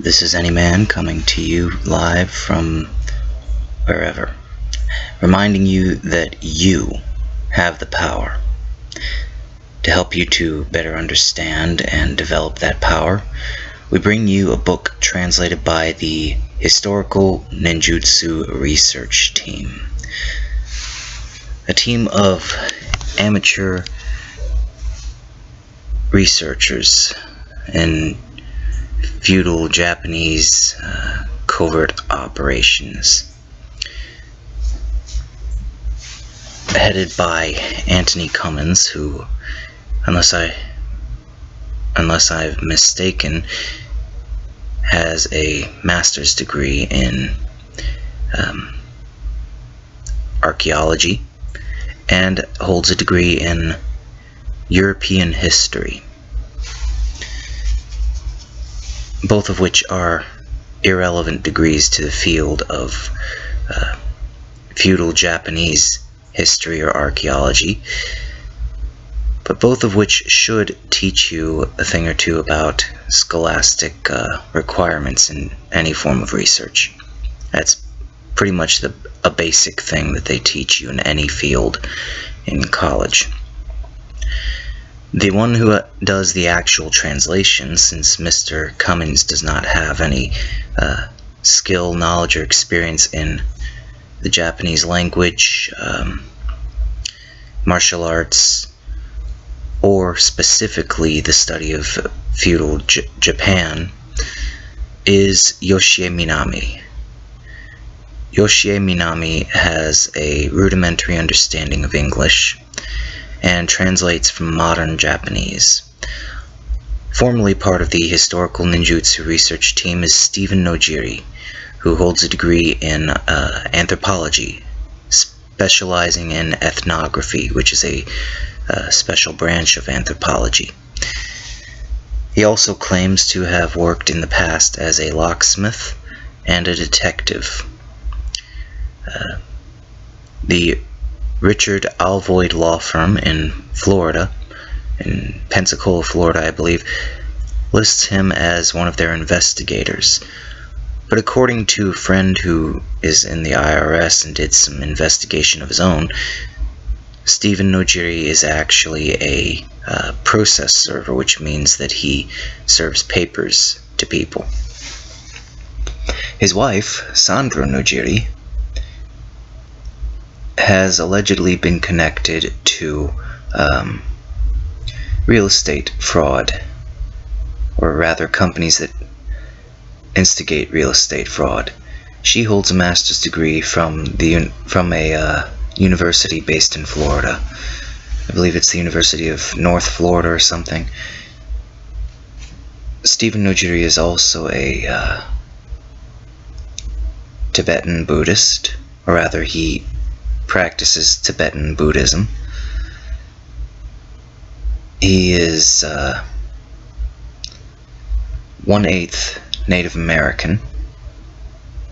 This is Any Man coming to you live from wherever, reminding you that you have the power. To help you to better understand and develop that power, we bring you a book translated by the Historical Ninjutsu Research Team. A team of amateur researchers in feudal Japanese uh, covert operations. Headed by Anthony Cummins, who, unless I unless I've mistaken, has a master's degree in um, archaeology and holds a degree in European history. Both of which are irrelevant degrees to the field of uh, feudal Japanese history or archaeology, but both of which should teach you a thing or two about scholastic uh, requirements in any form of research. That's pretty much the, a basic thing that they teach you in any field in college. The one who does the actual translation, since Mr. Cummins does not have any uh, skill, knowledge, or experience in the Japanese language, um, martial arts, or specifically the study of feudal J Japan, is Yoshie Minami. Yoshie Minami has a rudimentary understanding of English and translates from modern Japanese. Formerly part of the historical ninjutsu research team is Stephen Nojiri, who holds a degree in uh, anthropology, specializing in ethnography, which is a uh, special branch of anthropology. He also claims to have worked in the past as a locksmith and a detective. Uh, the Richard Alvoyd law firm in Florida, in Pensacola, Florida, I believe, lists him as one of their investigators. But according to a friend who is in the IRS and did some investigation of his own, Stephen Nojiri is actually a uh, process server, which means that he serves papers to people. His wife, Sandra Nojiri, has allegedly been connected to um, real estate fraud, or rather companies that instigate real estate fraud. She holds a master's degree from the from a uh, university based in Florida. I believe it's the University of North Florida or something. Stephen Nojiri is also a uh, Tibetan Buddhist, or rather, he practices Tibetan Buddhism. He is uh, one-eighth Native American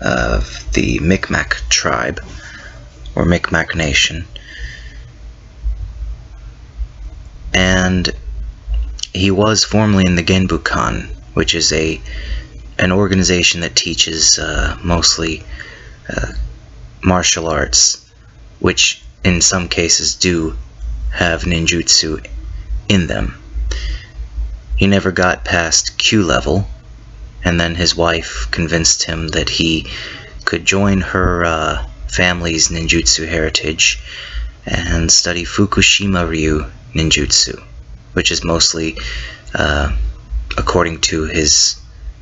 of the Micmac tribe, or Micmac Nation. And he was formerly in the Genbukan, which is a an organization that teaches uh, mostly uh, martial arts which in some cases do have ninjutsu in them. He never got past kyu level, and then his wife convinced him that he could join her uh, family's ninjutsu heritage and study Fukushima Ryu ninjutsu, which is mostly uh, according to his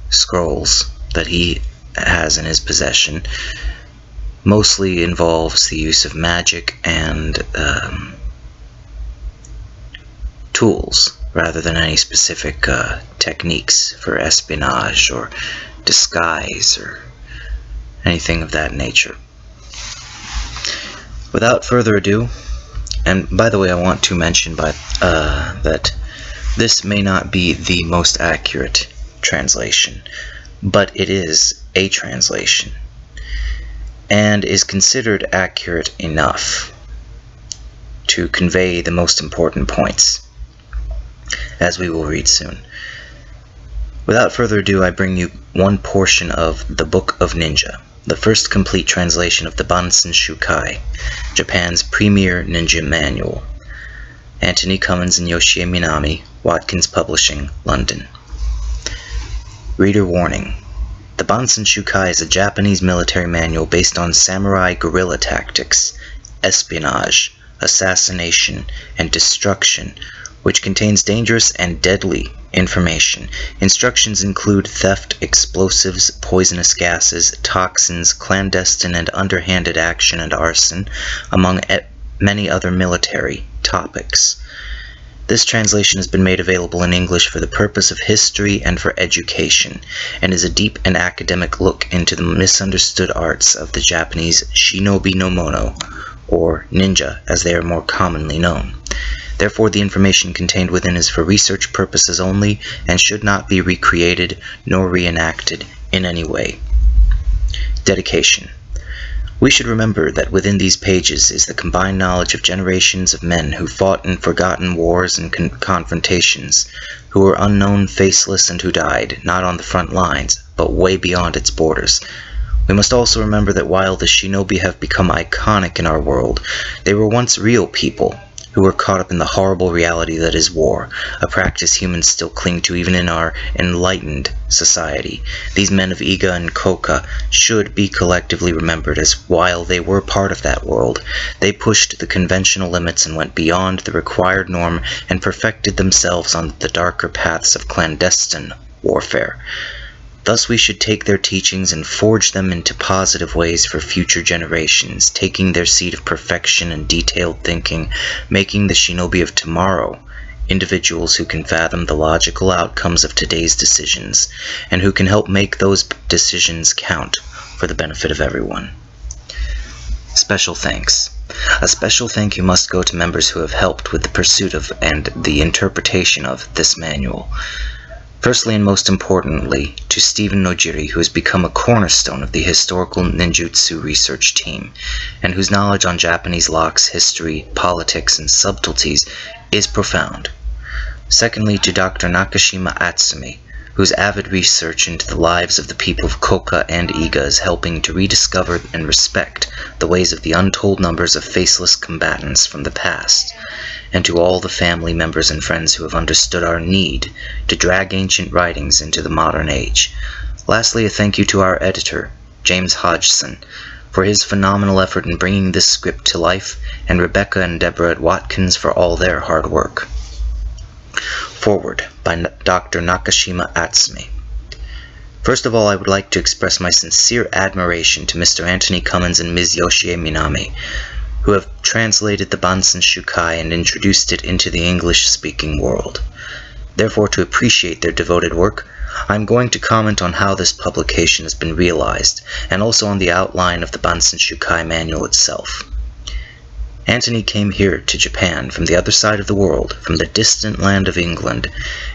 scrolls that he has in his possession mostly involves the use of magic and um, tools rather than any specific uh, techniques for espionage or disguise or anything of that nature. Without further ado, and by the way, I want to mention by, uh, that this may not be the most accurate translation, but it is a translation and is considered accurate enough to convey the most important points, as we will read soon. Without further ado, I bring you one portion of The Book of Ninja, the first complete translation of the Bansen Shukai, Japan's premier ninja manual. Anthony Cummins and Yoshie Minami, Watkins Publishing, London. Reader warning. The Bansen Shukai is a Japanese military manual based on samurai guerrilla tactics, espionage, assassination, and destruction, which contains dangerous and deadly information. Instructions include theft, explosives, poisonous gases, toxins, clandestine and underhanded action and arson, among many other military topics. This translation has been made available in English for the purpose of history and for education, and is a deep and academic look into the misunderstood arts of the Japanese shinobi no mono, or ninja as they are more commonly known. Therefore, the information contained within is for research purposes only and should not be recreated nor reenacted in any way. Dedication. We should remember that within these pages is the combined knowledge of generations of men who fought in forgotten wars and con confrontations, who were unknown, faceless, and who died, not on the front lines, but way beyond its borders. We must also remember that while the shinobi have become iconic in our world, they were once real people, who were caught up in the horrible reality that is war, a practice humans still cling to even in our enlightened society. These men of Iga and Koka should be collectively remembered as while they were part of that world, they pushed the conventional limits and went beyond the required norm and perfected themselves on the darker paths of clandestine warfare. Thus we should take their teachings and forge them into positive ways for future generations, taking their seed of perfection and detailed thinking, making the shinobi of tomorrow individuals who can fathom the logical outcomes of today's decisions, and who can help make those decisions count for the benefit of everyone. Special thanks. A special thank you must go to members who have helped with the pursuit of and the interpretation of this manual. Firstly and most importantly, to Stephen Nojiri, who has become a cornerstone of the historical ninjutsu research team, and whose knowledge on Japanese locks, history, politics, and subtleties is profound. Secondly, to Dr. Nakashima Atsumi, whose avid research into the lives of the people of Koka and Iga is helping to rediscover and respect the ways of the untold numbers of faceless combatants from the past and to all the family members and friends who have understood our need to drag ancient writings into the modern age. Lastly, a thank you to our editor, James Hodgson, for his phenomenal effort in bringing this script to life, and Rebecca and Deborah at Watkins for all their hard work. Forward by Dr. Nakashima Atsumi. First of all, I would like to express my sincere admiration to Mr. Anthony Cummins and Ms. Yoshie Minami who have translated the Bansen Shukai and introduced it into the English-speaking world. Therefore, to appreciate their devoted work, I am going to comment on how this publication has been realized, and also on the outline of the Bansen Shukai manual itself. Anthony came here to Japan from the other side of the world, from the distant land of England,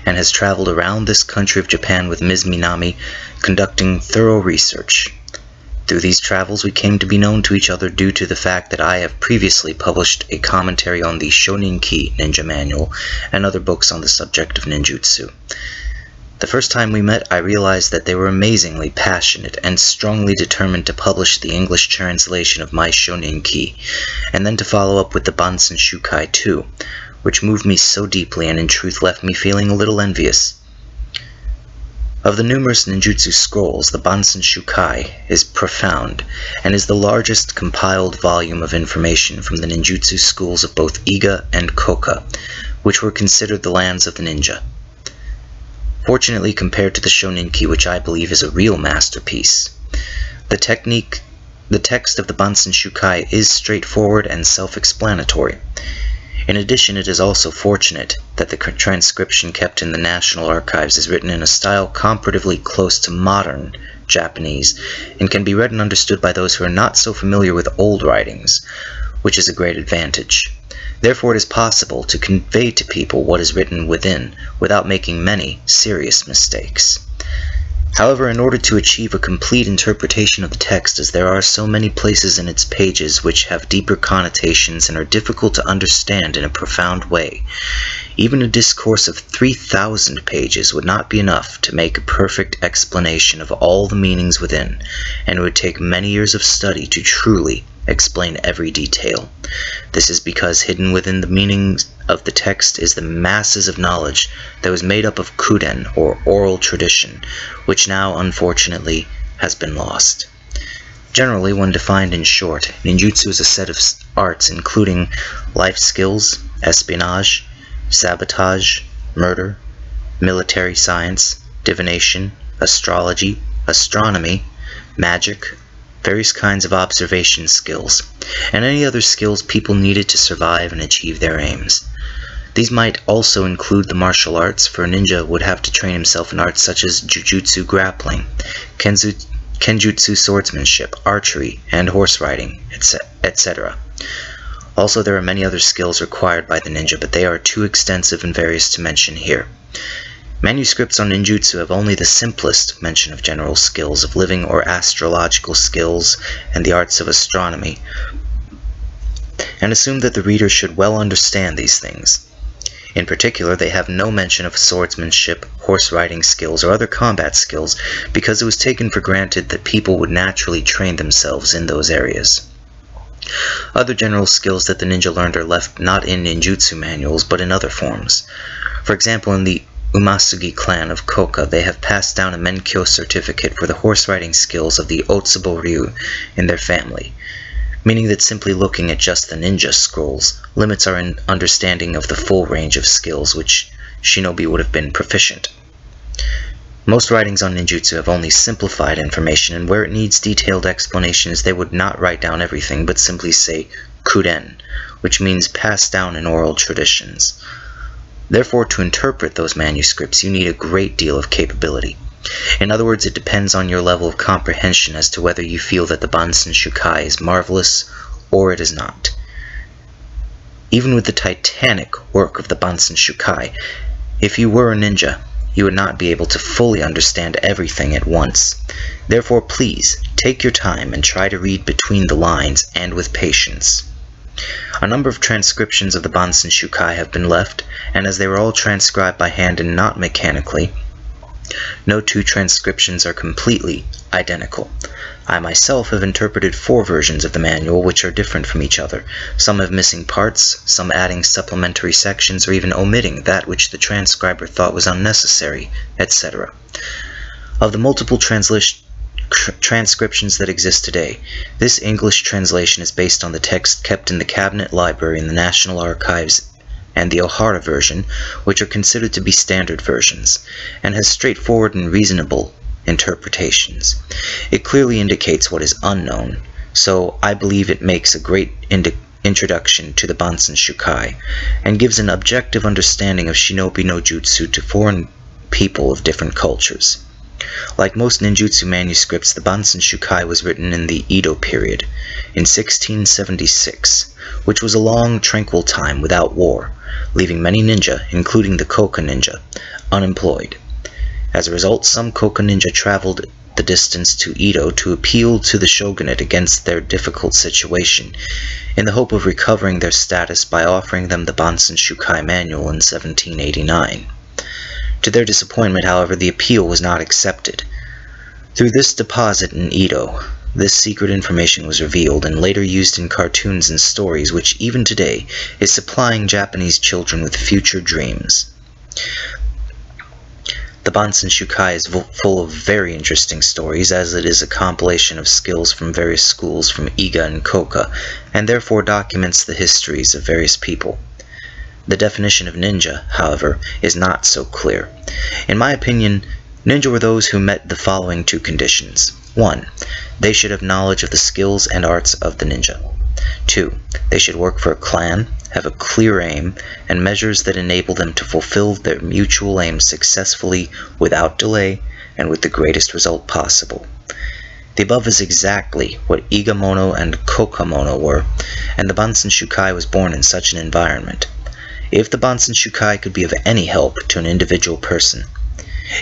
and has traveled around this country of Japan with Ms. Minami, conducting thorough research. Through these travels we came to be known to each other due to the fact that I have previously published a commentary on the Shonin-ki Ninja Manual and other books on the subject of ninjutsu. The first time we met, I realized that they were amazingly passionate and strongly determined to publish the English translation of my Shonin-ki, and then to follow up with the Bansen Shukai too, which moved me so deeply and in truth left me feeling a little envious. Of the numerous ninjutsu scrolls, the Bansen Shukai is profound, and is the largest compiled volume of information from the ninjutsu schools of both Iga and Koka, which were considered the lands of the ninja. Fortunately compared to the Shonin-ki, which I believe is a real masterpiece, the technique the text of the Bansen Shukai is straightforward and self-explanatory. In addition, it is also fortunate that the transcription kept in the National Archives is written in a style comparatively close to modern Japanese and can be read and understood by those who are not so familiar with old writings, which is a great advantage. Therefore, it is possible to convey to people what is written within without making many serious mistakes. However, in order to achieve a complete interpretation of the text, as there are so many places in its pages which have deeper connotations and are difficult to understand in a profound way, even a discourse of 3,000 pages would not be enough to make a perfect explanation of all the meanings within, and it would take many years of study to truly explain every detail. This is because hidden within the meanings of the text is the masses of knowledge that was made up of kuden, or oral tradition, which now, unfortunately, has been lost. Generally, when defined in short, ninjutsu is a set of arts including life skills, espionage, sabotage, murder, military science, divination, astrology, astronomy, magic, various kinds of observation skills, and any other skills people needed to survive and achieve their aims. These might also include the martial arts, for a ninja would have to train himself in arts such as jujutsu grappling, kenzu, kenjutsu swordsmanship, archery, and horse riding, etc. Also, there are many other skills required by the ninja, but they are too extensive and various to mention here. Manuscripts on ninjutsu have only the simplest mention of general skills of living or astrological skills and the arts of astronomy, and assume that the reader should well understand these things. In particular, they have no mention of swordsmanship, horse riding skills, or other combat skills because it was taken for granted that people would naturally train themselves in those areas. Other general skills that the ninja learned are left not in ninjutsu manuals but in other forms. For example, in the Umasugi clan of Koka, they have passed down a Menkyo certificate for the horse riding skills of the Otsubo Ryu in their family, meaning that simply looking at just the ninja scrolls limits our understanding of the full range of skills which shinobi would have been proficient. Most writings on ninjutsu have only simplified information, and where it needs detailed explanations, they would not write down everything, but simply say kuden, which means passed down in oral traditions. Therefore, to interpret those manuscripts, you need a great deal of capability. In other words, it depends on your level of comprehension as to whether you feel that the Bansen Shukai is marvelous or it is not. Even with the titanic work of the Bansen Shukai, if you were a ninja, you would not be able to fully understand everything at once. Therefore, please, take your time and try to read between the lines and with patience. A number of transcriptions of the Bansen Shukai have been left, and as they were all transcribed by hand and not mechanically, no two transcriptions are completely identical. I myself have interpreted four versions of the manual which are different from each other. Some have missing parts, some adding supplementary sections, or even omitting that which the transcriber thought was unnecessary, etc. Of the multiple transcriptions that exist today. This English translation is based on the text kept in the Cabinet Library in the National Archives and the Ohara version, which are considered to be standard versions, and has straightforward and reasonable interpretations. It clearly indicates what is unknown, so I believe it makes a great introduction to the Bansen Shukai, and gives an objective understanding of shinobi no jutsu to foreign people of different cultures. Like most ninjutsu manuscripts, the Bansen Shukai was written in the Edo period, in 1676, which was a long, tranquil time without war, leaving many ninja, including the Koka ninja, unemployed. As a result, some Koka ninja traveled the distance to Edo to appeal to the shogunate against their difficult situation, in the hope of recovering their status by offering them the Bansen Shukai manual in 1789. To their disappointment, however, the appeal was not accepted. Through this deposit in Edo, this secret information was revealed and later used in cartoons and stories which even today is supplying Japanese children with future dreams. The Bansen Shukai is full of very interesting stories as it is a compilation of skills from various schools from Iga and Koka and therefore documents the histories of various people. The definition of ninja, however, is not so clear. In my opinion, ninja were those who met the following two conditions. 1. They should have knowledge of the skills and arts of the ninja. 2. They should work for a clan, have a clear aim, and measures that enable them to fulfill their mutual aims successfully without delay and with the greatest result possible. The above is exactly what Igamono and Kokamono were, and the Bansen Shukai was born in such an environment. If the Bansen Shukai could be of any help to an individual person,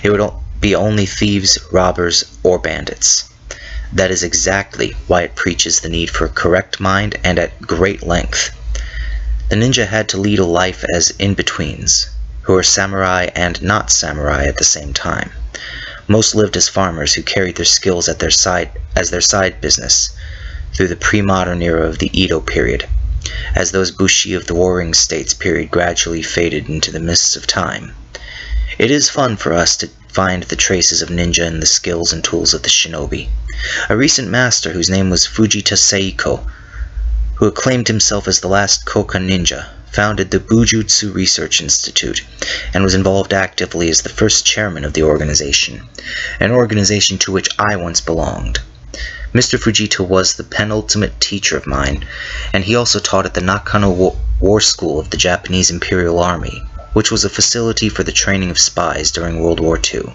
it would be only thieves, robbers, or bandits. That is exactly why it preaches the need for a correct mind and at great length. The ninja had to lead a life as in-betweens, who were samurai and not samurai at the same time. Most lived as farmers who carried their skills at their side as their side business through the pre-modern era of the Edo period, as those bushi of the warring states period gradually faded into the mists of time. It is fun for us to find the traces of ninja in the skills and tools of the shinobi. A recent master whose name was Fujita Seiko, who acclaimed himself as the last Koka ninja, founded the Bujutsu Research Institute and was involved actively as the first chairman of the organization, an organization to which I once belonged. Mr. Fujita was the penultimate teacher of mine, and he also taught at the Nakano War School of the Japanese Imperial Army, which was a facility for the training of spies during World War II.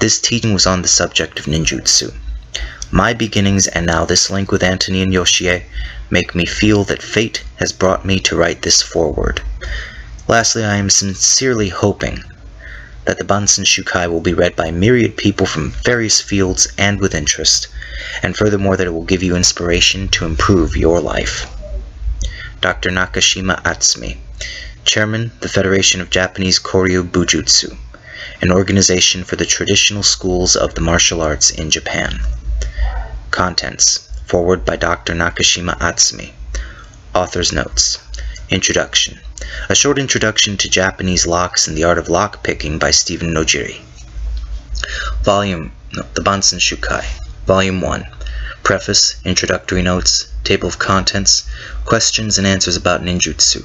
This teaching was on the subject of ninjutsu. My beginnings and now this link with Anthony and Yoshie make me feel that fate has brought me to write this foreword. Lastly, I am sincerely hoping that the Bansen Shukai will be read by myriad people from various fields and with interest, and furthermore that it will give you inspiration to improve your life. Dr. Nakashima Atsumi, Chairman, the Federation of Japanese Koryu Bujutsu, an organization for the traditional schools of the martial arts in Japan. Contents Forward by Dr. Nakashima Atsumi. Author's Notes Introduction A short introduction to Japanese locks and the art of lock picking by Stephen Nojiri. Volume no, The Bansen Shukai. Volume 1. Preface, Introductory Notes, Table of Contents, Questions and Answers about Ninjutsu.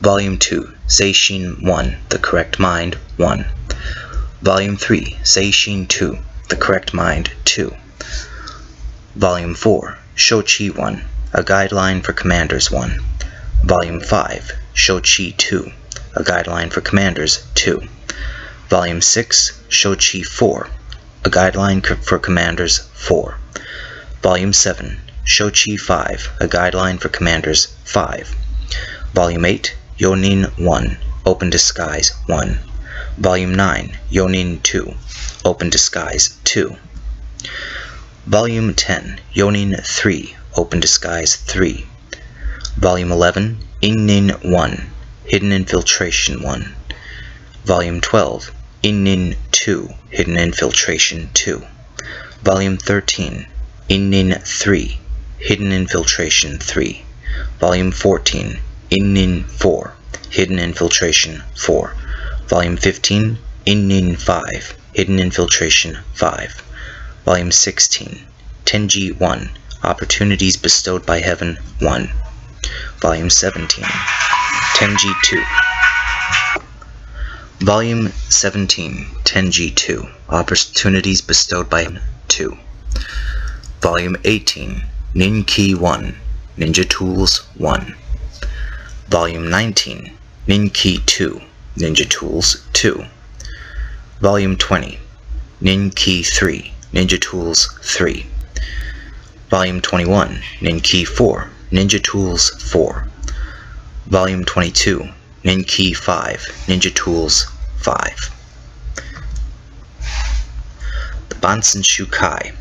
Volume 2, Seishin 1, The Correct Mind 1. Volume 3, Seishin 2, The Correct Mind 2. Volume 4, Shochi 1, A Guideline for Commanders 1. Volume 5, Shochi 2, A Guideline for Commanders 2. Volume 6, Shochi 4, A Guideline for Commanders 4. Volume 7, Shochi 5, A Guideline for Commanders 5. Volume 8, Yonin 1, Open Disguise 1. Volume 9, Yonin 2, Open Disguise 2. Volume 10, Yonin 3, Open Disguise 3. Volume 11, Innin 1, Hidden Infiltration 1. Volume 12, Innin 2, Hidden Infiltration 2. Volume 13, Innin 3, Hidden Infiltration 3. Volume 14, Innin 4, Hidden Infiltration 4. Volume 15, Innin 5, Hidden Infiltration 5. Volume 16, Tenji 1, Opportunities Bestowed by Heaven 1. Volume 17, Tenji 2. Volume 17, Tenji 2, Opportunities Bestowed by Heaven 2. Volume 18, Ninki 1, Ninja Tools 1. Volume 19, Ninki 2, Ninja Tools 2. Volume 20, Ninki 3, Ninja Tools 3. Volume 21, Ninki 4, Ninja Tools 4. Volume 22, Ninki 5, Ninja Tools 5. The Bansen Shukai.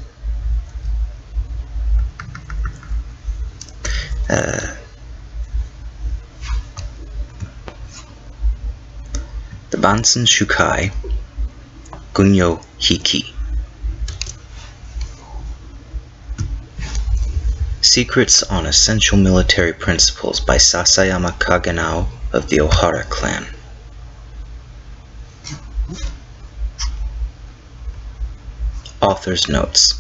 Uh, the Bansen Shukai Gunyo Hiki. Secrets on Essential Military Principles by Sasayama Kagenao of the Ohara clan. Author's Notes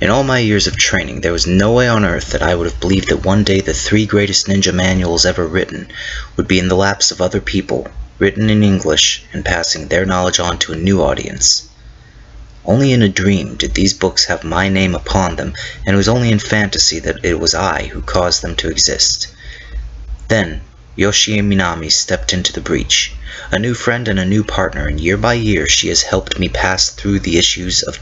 In all my years of training, there was no way on earth that I would have believed that one day the three greatest ninja manuals ever written would be in the laps of other people, written in English, and passing their knowledge on to a new audience. Only in a dream did these books have my name upon them, and it was only in fantasy that it was I who caused them to exist. Then, Yoshie Minami stepped into the breach, a new friend and a new partner, and year by year she has helped me pass through the issues of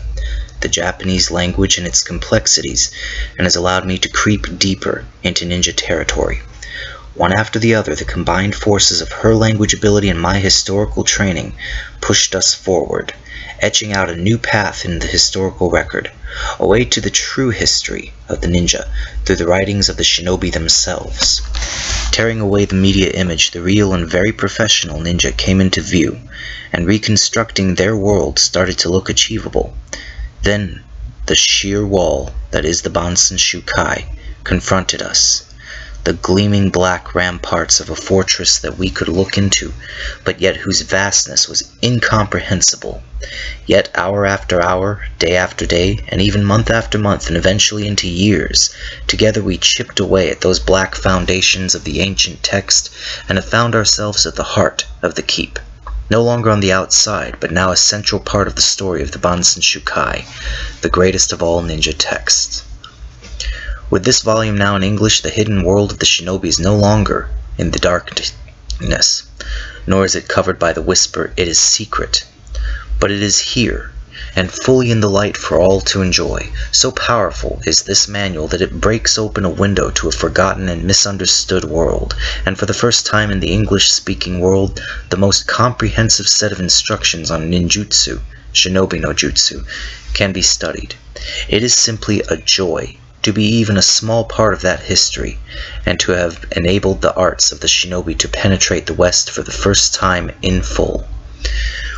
the Japanese language and its complexities, and has allowed me to creep deeper into ninja territory. One after the other, the combined forces of her language ability and my historical training pushed us forward, etching out a new path in the historical record, a way to the true history of the ninja through the writings of the shinobi themselves. Tearing away the media image, the real and very professional ninja came into view, and reconstructing their world started to look achievable. Then, the sheer wall that is the Bansen Shukai confronted us the gleaming black ramparts of a fortress that we could look into, but yet whose vastness was incomprehensible. Yet hour after hour, day after day, and even month after month, and eventually into years, together we chipped away at those black foundations of the ancient text, and have found ourselves at the heart of the keep. No longer on the outside, but now a central part of the story of the Bansen Shukai, the greatest of all ninja texts. With this volume now in English, the hidden world of the shinobi is no longer in the darkness, nor is it covered by the whisper, it is secret. But it is here, and fully in the light for all to enjoy. So powerful is this manual that it breaks open a window to a forgotten and misunderstood world, and for the first time in the English-speaking world, the most comprehensive set of instructions on ninjutsu, shinobi no jutsu, can be studied. It is simply a joy to be even a small part of that history, and to have enabled the arts of the shinobi to penetrate the West for the first time in full.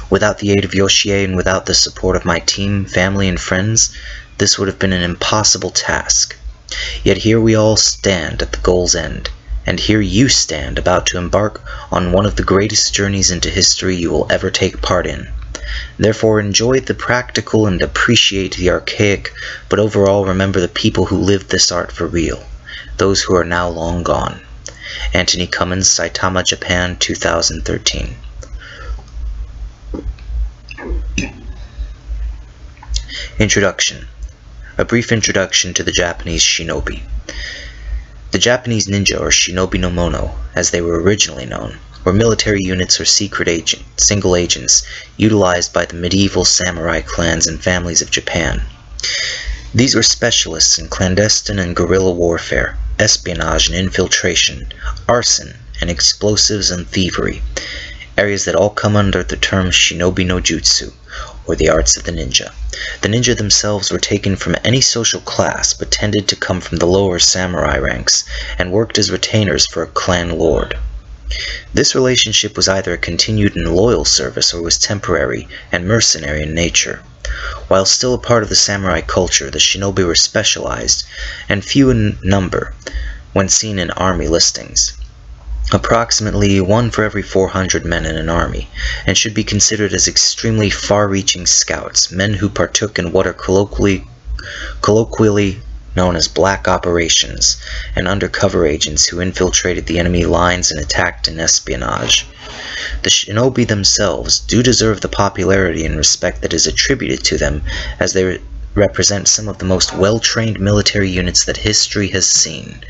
Without the aid of Yoshie and without the support of my team, family, and friends, this would have been an impossible task. Yet here we all stand at the goal's end, and here you stand about to embark on one of the greatest journeys into history you will ever take part in. Therefore enjoy the practical and appreciate the archaic, but overall remember the people who lived this art for real, those who are now long gone. Anthony Cummins, Saitama, Japan, 2013. Introduction A brief introduction to the Japanese shinobi. The Japanese ninja, or shinobi no mono, as they were originally known, were military units or secret agent, single agents utilized by the medieval samurai clans and families of Japan. These were specialists in clandestine and guerrilla warfare, espionage and infiltration, arson, and explosives and thievery, areas that all come under the term shinobi no jutsu, or the arts of the ninja. The ninja themselves were taken from any social class, but tended to come from the lower samurai ranks, and worked as retainers for a clan lord. This relationship was either a continued and loyal service or was temporary and mercenary in nature. While still a part of the samurai culture, the shinobi were specialized and few in number when seen in army listings. Approximately one for every 400 men in an army, and should be considered as extremely far-reaching scouts, men who partook in what are colloquially, colloquially known as black operations, and undercover agents who infiltrated the enemy lines and attacked in espionage. The shinobi themselves do deserve the popularity and respect that is attributed to them as they represent some of the most well-trained military units that history has seen,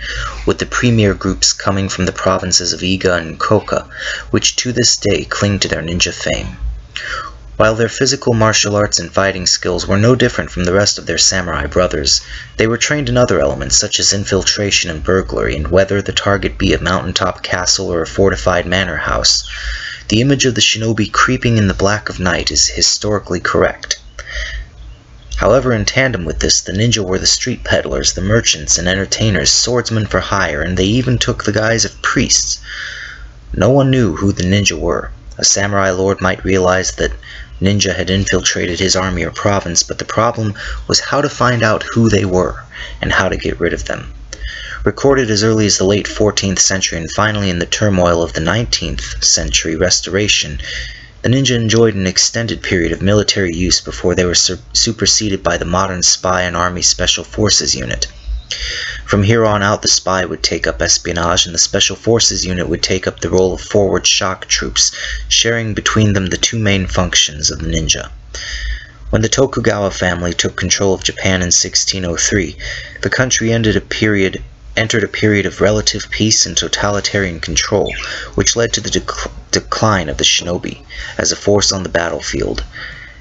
with the premier groups coming from the provinces of Iga and Koka, which to this day cling to their ninja fame. While their physical martial arts and fighting skills were no different from the rest of their samurai brothers, they were trained in other elements such as infiltration and burglary, and whether the target be a mountaintop castle or a fortified manor house, the image of the shinobi creeping in the black of night is historically correct. However, in tandem with this, the ninja were the street peddlers, the merchants and entertainers, swordsmen for hire, and they even took the guise of priests. No one knew who the ninja were. A samurai lord might realize that ninja had infiltrated his army or province, but the problem was how to find out who they were and how to get rid of them. Recorded as early as the late 14th century and finally in the turmoil of the 19th century restoration, the ninja enjoyed an extended period of military use before they were superseded by the modern spy and army special forces unit. From here on out the spy would take up espionage and the Special Forces unit would take up the role of forward shock troops, sharing between them the two main functions of the ninja. When the Tokugawa family took control of Japan in 1603, the country ended a period entered a period of relative peace and totalitarian control, which led to the dec decline of the shinobi as a force on the battlefield,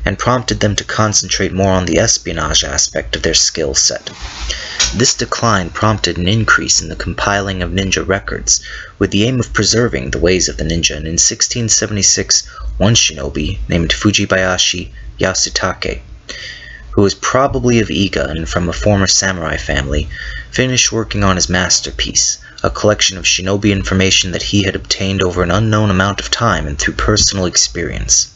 and prompted them to concentrate more on the espionage aspect of their skill set. This decline prompted an increase in the compiling of ninja records, with the aim of preserving the ways of the ninja, and in 1676 one shinobi, named Fujibayashi Yasutake, who was probably of Iga and from a former samurai family, finished working on his masterpiece, a collection of shinobi information that he had obtained over an unknown amount of time and through personal experience.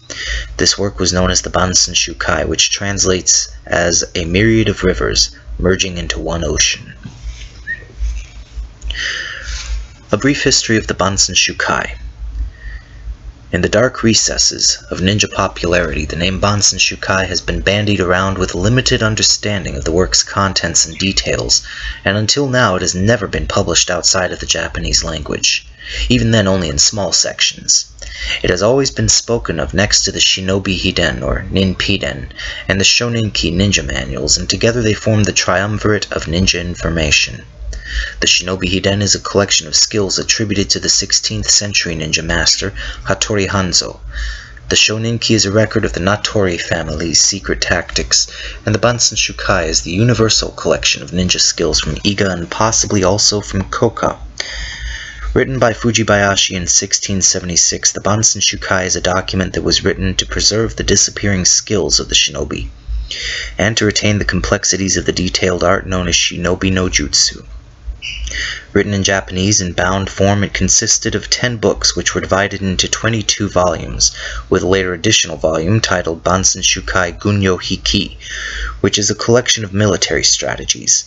This work was known as the Bansen Shukai, which translates as a myriad of rivers merging into one ocean. A brief history of the Bansen Shukai. In the dark recesses of ninja popularity, the name Bansen Shukai has been bandied around with limited understanding of the work's contents and details, and until now it has never been published outside of the Japanese language, even then only in small sections. It has always been spoken of next to the Shinobi Hiden or Ninpiden and the Shoninki ninja manuals, and together they form the triumvirate of ninja information. The Shinobi Hiden is a collection of skills attributed to the 16th century ninja master Hattori Hanzo. The Shoninki is a record of the Natori family's secret tactics, and the Bansen Shukai is the universal collection of ninja skills from Iga and possibly also from Koka. Written by Fujibayashi in 1676, the Bansen Shukai is a document that was written to preserve the disappearing skills of the shinobi, and to retain the complexities of the detailed art known as Shinobi no Jutsu. Written in Japanese in bound form, it consisted of 10 books which were divided into 22 volumes, with a later additional volume titled Bansen Shukai Gunyo Hiki, which is a collection of military strategies.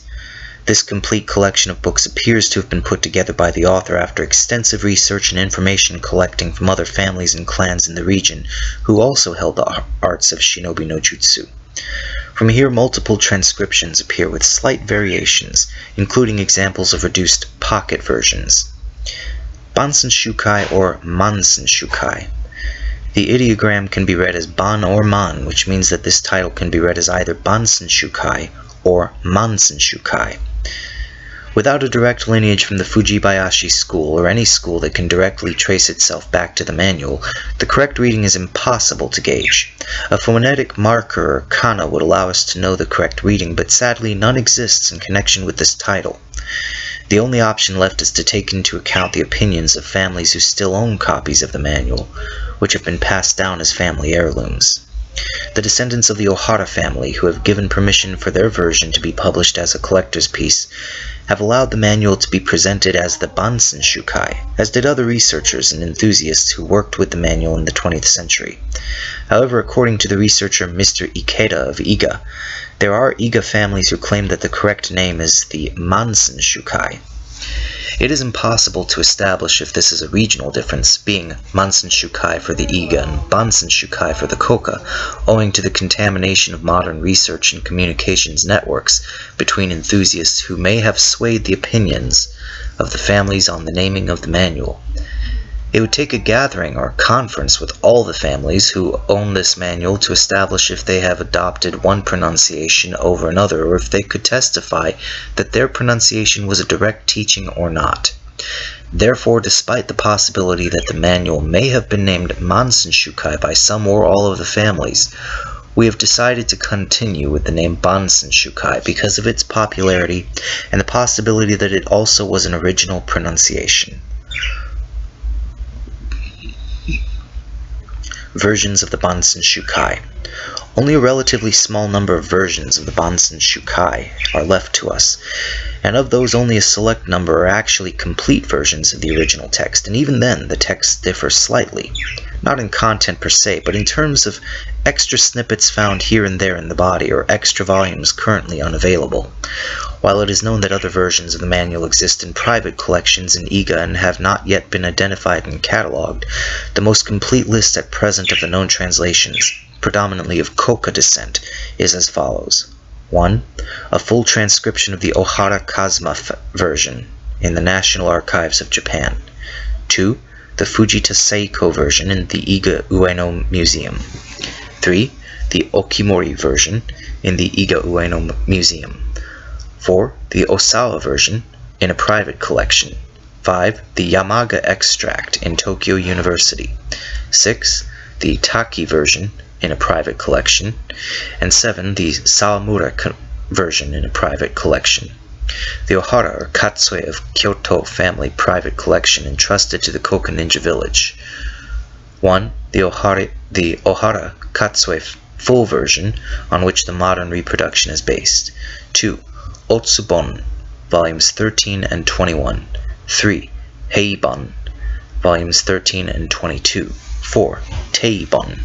This complete collection of books appears to have been put together by the author after extensive research and information collecting from other families and clans in the region who also held the arts of shinobi no jutsu. From here multiple transcriptions appear with slight variations, including examples of reduced pocket versions. Bansen Shukai or Mansen Shukai. The ideogram can be read as Ban or Man, which means that this title can be read as either Bansen Shukai or Mansen Shukai. Without a direct lineage from the Fujibayashi school or any school that can directly trace itself back to the manual, the correct reading is impossible to gauge. A phonetic marker or kana would allow us to know the correct reading, but sadly none exists in connection with this title. The only option left is to take into account the opinions of families who still own copies of the manual, which have been passed down as family heirlooms. The descendants of the Ohara family, who have given permission for their version to be published as a collector's piece, have allowed the manual to be presented as the Bansen Shukai, as did other researchers and enthusiasts who worked with the manual in the 20th century. However, according to the researcher Mr. Ikeda of Iga, there are Iga families who claim that the correct name is the Mansen Shukai. It is impossible to establish if this is a regional difference, being Mansen Shukai for the Iga and Bansen Shukai for the Koka, owing to the contamination of modern research and communications networks between enthusiasts who may have swayed the opinions of the families on the naming of the manual. It would take a gathering or conference with all the families who own this manual to establish if they have adopted one pronunciation over another or if they could testify that their pronunciation was a direct teaching or not. Therefore, despite the possibility that the manual may have been named Mansen Shukai by some or all of the families, we have decided to continue with the name Bansen Shukai because of its popularity and the possibility that it also was an original pronunciation. Versions of the Bansen Shukai. Only a relatively small number of versions of the Bansen Shukai are left to us, and of those only a select number are actually complete versions of the original text, and even then the texts differ slightly, not in content per se, but in terms of extra snippets found here and there in the body or extra volumes currently unavailable. While it is known that other versions of the manual exist in private collections in Iga and have not yet been identified and catalogued, the most complete list at present of the known translations, predominantly of Koka descent, is as follows. 1. A full transcription of the Ohara Kazuma version in the National Archives of Japan. 2. The Fujita Seiko version in the Iga Ueno Museum. 3. The Okimori version in the Iga Ueno Museum. 4. The Osawa version in a private collection. 5. The Yamaga extract in Tokyo University. 6. The Taki version in a private collection. And 7. The Sawamura version in a private collection. The Ohara or Katsue of Kyoto family private collection entrusted to the Koka Ninja Village. 1. The Ohara, the Ohara Katsue full version, on which the modern reproduction is based. 2. Otsubon, volumes 13 and 21. 3. Heibon, volumes 13 and 22. 4. Teibon,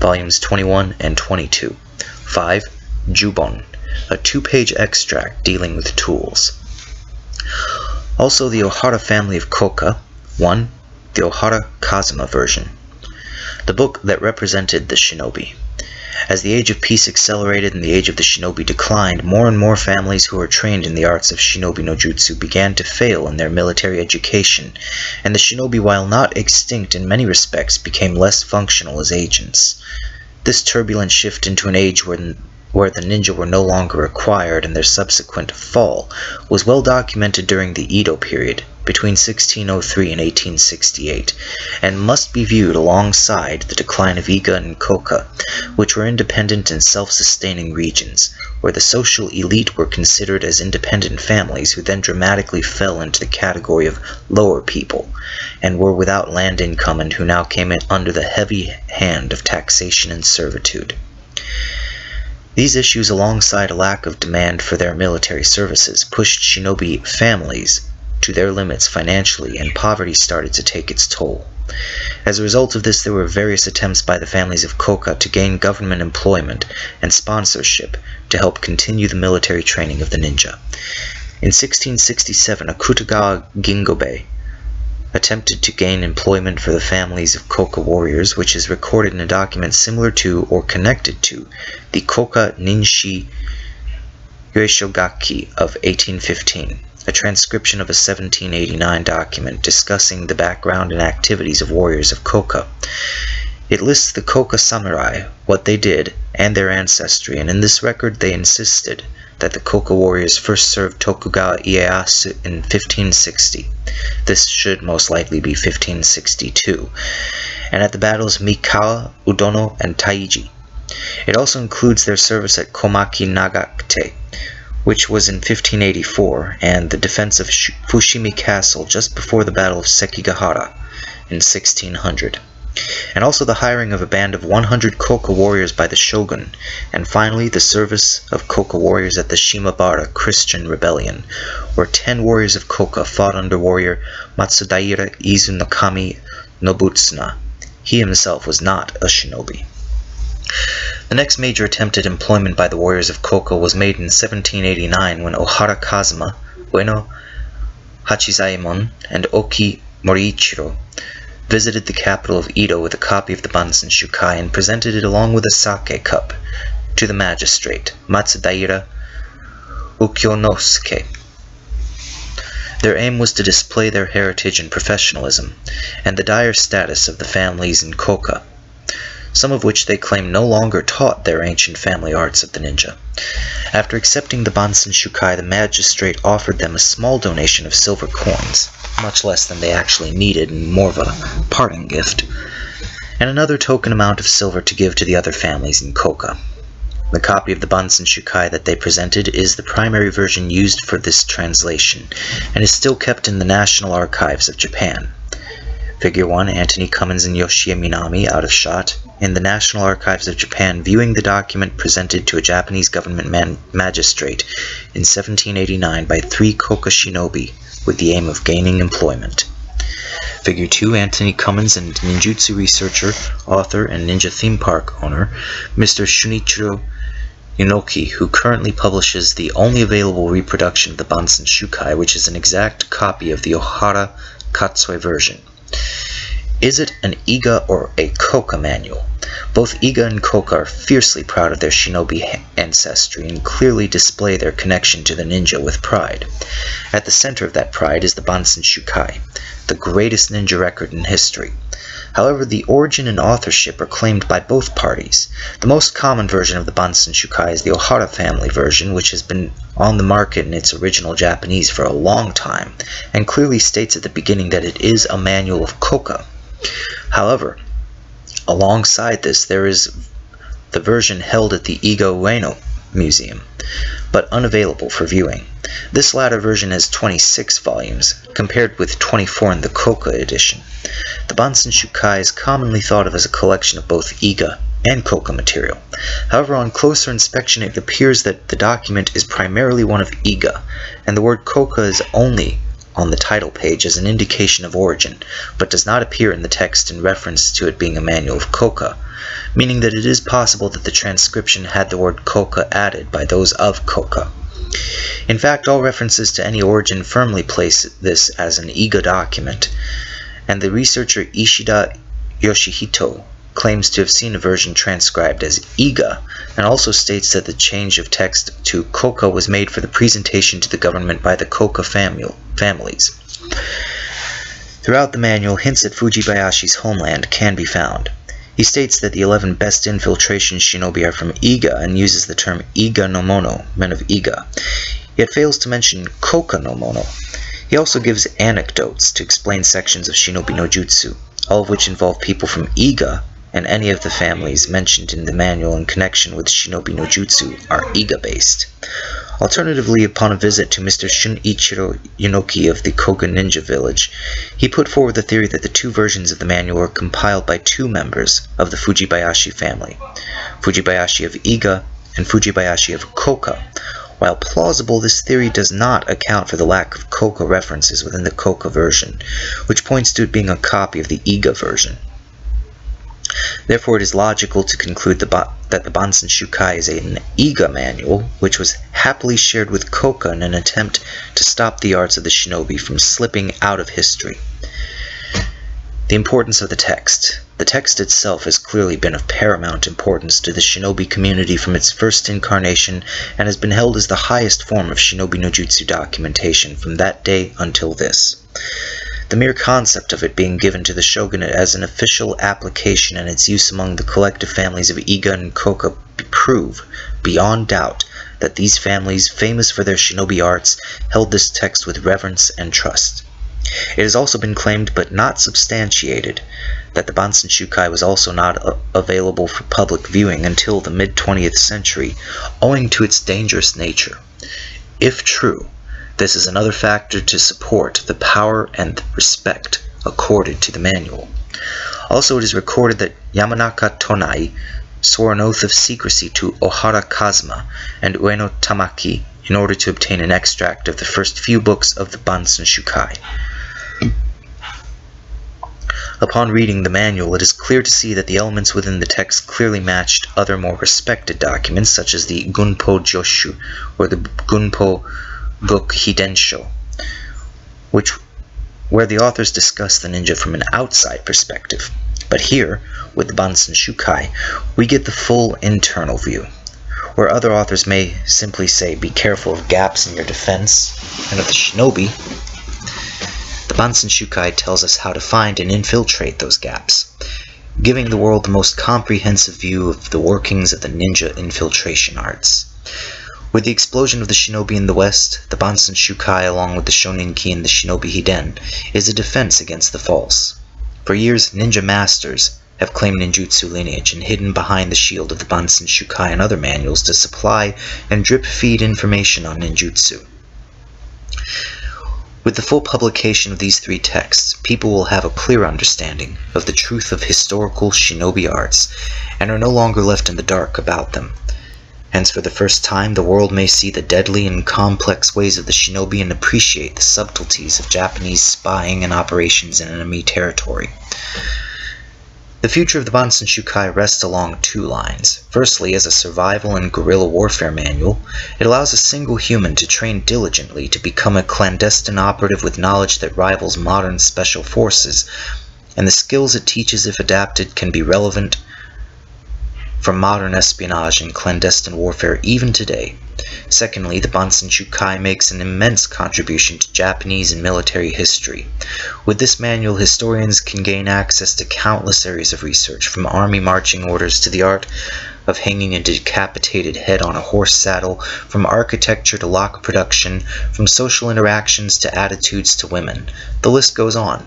volumes 21 and 22. 5. Jubon, a two-page extract dealing with tools. Also the Ohara family of koka. 1. The Ohara Kazuma version. The book that represented the shinobi. As the age of peace accelerated and the age of the shinobi declined, more and more families who were trained in the arts of shinobi no jutsu began to fail in their military education, and the shinobi, while not extinct in many respects, became less functional as agents. This turbulent shift into an age when where the ninja were no longer required and their subsequent fall, was well documented during the Edo period, between 1603 and 1868, and must be viewed alongside the decline of Iga and Koka, which were independent and self-sustaining regions, where the social elite were considered as independent families who then dramatically fell into the category of lower people, and were without land income and who now came under the heavy hand of taxation and servitude. These issues, alongside a lack of demand for their military services, pushed shinobi families to their limits financially, and poverty started to take its toll. As a result of this, there were various attempts by the families of Koka to gain government employment and sponsorship to help continue the military training of the ninja. In 1667, Akutagawa Gingobe attempted to gain employment for the families of Koka warriors, which is recorded in a document similar to or connected to the Koka Ninshi Yoshogaki of 1815, a transcription of a 1789 document discussing the background and activities of warriors of Koka. It lists the Koka samurai, what they did, and their ancestry, and in this record they insisted that the Koka warriors first served Tokugawa Ieyasu in 1560. This should most likely be 1562. And at the battles Mikawa, Udono, and Taiji. It also includes their service at Komaki Nagate, which was in 1584, and the defense of Fushimi Castle just before the Battle of Sekigahara in 1600 and also the hiring of a band of 100 Koka warriors by the shogun, and finally the service of Koka warriors at the Shimabara Christian rebellion, where 10 warriors of Koka fought under warrior Matsudaira Izunokami Nobutsuna. He himself was not a shinobi. The next major attempt at employment by the warriors of Koka was made in 1789 when Ohara Kazuma, Ueno Hachizaemon, and Oki Moriichiro visited the capital of Edo with a copy of the Bansen Shukai and presented it along with a sake cup to the magistrate, Matsudaira Ukyonosuke. Their aim was to display their heritage and professionalism, and the dire status of the families in Koka, some of which they claim no longer taught their ancient family arts of the ninja. After accepting the Bansen Shukai, the magistrate offered them a small donation of silver coins, much less than they actually needed, and more of a parting gift, and another token amount of silver to give to the other families in Koka. The copy of the Bansen Shukai that they presented is the primary version used for this translation, and is still kept in the National Archives of Japan. Figure 1, Anthony Cummins and Yoshie Minami, out of shot, in the National Archives of Japan viewing the document presented to a Japanese government magistrate in 1789 by three Koka shinobi with the aim of gaining employment. Figure 2, Anthony Cummins and ninjutsu researcher, author, and ninja theme park owner, Mr. Shunichiro Yunoki, who currently publishes the only available reproduction of the Bansen Shukai, which is an exact copy of the Ohara Katsue version. Is it an Iga or a Koka manual? Both Iga and Koka are fiercely proud of their shinobi ancestry and clearly display their connection to the ninja with pride. At the center of that pride is the Bansen Shukai, the greatest ninja record in history. However, the origin and authorship are claimed by both parties. The most common version of the Bansen Shukai is the Ohara family version, which has been on the market in its original Japanese for a long time, and clearly states at the beginning that it is a manual of Koka. However, alongside this there is the version held at the Iga Ueno Museum, but unavailable for viewing. This latter version has 26 volumes, compared with 24 in the Koka edition. The Bansen Shukai is commonly thought of as a collection of both Iga and koka material. However, on closer inspection, it appears that the document is primarily one of Iga, and the word koka is only on the title page as an indication of origin, but does not appear in the text in reference to it being a manual of koka, meaning that it is possible that the transcription had the word koka added by those of koka. In fact, all references to any origin firmly place this as an Iga document, and the researcher Ishida Yoshihito claims to have seen a version transcribed as Iga, and also states that the change of text to Koka was made for the presentation to the government by the COCA Koka families. Throughout the manual, hints at Fujibayashi's homeland can be found. He states that the 11 best infiltration shinobi are from Iga and uses the term Iga no Mono, men of Iga, yet fails to mention Koka no Mono. He also gives anecdotes to explain sections of Shinobi no Jutsu, all of which involve people from Iga and any of the families mentioned in the manual in connection with Shinobi no Jutsu are Iga-based. Alternatively, upon a visit to Mr. Shunichiro Yunoki of the Koga Ninja Village, he put forward the theory that the two versions of the manual were compiled by two members of the Fujibayashi family, Fujibayashi of Iga and Fujibayashi of Koka. While plausible, this theory does not account for the lack of Koka references within the Koka version, which points to it being a copy of the Iga version. Therefore, it is logical to conclude the that the Bansen Shukai is an Iga manual, which was happily shared with Koka in an attempt to stop the arts of the shinobi from slipping out of history. The importance of the text. The text itself has clearly been of paramount importance to the shinobi community from its first incarnation and has been held as the highest form of shinobi no jutsu documentation from that day until this. The mere concept of it being given to the shogunate as an official application and its use among the collective families of Iga and Koka prove, beyond doubt, that these families, famous for their shinobi arts, held this text with reverence and trust. It has also been claimed, but not substantiated, that the Bansen Shukai was also not available for public viewing until the mid 20th century, owing to its dangerous nature. If true, this is another factor to support the power and respect accorded to the manual. Also, it is recorded that Yamanaka Tonai swore an oath of secrecy to Ohara Kazuma and Ueno Tamaki in order to obtain an extract of the first few books of the Bansen Shukai. Upon reading the manual, it is clear to see that the elements within the text clearly matched other more respected documents, such as the Gunpo Joshu or the Gunpo book Hidensho, which where the authors discuss the ninja from an outside perspective. But here, with the Bansen Shukai, we get the full internal view, where other authors may simply say, be careful of gaps in your defense, and of the shinobi, the Bansen Shukai tells us how to find and infiltrate those gaps, giving the world the most comprehensive view of the workings of the ninja infiltration arts. With the explosion of the shinobi in the West, the Bansen Shukai along with the Shoninki and the Shinobi Hiden is a defense against the false. For years, ninja masters have claimed ninjutsu lineage and hidden behind the shield of the Bansen Shukai and other manuals to supply and drip feed information on ninjutsu. With the full publication of these three texts, people will have a clear understanding of the truth of historical shinobi arts and are no longer left in the dark about them. Hence, for the first time, the world may see the deadly and complex ways of the shinobi and appreciate the subtleties of Japanese spying and operations in enemy territory. The future of the Bansen Shukai rests along two lines. Firstly, as a survival and guerrilla warfare manual, it allows a single human to train diligently to become a clandestine operative with knowledge that rivals modern special forces, and the skills it teaches, if adapted, can be relevant for modern espionage and clandestine warfare even today. Secondly, the Bansen Shukai makes an immense contribution to Japanese and military history. With this manual, historians can gain access to countless areas of research, from army marching orders to the art of hanging a decapitated head on a horse saddle, from architecture to lock production, from social interactions to attitudes to women. The list goes on.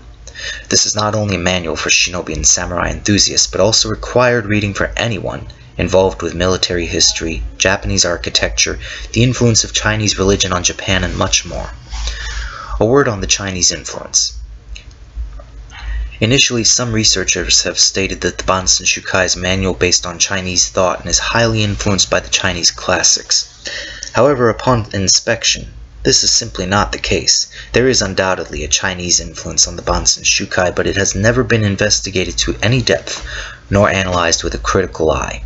This is not only a manual for shinobi and samurai enthusiasts, but also required reading for anyone involved with military history, Japanese architecture, the influence of Chinese religion on Japan, and much more. A word on the Chinese influence. Initially, some researchers have stated that the Bansen Shukai is manual based on Chinese thought and is highly influenced by the Chinese classics. However, upon inspection, this is simply not the case. There is undoubtedly a Chinese influence on the Bansen Shukai, but it has never been investigated to any depth, nor analyzed with a critical eye.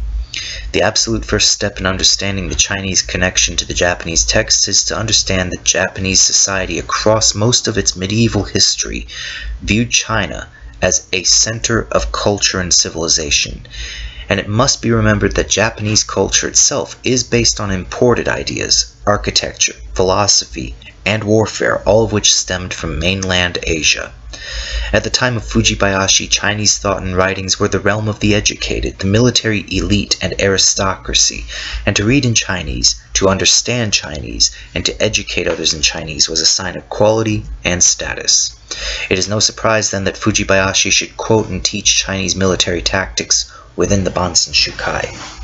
The absolute first step in understanding the Chinese connection to the Japanese texts is to understand that Japanese society across most of its medieval history viewed China as a center of culture and civilization. And it must be remembered that Japanese culture itself is based on imported ideas, architecture, philosophy, and warfare, all of which stemmed from mainland Asia. At the time of Fujibayashi, Chinese thought and writings were the realm of the educated, the military elite, and aristocracy, and to read in Chinese, to understand Chinese, and to educate others in Chinese was a sign of quality and status. It is no surprise then that Fujibayashi should quote and teach Chinese military tactics within the Bansen Shukai.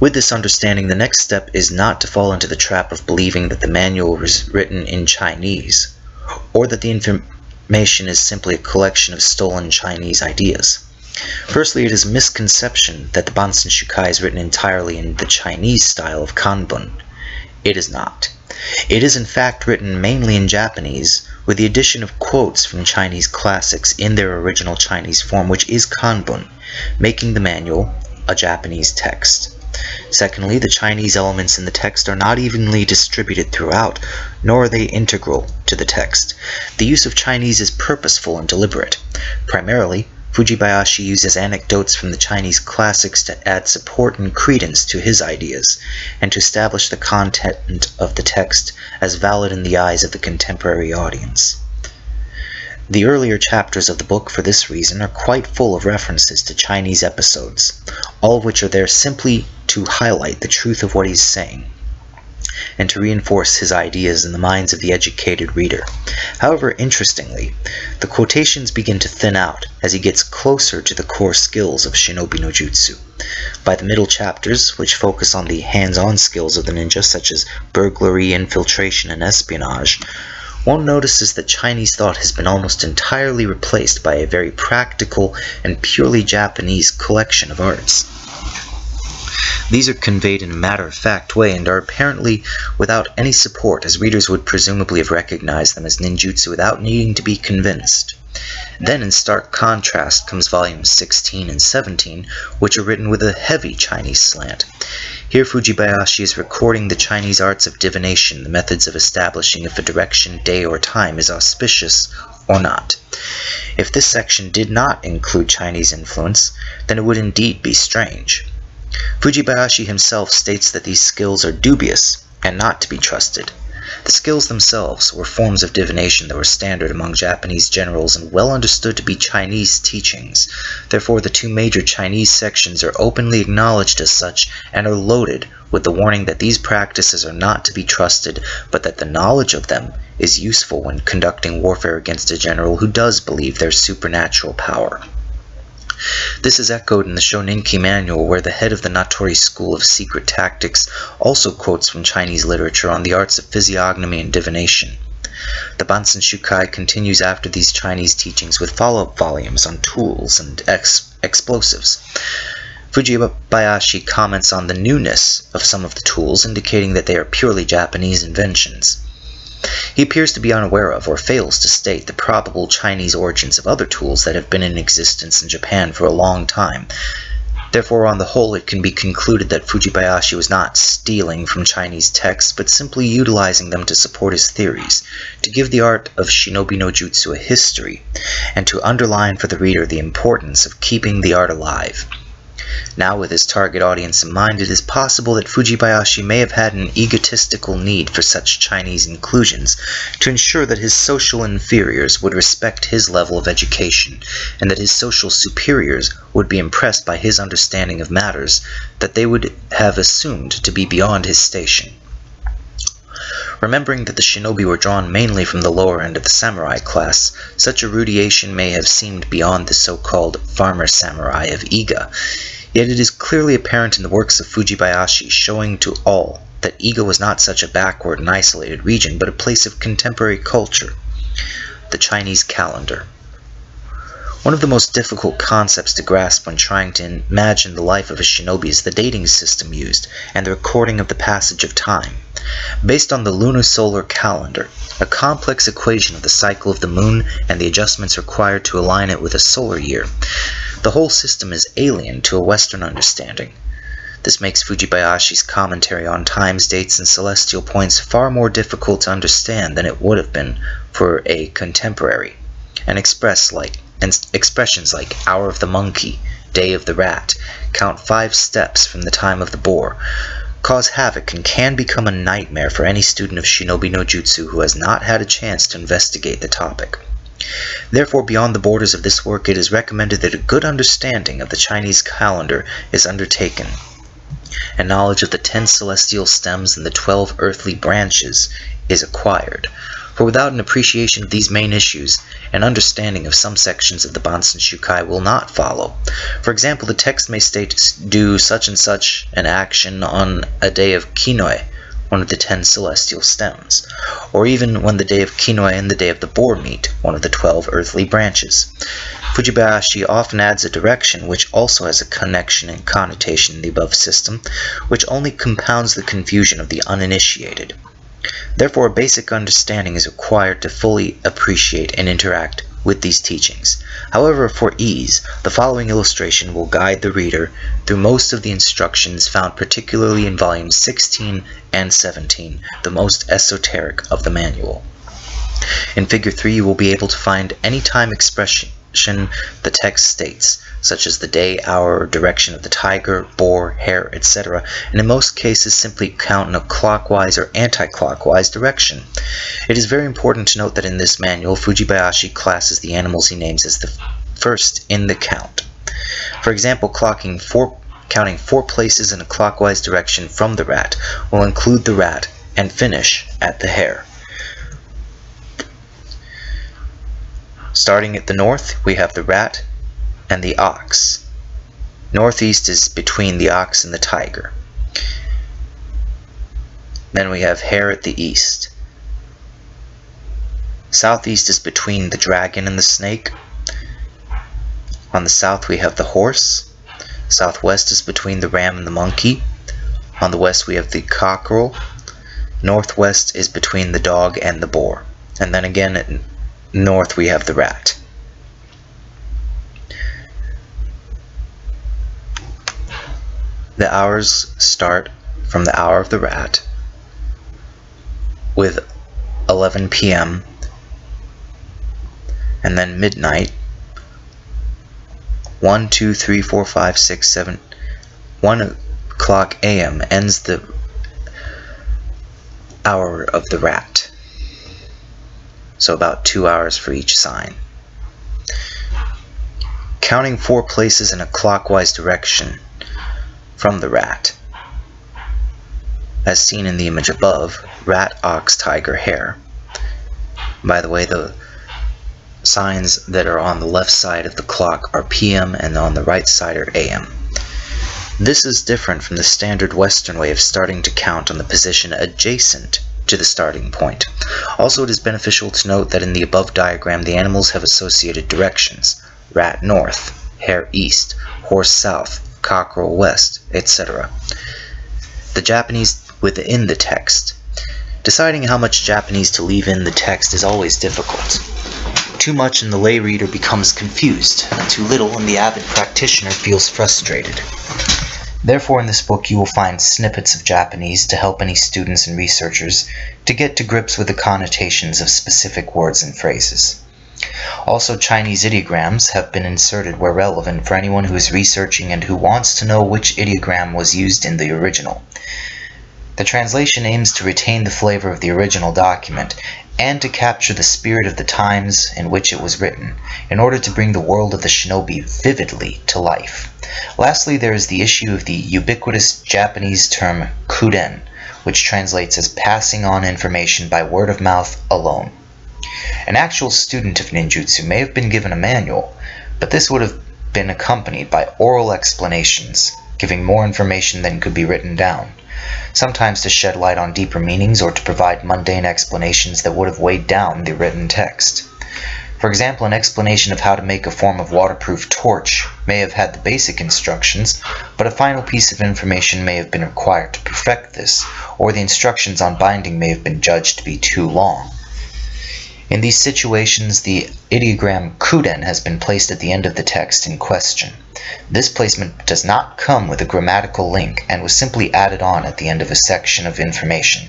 With this understanding, the next step is not to fall into the trap of believing that the manual was written in Chinese, or that the information is simply a collection of stolen Chinese ideas. Firstly, it is a misconception that the Bansen Shukai is written entirely in the Chinese style of Kanbun. It is not. It is in fact written mainly in Japanese, with the addition of quotes from Chinese classics in their original Chinese form, which is Kanbun, making the manual a Japanese text. Secondly, the Chinese elements in the text are not evenly distributed throughout, nor are they integral to the text. The use of Chinese is purposeful and deliberate. Primarily, Fujibayashi uses anecdotes from the Chinese classics to add support and credence to his ideas, and to establish the content of the text as valid in the eyes of the contemporary audience. The earlier chapters of the book, for this reason, are quite full of references to Chinese episodes, all of which are there simply to highlight the truth of what he's saying and to reinforce his ideas in the minds of the educated reader. However, interestingly, the quotations begin to thin out as he gets closer to the core skills of shinobi no jutsu. By the middle chapters, which focus on the hands-on skills of the ninja such as burglary, infiltration, and espionage, one notices that Chinese thought has been almost entirely replaced by a very practical and purely Japanese collection of arts. These are conveyed in a matter-of-fact way and are apparently without any support as readers would presumably have recognized them as ninjutsu without needing to be convinced. Then in stark contrast comes volumes 16 and 17, which are written with a heavy Chinese slant. Here Fujibayashi is recording the Chinese arts of divination, the methods of establishing if a direction, day, or time is auspicious or not. If this section did not include Chinese influence, then it would indeed be strange. Fujibayashi himself states that these skills are dubious and not to be trusted. The skills themselves were forms of divination that were standard among Japanese generals and well understood to be Chinese teachings. Therefore, the two major Chinese sections are openly acknowledged as such and are loaded with the warning that these practices are not to be trusted, but that the knowledge of them is useful when conducting warfare against a general who does believe their supernatural power. This is echoed in the Shoninki manual where the head of the Natori school of secret tactics also quotes from Chinese literature on the arts of physiognomy and divination. The Bansen Shukai continues after these Chinese teachings with follow-up volumes on tools and ex explosives. Fujibayashi comments on the newness of some of the tools, indicating that they are purely Japanese inventions. He appears to be unaware of, or fails to state, the probable Chinese origins of other tools that have been in existence in Japan for a long time. Therefore, on the whole, it can be concluded that Fujibayashi was not stealing from Chinese texts, but simply utilizing them to support his theories, to give the art of shinobi no jutsu a history, and to underline for the reader the importance of keeping the art alive. Now, with his target audience in mind, it is possible that Fujibayashi may have had an egotistical need for such Chinese inclusions to ensure that his social inferiors would respect his level of education, and that his social superiors would be impressed by his understanding of matters that they would have assumed to be beyond his station. Remembering that the shinobi were drawn mainly from the lower end of the samurai class, such a rudiation may have seemed beyond the so-called farmer samurai of Iga, Yet it is clearly apparent in the works of Fujibayashi, showing to all that Iga was not such a backward and isolated region, but a place of contemporary culture. The Chinese calendar. One of the most difficult concepts to grasp when trying to imagine the life of a shinobi is the dating system used and the recording of the passage of time. Based on the lunar solar calendar, a complex equation of the cycle of the moon and the adjustments required to align it with a solar year, the whole system is alien to a Western understanding. This makes Fujibayashi's commentary on times, dates, and celestial points far more difficult to understand than it would have been for a contemporary, and express like and expressions like hour of the monkey, day of the rat, count five steps from the time of the boar, cause havoc and can become a nightmare for any student of shinobi no jutsu who has not had a chance to investigate the topic. Therefore, beyond the borders of this work, it is recommended that a good understanding of the Chinese calendar is undertaken, and knowledge of the ten celestial stems and the twelve earthly branches is acquired, for without an appreciation of these main issues, an understanding of some sections of the Bansen Shukai will not follow. For example, the text may state do such and such an action on a day of Kinoe, one of the ten celestial stems, or even when the day of Kinoe and the day of the boar meet, one of the twelve earthly branches. Fujibayashi often adds a direction which also has a connection and connotation in the above system, which only compounds the confusion of the uninitiated. Therefore, a basic understanding is required to fully appreciate and interact with these teachings. However, for ease, the following illustration will guide the reader through most of the instructions found particularly in volumes 16 and 17, the most esoteric of the manual. In figure 3, you will be able to find any time expression the text states, such as the day, hour, direction of the tiger, boar, hare, etc., and in most cases simply count in a clockwise or anti-clockwise direction. It is very important to note that in this manual, Fujibayashi classes the animals he names as the first in the count. For example, clocking four, counting four places in a clockwise direction from the rat will include the rat and finish at the hare. Starting at the north, we have the rat and the ox. Northeast is between the ox and the tiger. Then we have hare at the east. Southeast is between the dragon and the snake. On the south we have the horse. Southwest is between the ram and the monkey. On the west we have the cockerel. Northwest is between the dog and the boar. And then again north we have the rat. The hours start from the hour of the rat with 11 p.m. and then midnight 1, 2, 3, 4, 5, 6, 7, 1 o'clock a.m. ends the hour of the rat so about two hours for each sign. Counting four places in a clockwise direction from the rat. As seen in the image above, rat, ox, tiger, hare. By the way, the signs that are on the left side of the clock are PM and on the right side are AM. This is different from the standard Western way of starting to count on the position adjacent to the starting point. Also, it is beneficial to note that in the above diagram the animals have associated directions, rat north, hare east, horse south, cockerel west, etc. The Japanese within the text. Deciding how much Japanese to leave in the text is always difficult. Too much and the lay reader becomes confused, too little and the avid practitioner feels frustrated. Therefore in this book you will find snippets of Japanese to help any students and researchers to get to grips with the connotations of specific words and phrases. Also Chinese ideograms have been inserted where relevant for anyone who is researching and who wants to know which ideogram was used in the original. The translation aims to retain the flavor of the original document and to capture the spirit of the times in which it was written, in order to bring the world of the shinobi vividly to life. Lastly, there is the issue of the ubiquitous Japanese term kuden, which translates as passing on information by word of mouth alone. An actual student of ninjutsu may have been given a manual, but this would have been accompanied by oral explanations, giving more information than could be written down, sometimes to shed light on deeper meanings or to provide mundane explanations that would have weighed down the written text. For example, an explanation of how to make a form of waterproof torch may have had the basic instructions, but a final piece of information may have been required to perfect this, or the instructions on binding may have been judged to be too long. In these situations, the ideogram kuden has been placed at the end of the text in question. This placement does not come with a grammatical link and was simply added on at the end of a section of information.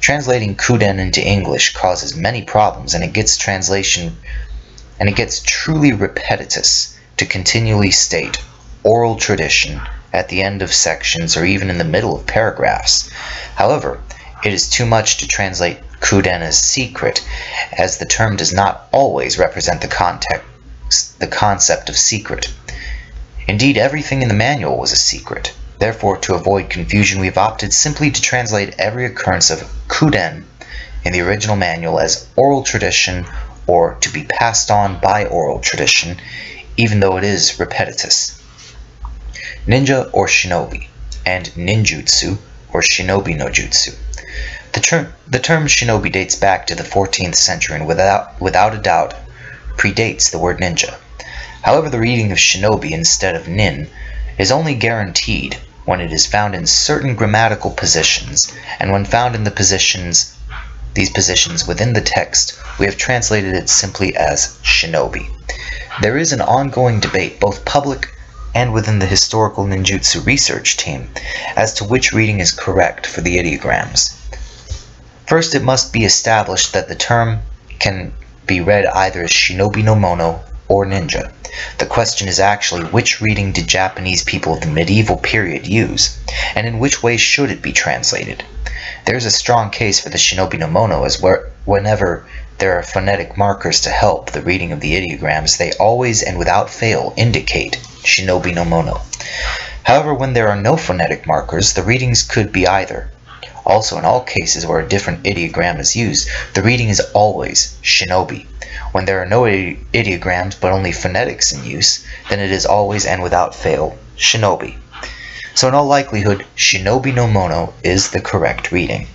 Translating kuden into English causes many problems and it gets translation and it gets truly repetitious to continually state oral tradition at the end of sections or even in the middle of paragraphs. However, it is too much to translate kuden as secret, as the term does not always represent the context, the concept of secret. Indeed, everything in the manual was a secret. Therefore, to avoid confusion, we've opted simply to translate every occurrence of kuden in the original manual as oral tradition or to be passed on by oral tradition, even though it is repetitious. Ninja or shinobi, and ninjutsu or shinobi no jutsu. The term, the term shinobi dates back to the 14th century and without, without a doubt predates the word ninja. However, the reading of shinobi instead of nin is only guaranteed when it is found in certain grammatical positions, and when found in the positions these positions within the text, we have translated it simply as shinobi. There is an ongoing debate, both public and within the historical ninjutsu research team, as to which reading is correct for the ideograms. First, it must be established that the term can be read either as shinobi no mono or ninja. The question is actually which reading did Japanese people of the medieval period use, and in which way should it be translated? There is a strong case for the shinobi no mono as where, whenever there are phonetic markers to help the reading of the ideograms, they always and without fail indicate shinobi no mono. However, when there are no phonetic markers, the readings could be either. Also, in all cases where a different ideogram is used, the reading is always shinobi. When there are no ideograms but only phonetics in use, then it is always and without fail shinobi. So in all likelihood, Shinobi no Mono is the correct reading.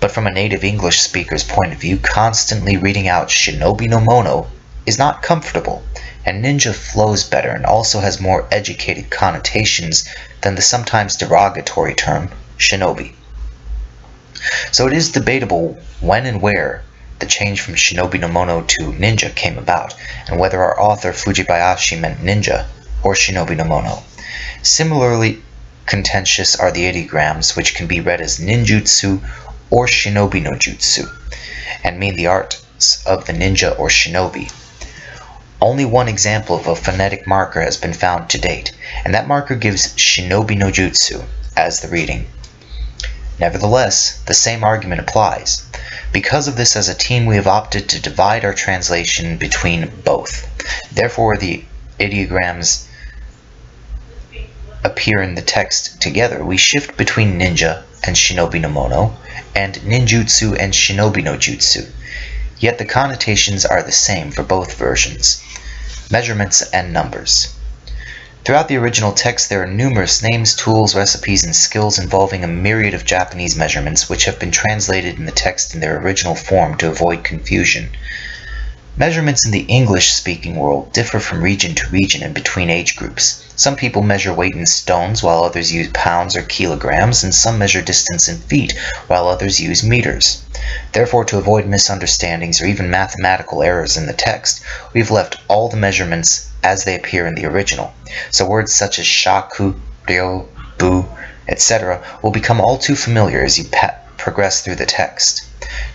But from a native English speaker's point of view, constantly reading out Shinobi no Mono is not comfortable, and ninja flows better and also has more educated connotations than the sometimes derogatory term shinobi. So it is debatable when and where the change from shinobi no mono to ninja came about, and whether our author Fujibayashi meant ninja or shinobi no mono. Similarly, contentious are the ideograms, which can be read as ninjutsu or shinobi no jutsu, and mean the arts of the ninja or shinobi. Only one example of a phonetic marker has been found to date, and that marker gives shinobi no jutsu as the reading. Nevertheless, the same argument applies. Because of this, as a team, we have opted to divide our translation between both. Therefore, the ideograms appear in the text together, we shift between ninja and shinobi no mono, and ninjutsu and shinobi no jutsu. Yet the connotations are the same for both versions. Measurements and numbers. Throughout the original text there are numerous names, tools, recipes, and skills involving a myriad of Japanese measurements which have been translated in the text in their original form to avoid confusion. Measurements in the English-speaking world differ from region to region and between age groups. Some people measure weight in stones, while others use pounds or kilograms, and some measure distance in feet, while others use meters. Therefore, to avoid misunderstandings or even mathematical errors in the text, we've left all the measurements as they appear in the original. So words such as shaku, ryo, bu, etc. will become all too familiar as you progress through the text.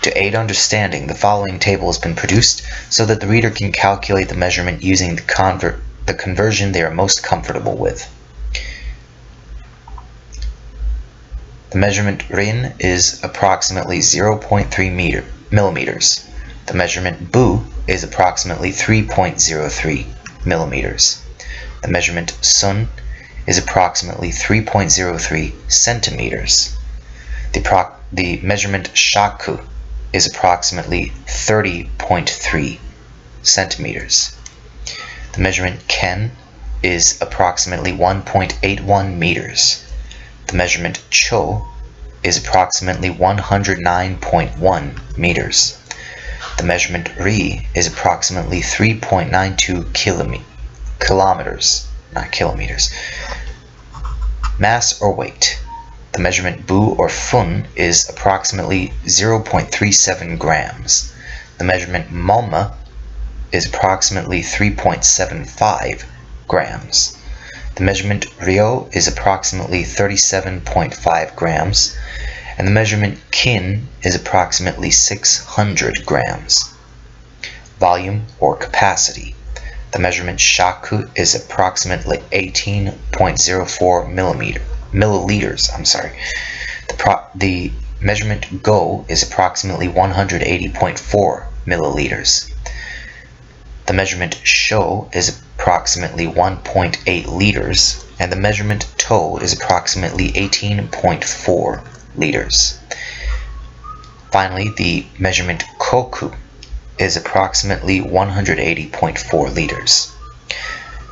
To aid understanding, the following table has been produced so that the reader can calculate the measurement using the, conver the conversion they are most comfortable with. The measurement rin is approximately 0.3 meter, millimeters. The measurement bu is approximately 3.03 millimeters. The measurement sun is approximately 3.03 centimeters. The pro- the measurement shaku is approximately 30.3 centimeters. The measurement ken is approximately 1.81 meters. The measurement cho is approximately 109.1 meters. The measurement Ri is approximately 3.92 kilometers, not kilometers. Mass or weight. The measurement Bu or Fun is approximately 0.37 grams. The measurement Monme is approximately 3.75 grams. The measurement Ryo is approximately 37.5 grams, and the measurement Kin is approximately 600 grams. Volume or capacity. The measurement Shaku is approximately 18.04 millimeter milliliters. I'm sorry. The, the measurement Go is approximately 180.4 milliliters. The measurement Sho is approximately 1.8 liters, and the measurement To is approximately 18.4 liters. Finally, the measurement Koku is approximately 180.4 liters.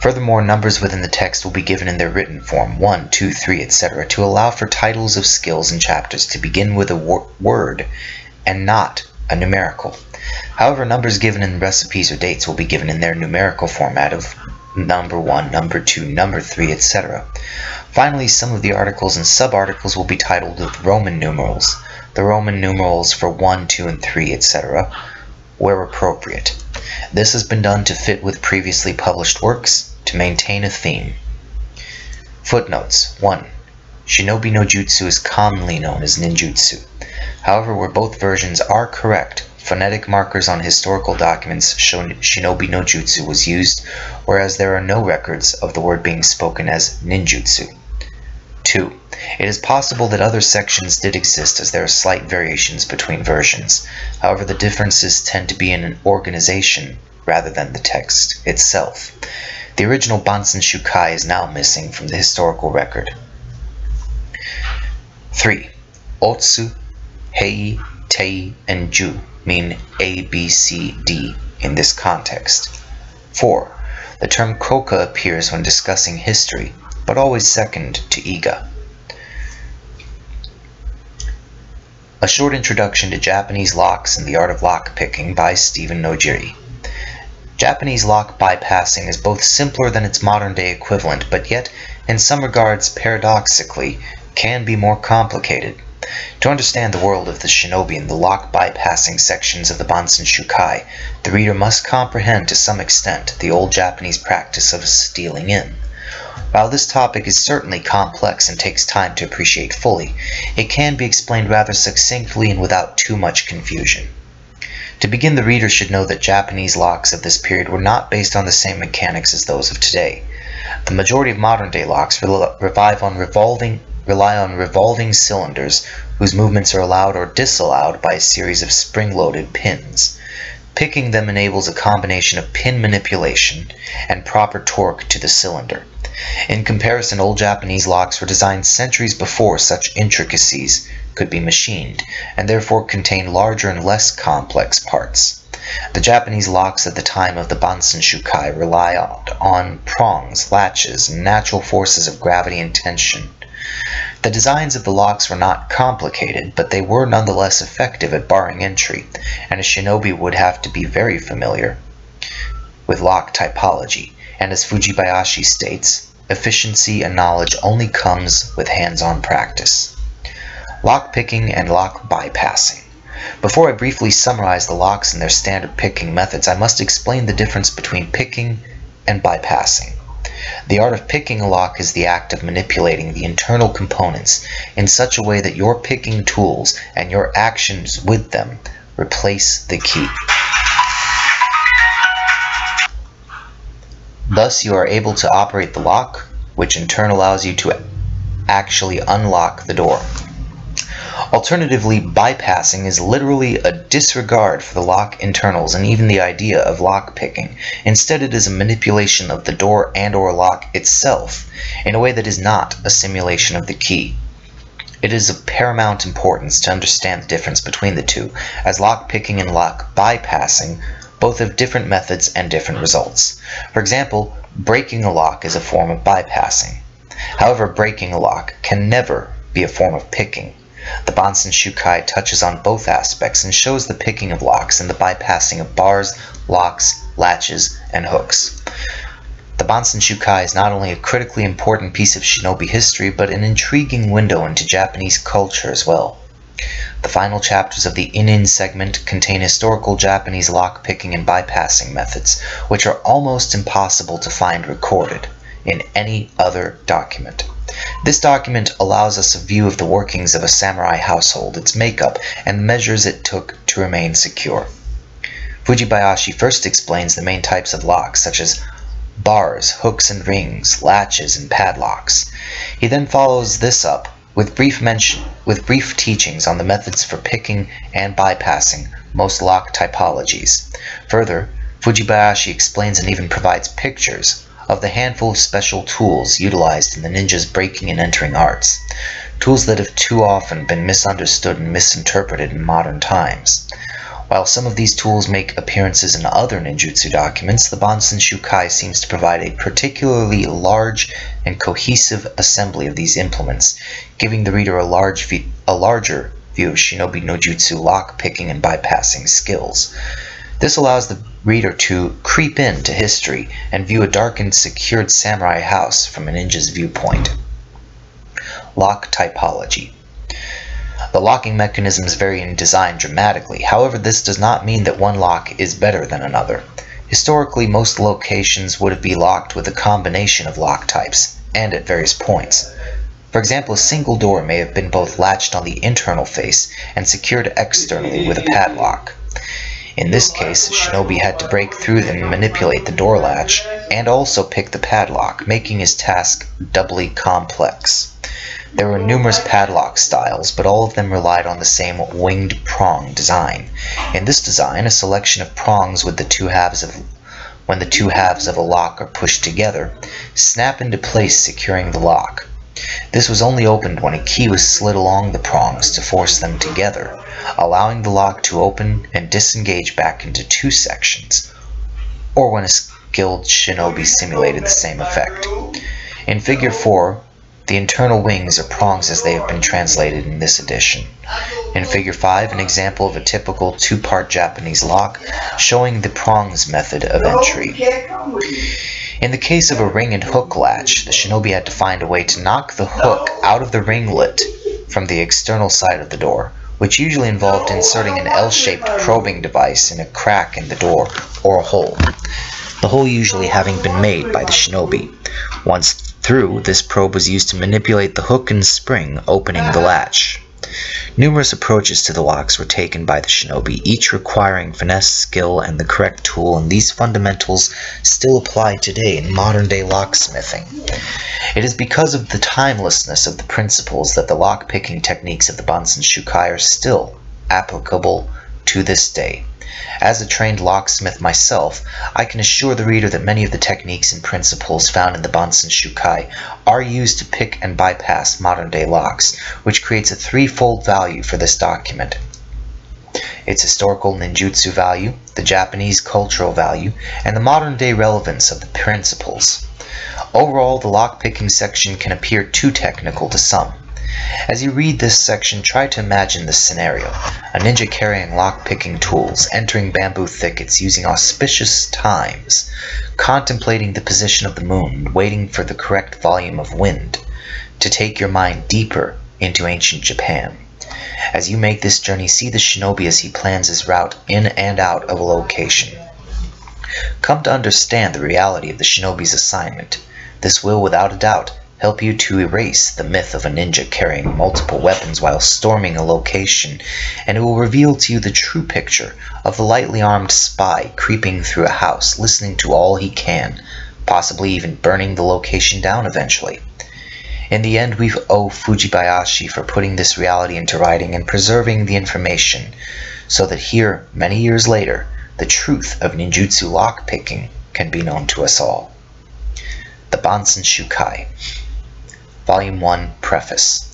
Furthermore, numbers within the text will be given in their written form, 1, 2, 3, etc., to allow for titles of skills and chapters to begin with a wor word and not a numerical. However, numbers given in recipes or dates will be given in their numerical format of number 1, number 2, number 3, etc. Finally, some of the articles and subarticles will be titled with Roman numerals, the Roman numerals for 1, 2, and 3, etc., where appropriate. This has been done to fit with previously published works, to maintain a theme. Footnotes 1. Shinobi no Jutsu is commonly known as ninjutsu. However, where both versions are correct, phonetic markers on historical documents show Shinobi no Jutsu was used, whereas there are no records of the word being spoken as ninjutsu. 2. It is possible that other sections did exist as there are slight variations between versions. However, the differences tend to be in an organization rather than the text itself. The original Bansen Shukai is now missing from the historical record. 3. Otsu, Hei, Tei, and Ju mean A, B, C, D in this context. 4. The term koka appears when discussing history, but always second to Iga. A short introduction to Japanese locks and the art of lock picking by Stephen Nojiri. Japanese lock bypassing is both simpler than its modern day equivalent, but yet, in some regards, paradoxically, can be more complicated. To understand the world of the shinobi and the lock bypassing sections of the Bansen Shukai, the reader must comprehend to some extent the old Japanese practice of stealing in. While this topic is certainly complex and takes time to appreciate fully, it can be explained rather succinctly and without too much confusion. To begin, the reader should know that Japanese locks of this period were not based on the same mechanics as those of today. The majority of modern-day locks revive on revolving, rely on revolving cylinders whose movements are allowed or disallowed by a series of spring-loaded pins. Picking them enables a combination of pin manipulation and proper torque to the cylinder. In comparison, old Japanese locks were designed centuries before such intricacies could be machined, and therefore contain larger and less complex parts. The Japanese locks at the time of the Bansen Shukai relied on prongs, latches, and natural forces of gravity and tension. The designs of the locks were not complicated, but they were nonetheless effective at barring entry, and a shinobi would have to be very familiar with lock typology, and as Fujibayashi states, efficiency and knowledge only comes with hands-on practice. Lock picking and lock bypassing. Before I briefly summarize the locks and their standard picking methods, I must explain the difference between picking and bypassing. The art of picking a lock is the act of manipulating the internal components in such a way that your picking tools and your actions with them replace the key. Thus, you are able to operate the lock, which in turn allows you to actually unlock the door. Alternatively, bypassing is literally a disregard for the lock internals and even the idea of lock picking. Instead, it is a manipulation of the door and or lock itself in a way that is not a simulation of the key. It is of paramount importance to understand the difference between the two, as lock picking and lock bypassing both have different methods and different results. For example, breaking a lock is a form of bypassing. However, breaking a lock can never be a form of picking. The Bansen Shukai touches on both aspects and shows the picking of locks and the bypassing of bars, locks, latches, and hooks. The Bansen Shukai is not only a critically important piece of shinobi history, but an intriguing window into Japanese culture as well. The final chapters of the Inin segment contain historical Japanese lock-picking and bypassing methods, which are almost impossible to find recorded in any other document. This document allows us a view of the workings of a samurai household, its makeup, and the measures it took to remain secure. Fujibayashi first explains the main types of locks, such as bars, hooks and rings, latches, and padlocks. He then follows this up with brief mention with brief teachings on the methods for picking and bypassing most lock typologies. Further, Fujibayashi explains and even provides pictures of the handful of special tools utilized in the ninja's breaking and entering arts, tools that have too often been misunderstood and misinterpreted in modern times. While some of these tools make appearances in other ninjutsu documents, the Bansen Shukai seems to provide a particularly large and cohesive assembly of these implements, giving the reader a, large a larger view of shinobi no jutsu lock picking and bypassing skills. This allows the reader to creep into history and view a darkened, secured samurai house from a ninja's viewpoint. Lock typology. The locking mechanisms vary in design dramatically. However, this does not mean that one lock is better than another. Historically, most locations would be locked with a combination of lock types, and at various points. For example, a single door may have been both latched on the internal face and secured externally with a padlock. In this case, Shinobi had to break through and manipulate the door latch, and also pick the padlock, making his task doubly complex. There were numerous padlock styles, but all of them relied on the same winged prong design. In this design, a selection of prongs with the two halves of when the two halves of a lock are pushed together, snap into place securing the lock. This was only opened when a key was slid along the prongs to force them together, allowing the lock to open and disengage back into two sections, or when a skilled shinobi simulated the same effect. In figure 4, the internal wings are prongs as they have been translated in this edition. In figure 5, an example of a typical two-part Japanese lock showing the prongs method of entry. In the case of a ring and hook latch, the shinobi had to find a way to knock the hook out of the ringlet from the external side of the door, which usually involved inserting an L-shaped probing device in a crack in the door or a hole, the hole usually having been made by the shinobi. Once through, this probe was used to manipulate the hook and spring, opening the latch. Numerous approaches to the locks were taken by the shinobi, each requiring finesse, skill, and the correct tool, and these fundamentals still apply today in modern-day locksmithing. It is because of the timelessness of the principles that the lock-picking techniques of the Bansen Shukai are still applicable to this day. As a trained locksmith myself, I can assure the reader that many of the techniques and principles found in the Bansen Shukai are used to pick and bypass modern-day locks, which creates a threefold value for this document. Its historical ninjutsu value, the Japanese cultural value, and the modern-day relevance of the principles. Overall, the lockpicking section can appear too technical to some. As you read this section, try to imagine this scenario. A ninja carrying lock-picking tools, entering bamboo thickets using auspicious times, contemplating the position of the moon, waiting for the correct volume of wind, to take your mind deeper into ancient Japan. As you make this journey, see the shinobi as he plans his route in and out of a location. Come to understand the reality of the shinobi's assignment. This will, without a doubt, help you to erase the myth of a ninja carrying multiple weapons while storming a location, and it will reveal to you the true picture of the lightly armed spy creeping through a house, listening to all he can, possibly even burning the location down eventually. In the end, we owe Fujibayashi for putting this reality into writing and preserving the information, so that here, many years later, the truth of ninjutsu lockpicking can be known to us all. The Bansen Shukai Volume 1 Preface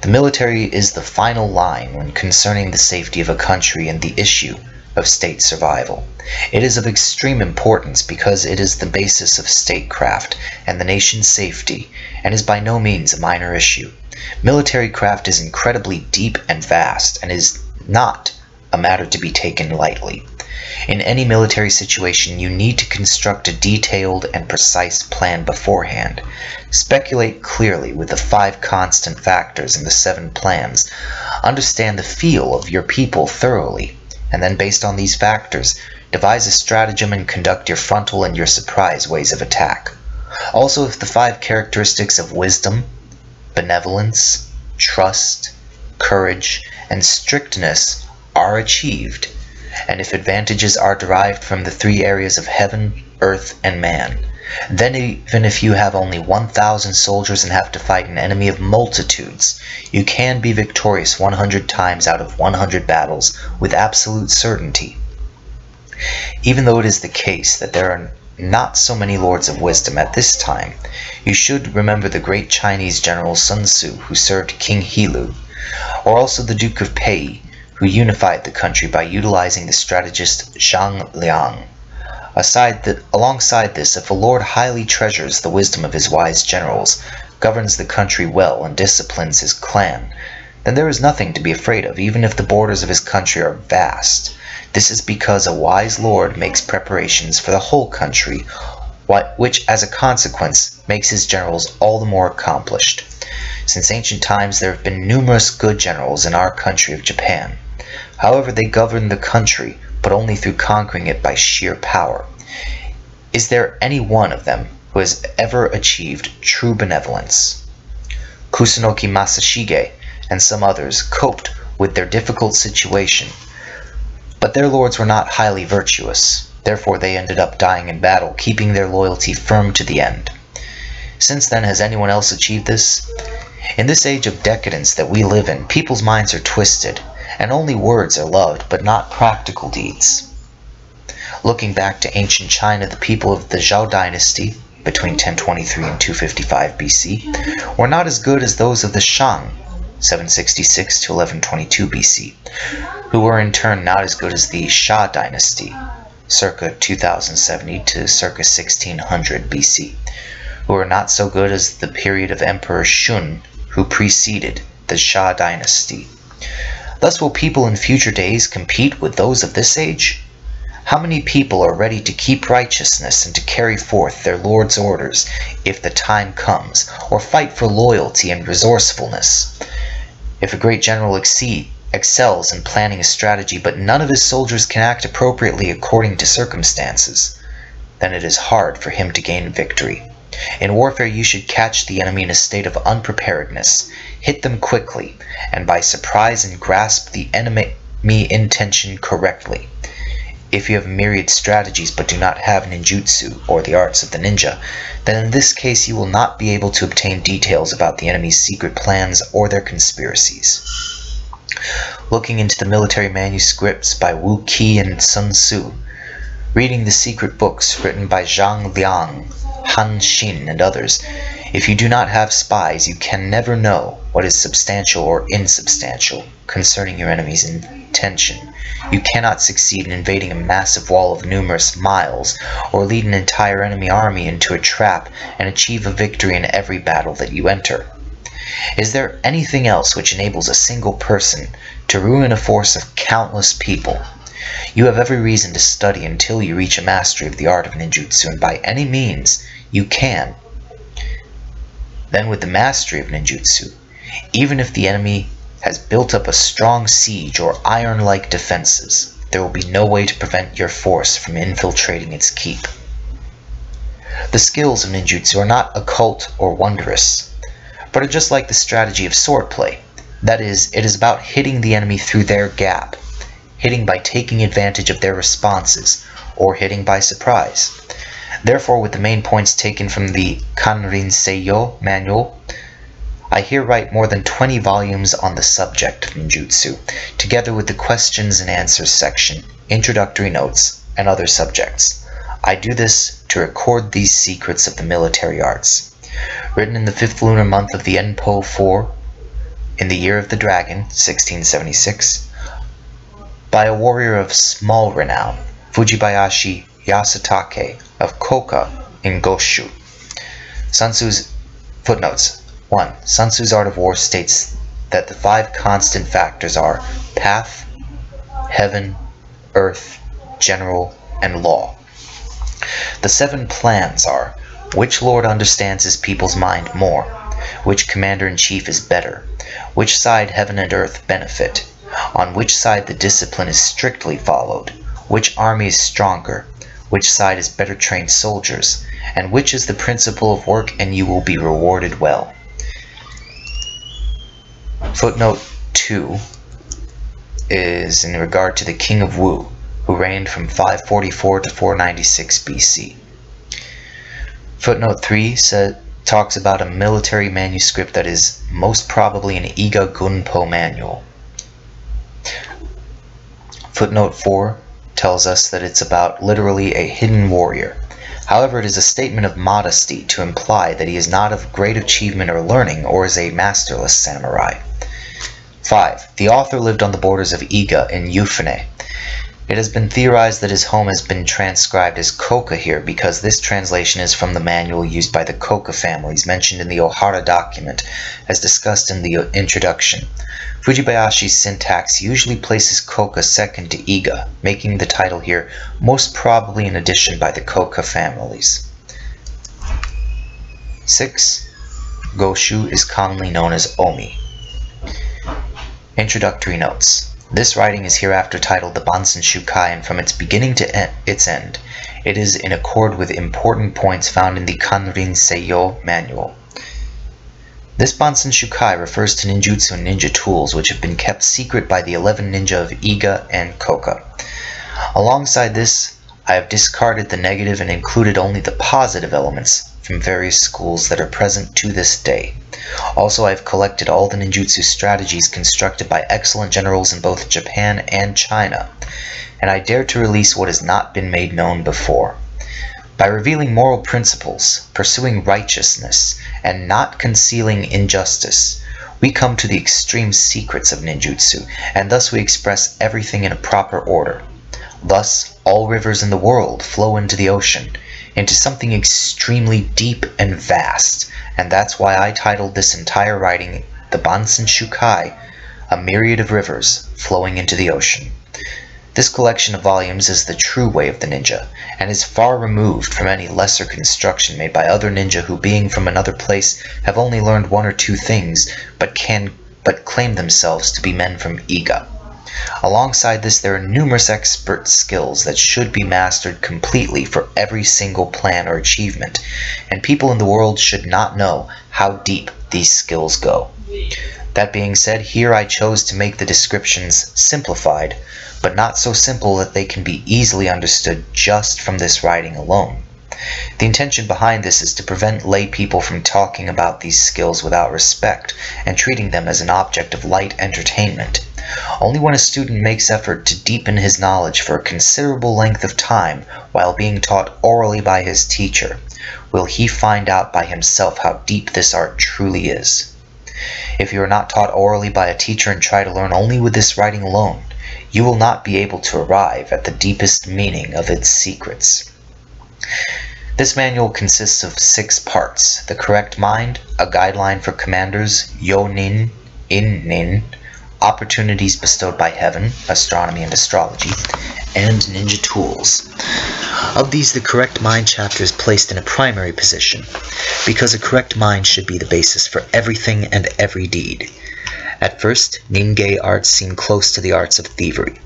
The military is the final line when concerning the safety of a country and the issue of state survival. It is of extreme importance because it is the basis of statecraft and the nation's safety, and is by no means a minor issue. Military craft is incredibly deep and vast, and is not a matter to be taken lightly. In any military situation, you need to construct a detailed and precise plan beforehand. Speculate clearly with the five constant factors in the seven plans. Understand the feel of your people thoroughly, and then based on these factors, devise a stratagem and conduct your frontal and your surprise ways of attack. Also, if the five characteristics of wisdom, benevolence, trust, courage, and strictness are achieved, and if advantages are derived from the three areas of heaven, earth, and man, then even if you have only 1,000 soldiers and have to fight an enemy of multitudes, you can be victorious 100 times out of 100 battles with absolute certainty. Even though it is the case that there are not so many lords of wisdom at this time, you should remember the great Chinese general Sun Tzu who served King Helu, or also the Duke of Pei who unified the country by utilizing the strategist Zhang Liang. Aside the, alongside this, if a lord highly treasures the wisdom of his wise generals, governs the country well, and disciplines his clan, then there is nothing to be afraid of, even if the borders of his country are vast. This is because a wise lord makes preparations for the whole country, which as a consequence makes his generals all the more accomplished. Since ancient times there have been numerous good generals in our country of Japan. However, they govern the country, but only through conquering it by sheer power. Is there any one of them who has ever achieved true benevolence? Kusunoki Masashige and some others coped with their difficult situation, but their lords were not highly virtuous. Therefore, they ended up dying in battle, keeping their loyalty firm to the end. Since then, has anyone else achieved this? In this age of decadence that we live in, people's minds are twisted, and only words are loved, but not practical deeds. Looking back to ancient China, the people of the Zhou dynasty, between 1023 and 255 BC, were not as good as those of the Shang, 766 to 1122 BC, who were in turn not as good as the Xia dynasty, circa 2070 to circa 1600 BC, who were not so good as the period of Emperor Shun, who preceded the Xia dynasty. Thus will people in future days compete with those of this age? How many people are ready to keep righteousness and to carry forth their Lord's orders if the time comes, or fight for loyalty and resourcefulness? If a great general exceed, excels in planning a strategy, but none of his soldiers can act appropriately according to circumstances, then it is hard for him to gain victory. In warfare you should catch the enemy in a state of unpreparedness, hit them quickly, and by surprise and grasp the enemy intention correctly. If you have myriad strategies but do not have ninjutsu, or the arts of the ninja, then in this case you will not be able to obtain details about the enemy's secret plans or their conspiracies. Looking into the military manuscripts by Wu Qi and Sun Tzu, reading the secret books written by Zhang Liang, Han Xin, and others, if you do not have spies, you can never know what is substantial or insubstantial concerning your enemy's intention. You cannot succeed in invading a massive wall of numerous miles, or lead an entire enemy army into a trap and achieve a victory in every battle that you enter. Is there anything else which enables a single person to ruin a force of countless people? You have every reason to study until you reach a mastery of the art of ninjutsu, and by any means you can. Then with the mastery of ninjutsu, even if the enemy has built up a strong siege or iron-like defenses, there will be no way to prevent your force from infiltrating its keep. The skills of ninjutsu are not occult or wondrous, but are just like the strategy of swordplay. That is, it is about hitting the enemy through their gap, hitting by taking advantage of their responses, or hitting by surprise. Therefore, with the main points taken from the Kanrin Seiyo manual, I here write more than 20 volumes on the subject of ninjutsu, together with the questions and answers section, introductory notes, and other subjects. I do this to record these secrets of the military arts. Written in the fifth lunar month of the Enpo 4, in the year of the dragon, 1676, by a warrior of small renown, Fujibayashi Yasutake of Koka in Goshu. Sun Tzu's footnotes 1. Sun Tzu's Art of War states that the five constant factors are path, heaven, earth, general, and law. The seven plans are which lord understands his people's mind more, which commander-in-chief is better, which side heaven and earth benefit, on which side the discipline is strictly followed, which army is stronger, which side is better trained soldiers, and which is the principle of work and you will be rewarded well. Footnote 2 is in regard to the king of Wu, who reigned from 544 to 496 BC. Footnote 3 said, talks about a military manuscript that is most probably an Iga Gunpo manual. Footnote 4 tells us that it's about literally a hidden warrior. However, it is a statement of modesty to imply that he is not of great achievement or learning or is a masterless samurai. 5. The author lived on the borders of Iga in Yufune. It has been theorized that his home has been transcribed as Koka here because this translation is from the manual used by the Koka families mentioned in the Ohara document, as discussed in the introduction. Fujibayashi's syntax usually places Koka second to Iga, making the title here most probably an addition by the Koka families. 6. Goshu is commonly known as Omi. Introductory notes. This writing is hereafter titled the Bansen Shukai, and from its beginning to en its end, it is in accord with important points found in the Kanrin Seiyo manual. This Bansen Shukai refers to ninjutsu and ninja tools which have been kept secret by the 11 ninja of Iga and Koka. Alongside this, I have discarded the negative and included only the positive elements from various schools that are present to this day. Also, I have collected all the ninjutsu strategies constructed by excellent generals in both Japan and China, and I dare to release what has not been made known before. By revealing moral principles, pursuing righteousness, and not concealing injustice, we come to the extreme secrets of ninjutsu, and thus we express everything in a proper order. Thus, all rivers in the world flow into the ocean, into something extremely deep and vast, and that's why I titled this entire writing The Bansen Shukai, A Myriad of Rivers Flowing into the Ocean. This collection of volumes is the true way of the ninja, and is far removed from any lesser construction made by other ninja who being from another place have only learned one or two things, but can but claim themselves to be men from Iga. Alongside this, there are numerous expert skills that should be mastered completely for every single plan or achievement, and people in the world should not know how deep these skills go. That being said, here I chose to make the descriptions simplified, but not so simple that they can be easily understood just from this writing alone. The intention behind this is to prevent lay people from talking about these skills without respect and treating them as an object of light entertainment. Only when a student makes effort to deepen his knowledge for a considerable length of time while being taught orally by his teacher will he find out by himself how deep this art truly is. If you are not taught orally by a teacher and try to learn only with this writing alone, you will not be able to arrive at the deepest meaning of its secrets. This manual consists of six parts. The correct mind, a guideline for commanders, Yo-nin, In-nin, opportunities bestowed by heaven, astronomy and astrology, and ninja tools. Of these, the correct mind chapter is placed in a primary position, because a correct mind should be the basis for everything and every deed. At first, Ninja arts seem close to the arts of thievery,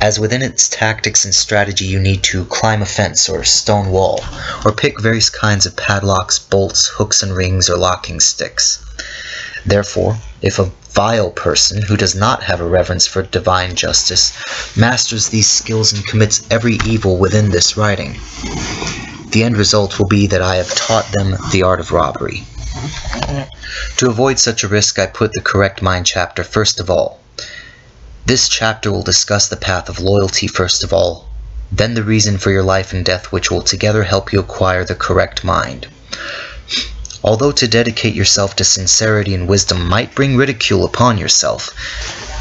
as within its tactics and strategy you need to climb a fence or stone wall, or pick various kinds of padlocks, bolts, hooks and rings, or locking sticks. Therefore, if a vile person who does not have a reverence for divine justice masters these skills and commits every evil within this writing, the end result will be that I have taught them the art of robbery. To avoid such a risk, I put the correct mind chapter first of all. This chapter will discuss the path of loyalty first of all, then the reason for your life and death which will together help you acquire the correct mind. Although to dedicate yourself to sincerity and wisdom might bring ridicule upon yourself,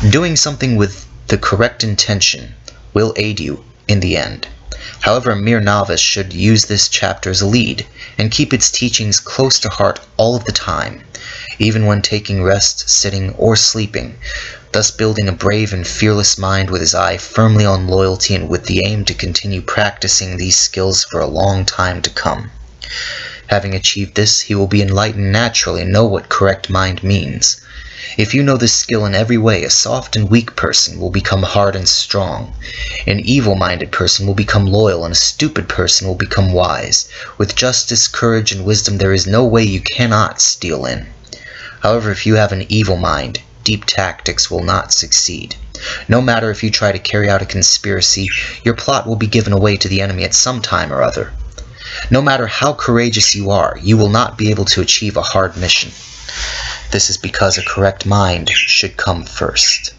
doing something with the correct intention will aid you in the end. However, a mere novice should use this chapter as a lead, and keep its teachings close to heart all of the time, even when taking rest, sitting, or sleeping, thus building a brave and fearless mind with his eye firmly on loyalty and with the aim to continue practicing these skills for a long time to come. Having achieved this, he will be enlightened naturally and know what correct mind means. If you know this skill in every way, a soft and weak person will become hard and strong. An evil-minded person will become loyal, and a stupid person will become wise. With justice, courage, and wisdom there is no way you cannot steal in. However, if you have an evil mind, deep tactics will not succeed. No matter if you try to carry out a conspiracy, your plot will be given away to the enemy at some time or other. No matter how courageous you are, you will not be able to achieve a hard mission. This is because a correct mind should come first.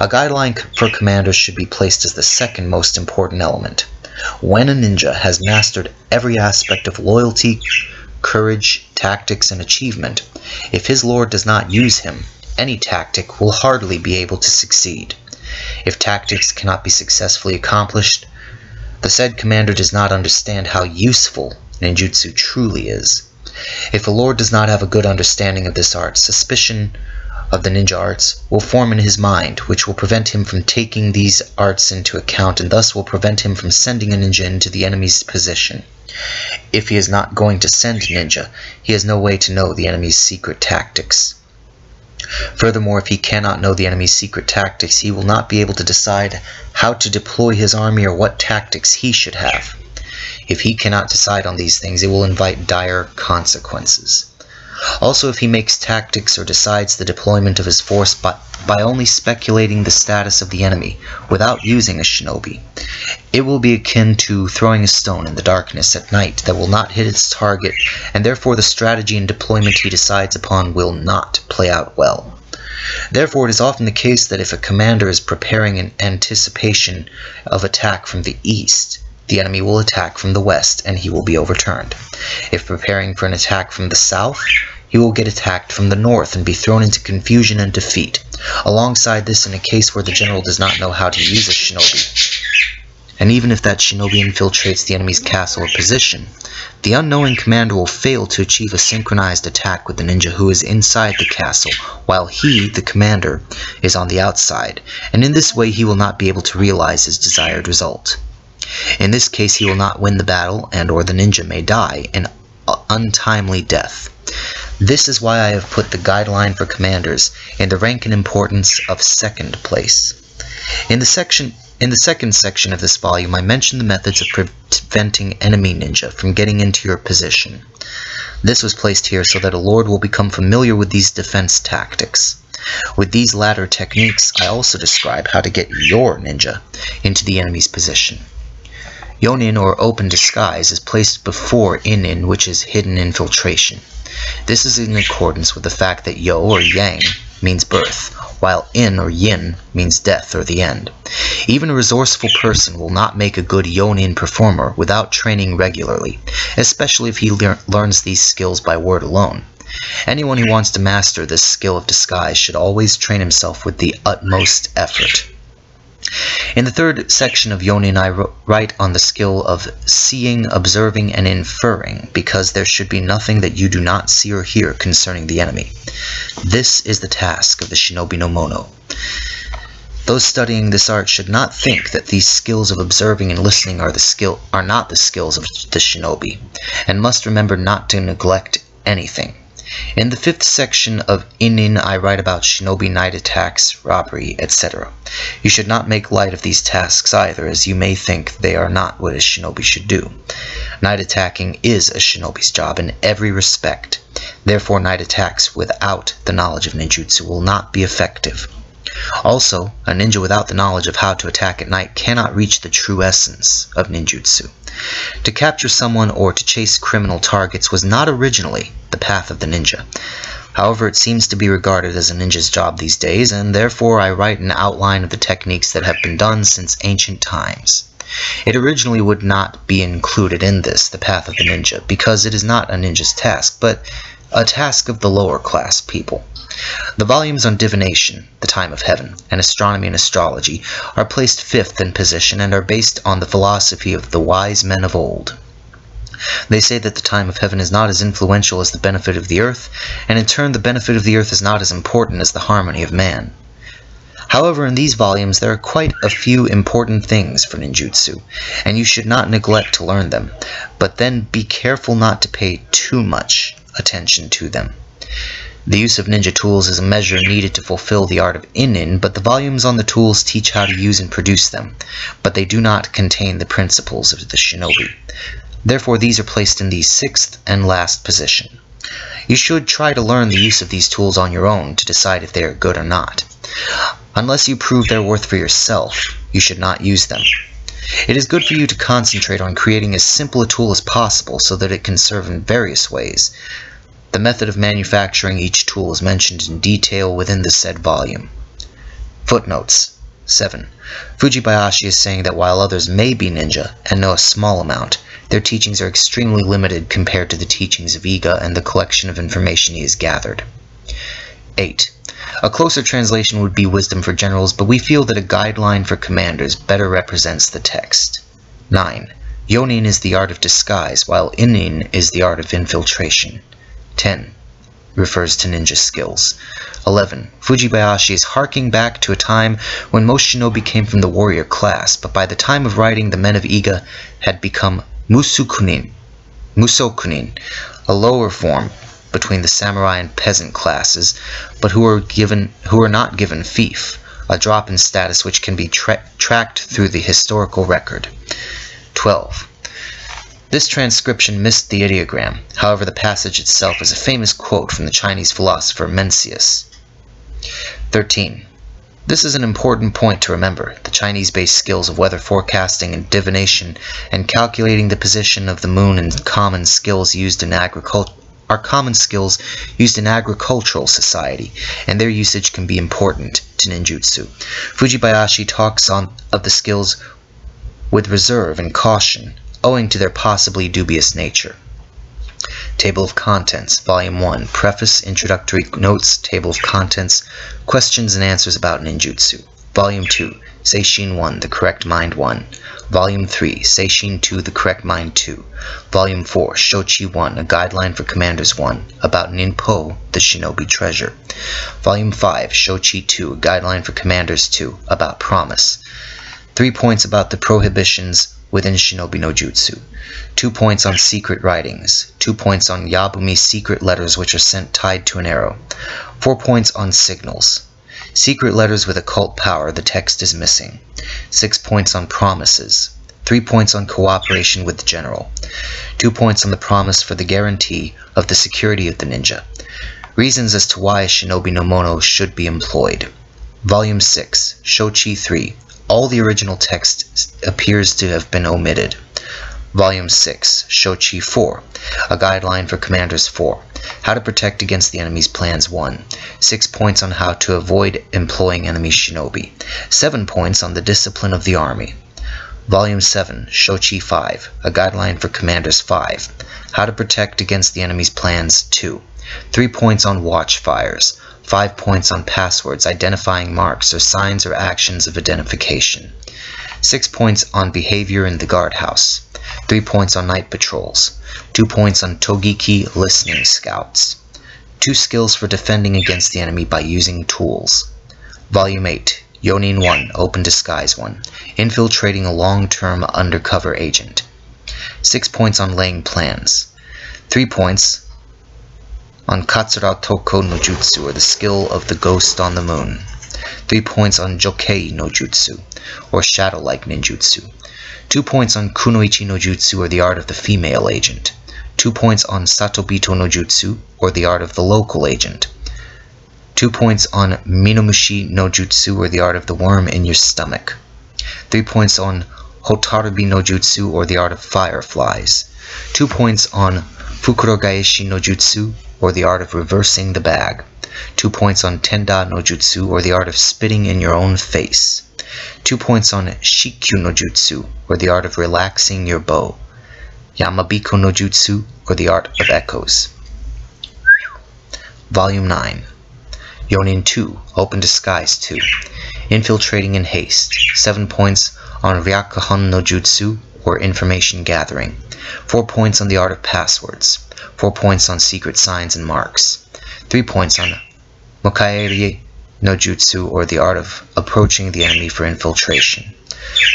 A guideline for commanders should be placed as the second most important element. When a ninja has mastered every aspect of loyalty, courage, tactics, and achievement, if his lord does not use him, any tactic will hardly be able to succeed. If tactics cannot be successfully accomplished, the said commander does not understand how useful ninjutsu truly is. If a lord does not have a good understanding of this art, suspicion of the ninja arts will form in his mind, which will prevent him from taking these arts into account and thus will prevent him from sending a ninja into the enemy's position. If he is not going to send a ninja, he has no way to know the enemy's secret tactics. Furthermore, if he cannot know the enemy's secret tactics, he will not be able to decide how to deploy his army or what tactics he should have. If he cannot decide on these things, it will invite dire consequences. Also, if he makes tactics or decides the deployment of his force by, by only speculating the status of the enemy without using a shinobi, it will be akin to throwing a stone in the darkness at night that will not hit its target, and therefore the strategy and deployment he decides upon will not play out well. Therefore, it is often the case that if a commander is preparing in anticipation of attack from the east, the enemy will attack from the west and he will be overturned. If preparing for an attack from the south, he will get attacked from the north and be thrown into confusion and defeat. Alongside this, in a case where the general does not know how to use a shinobi, and even if that shinobi infiltrates the enemy's castle or position, the unknowing commander will fail to achieve a synchronized attack with the ninja who is inside the castle, while he, the commander, is on the outside, and in this way he will not be able to realize his desired result. In this case, he will not win the battle, and or the ninja may die an untimely death. This is why I have put the guideline for commanders in the rank and importance of second place. In the section in the second section of this volume, I mentioned the methods of preventing enemy ninja from getting into your position. This was placed here so that a lord will become familiar with these defense tactics. With these latter techniques, I also describe how to get your ninja into the enemy's position. Yonin or open disguise is placed before Inin which is hidden infiltration. This is in accordance with the fact that Yo or Yang means birth, while In or Yin means death or the end. Even a resourceful person will not make a good Yonin performer without training regularly, especially if he lear learns these skills by word alone. Anyone who wants to master this skill of disguise should always train himself with the utmost effort. In the third section of Yonin, I write on the skill of seeing, observing, and inferring, because there should be nothing that you do not see or hear concerning the enemy. This is the task of the Shinobi no Mono. Those studying this art should not think that these skills of observing and listening are the skill are not the skills of the shinobi, and must remember not to neglect anything. In the fifth section of Inin I write about shinobi night attacks, robbery, etc. You should not make light of these tasks either, as you may think they are not what a shinobi should do. Night attacking is a shinobi's job in every respect. Therefore, night attacks without the knowledge of ninjutsu will not be effective. Also, a ninja without the knowledge of how to attack at night cannot reach the true essence of ninjutsu. To capture someone or to chase criminal targets was not originally the path of the ninja. However, it seems to be regarded as a ninja's job these days, and therefore I write an outline of the techniques that have been done since ancient times. It originally would not be included in this, the path of the ninja, because it is not a ninja's task, but a task of the lower class people. The volumes on divination, the time of heaven, and astronomy and astrology are placed fifth in position and are based on the philosophy of the wise men of old. They say that the time of heaven is not as influential as the benefit of the earth, and in turn the benefit of the earth is not as important as the harmony of man. However, in these volumes there are quite a few important things for ninjutsu, and you should not neglect to learn them, but then be careful not to pay too much attention to them. The use of ninja tools is a measure needed to fulfill the art of Inin, but the volumes on the tools teach how to use and produce them, but they do not contain the principles of the shinobi. Therefore, these are placed in the sixth and last position. You should try to learn the use of these tools on your own to decide if they are good or not. Unless you prove their worth for yourself, you should not use them. It is good for you to concentrate on creating as simple a tool as possible so that it can serve in various ways, the method of manufacturing each tool is mentioned in detail within the said volume. Footnotes 7. Fujibayashi is saying that while others may be ninja and know a small amount, their teachings are extremely limited compared to the teachings of Iga and the collection of information he has gathered. 8. A closer translation would be wisdom for generals, but we feel that a guideline for commanders better represents the text. 9. Yonin is the art of disguise, while Inin is the art of infiltration. 10 refers to ninja skills. 11. Fujibayashi is harking back to a time when most shinobi came from the warrior class, but by the time of writing, the men of Iga had become musukunin, musokunin, a lower form between the samurai and peasant classes, but who are given who are not given fief, a drop in status which can be tra tracked through the historical record. 12. This transcription missed the ideogram, however the passage itself is a famous quote from the Chinese philosopher Mencius. 13. This is an important point to remember. The Chinese-based skills of weather forecasting and divination and calculating the position of the moon and common skills used in agriculture are common skills used in agricultural society, and their usage can be important to ninjutsu. Fujibayashi talks on of the skills with reserve and caution, owing to their possibly dubious nature. Table of Contents, Volume 1, Preface, Introductory Notes, Table of Contents, Questions and Answers about Ninjutsu. Volume 2, Seishin 1, The Correct Mind 1. Volume 3, Seishin 2, The Correct Mind 2. Volume 4, Shochi 1, A Guideline for Commanders 1, about Ninpo, the Shinobi Treasure. Volume 5, Shochi 2, A Guideline for Commanders 2, about Promise. Three points about the prohibitions within Shinobi no Jutsu. Two points on secret writings. Two points on Yabumi secret letters which are sent tied to an arrow. Four points on signals. Secret letters with occult power, the text is missing. Six points on promises. Three points on cooperation with the general. Two points on the promise for the guarantee of the security of the ninja. Reasons as to why Shinobi no Mono should be employed. Volume 6, Shochi 3, all the original text appears to have been omitted. Volume 6, Shochi 4, A Guideline for Commanders 4, How to Protect Against the Enemy's Plans 1, 6 points on how to avoid employing enemy shinobi, 7 points on the discipline of the army. Volume 7, Shochi 5, A Guideline for Commanders 5, How to Protect Against the Enemy's Plans 2, 3 points on watch fires, 5 points on passwords identifying marks or signs or actions of identification, 6 points on behavior in the guardhouse, 3 points on night patrols, 2 points on Togiki listening scouts, 2 skills for defending against the enemy by using tools. Volume 8, Yonin 1, Open Disguise 1, Infiltrating a long-term undercover agent. 6 points on laying plans. 3 points on Katsura Toko no Jutsu, or the skill of the ghost on the moon. 3 points on Jokei no Jutsu, or shadow-like ninjutsu. 2 points on Kunoichi no Jutsu, or the art of the female agent. 2 points on Satobito no Jutsu, or the art of the local agent. 2 points on Minomushi no Jutsu, or the art of the worm in your stomach. 3 points on Hotarubi no Jutsu, or the art of fireflies. 2 points on Fukurogaeshi no Jutsu, or the art of reversing the bag. Two points on Tenda no Jutsu, or the art of spitting in your own face. Two points on Shikyu no Jutsu, or the art of relaxing your bow. Yamabiko no Jutsu, or the art of echoes. Volume 9. Yonin 2, Open Disguise 2. Infiltrating in Haste, 7 points on Ryakuhon no Jutsu, or Information Gathering. 4 points on the Art of Passwords. 4 points on Secret Signs and Marks. 3 points on Mokaeri no Jutsu, or the Art of Approaching the Enemy for Infiltration.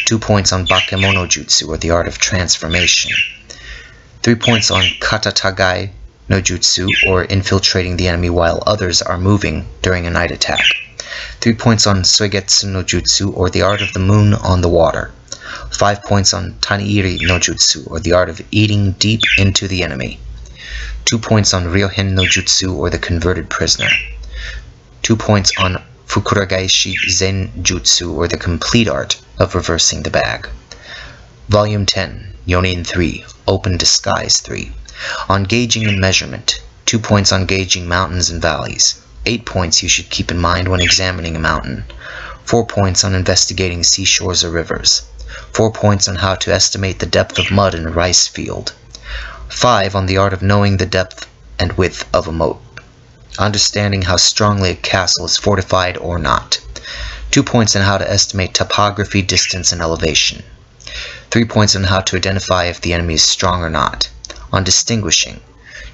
2 points on Bakemono Jutsu, or the Art of Transformation. 3 points on Katatagai no Jutsu, or infiltrating the enemy while others are moving during a night attack. 3 points on Suigetsu no Jutsu, or the art of the moon on the water. 5 points on Taniiri no Jutsu, or the art of eating deep into the enemy. 2 points on Ryohen no Jutsu, or the converted prisoner. 2 points on Fukurogaeshi Zen Jutsu, or the complete art of reversing the bag. Volume 10, Yonin 3, Open Disguise 3. On gauging and measurement, 2 points on gauging mountains and valleys. 8 points you should keep in mind when examining a mountain. 4 points on investigating seashores or rivers. 4 points on how to estimate the depth of mud in a rice field. 5 on the art of knowing the depth and width of a moat. Understanding how strongly a castle is fortified or not. 2 points on how to estimate topography, distance, and elevation. 3 points on how to identify if the enemy is strong or not. On distinguishing.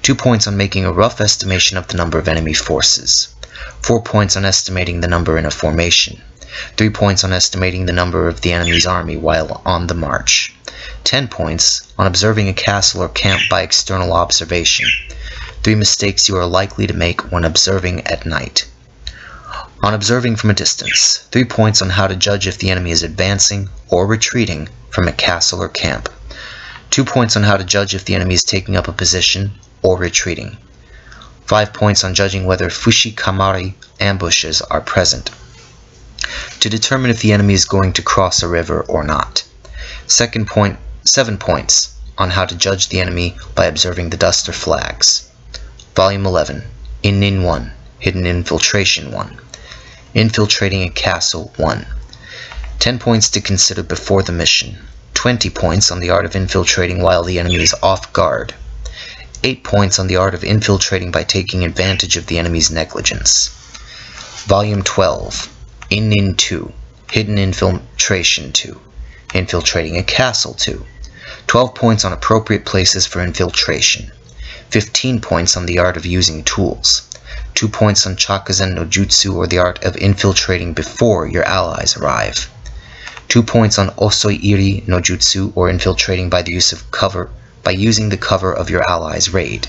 2 points on making a rough estimation of the number of enemy forces. 4 points on estimating the number in a formation. 3 points on estimating the number of the enemy's army while on the march. 10 points on observing a castle or camp by external observation. 3 mistakes you are likely to make when observing at night. On observing from a distance, 3 points on how to judge if the enemy is advancing or retreating from a castle or camp. 2 points on how to judge if the enemy is taking up a position or retreating. 5 points on judging whether Fushikamari ambushes are present. To determine if the enemy is going to cross a river or not. Second point, 7 points on how to judge the enemy by observing the dust or flags. Volume 11, Inin 1, Hidden Infiltration 1. Infiltrating a Castle 1. 10 points to consider before the mission. 20 points on the art of infiltrating while the enemy is off guard. 8 points on the art of infiltrating by taking advantage of the enemy's negligence. Volume 12. Inin 2. Hidden Infiltration 2. Infiltrating a Castle 2. 12 points on appropriate places for infiltration. 15 points on the art of using tools. 2 points on Chakuzen no Jutsu or the art of infiltrating before your allies arrive. 2 points on Osoi Iri no Jutsu or infiltrating by the use of cover by using the cover of your allies' raid.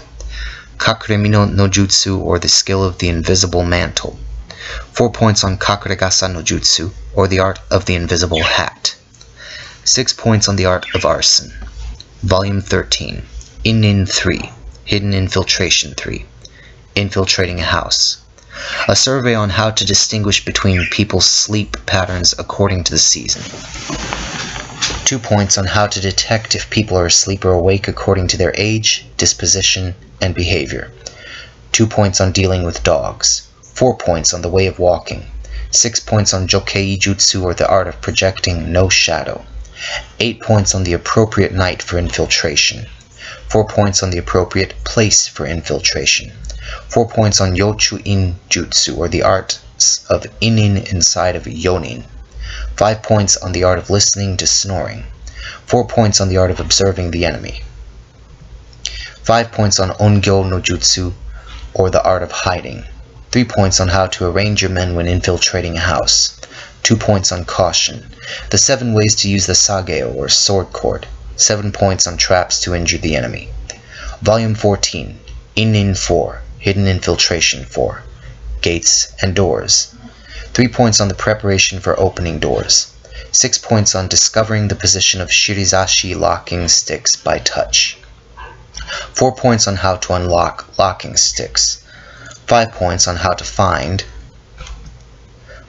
Kakuremino no Jutsu or the skill of the invisible mantle. 4 points on Kakuregasa no Jutsu or the art of the invisible hat. 6 points on the art of arson. Volume 13. Inin 3. Hidden Infiltration 3 infiltrating a house. A survey on how to distinguish between people's sleep patterns according to the season. Two points on how to detect if people are asleep or awake according to their age, disposition, and behavior. Two points on dealing with dogs. Four points on the way of walking. Six points on Jokei Jutsu or the art of projecting no shadow. Eight points on the appropriate night for infiltration. Four points on the appropriate place for infiltration. 4 points on Yochu In Jutsu, or the arts of Inin inside of Yonin. 5 points on the art of listening to snoring. 4 points on the art of observing the enemy. 5 points on Ongyo no Jutsu, or the art of hiding. 3 points on how to arrange your men when infiltrating a house. 2 points on caution. The 7 ways to use the sageo, or sword cord. 7 points on traps to injure the enemy. Volume 14, Inin 4. Hidden Infiltration 4. Gates and Doors. 3 points on the preparation for opening doors. 6 points on discovering the position of Shirizashi locking sticks by touch. 4 points on how to unlock locking sticks. 5 points on how to find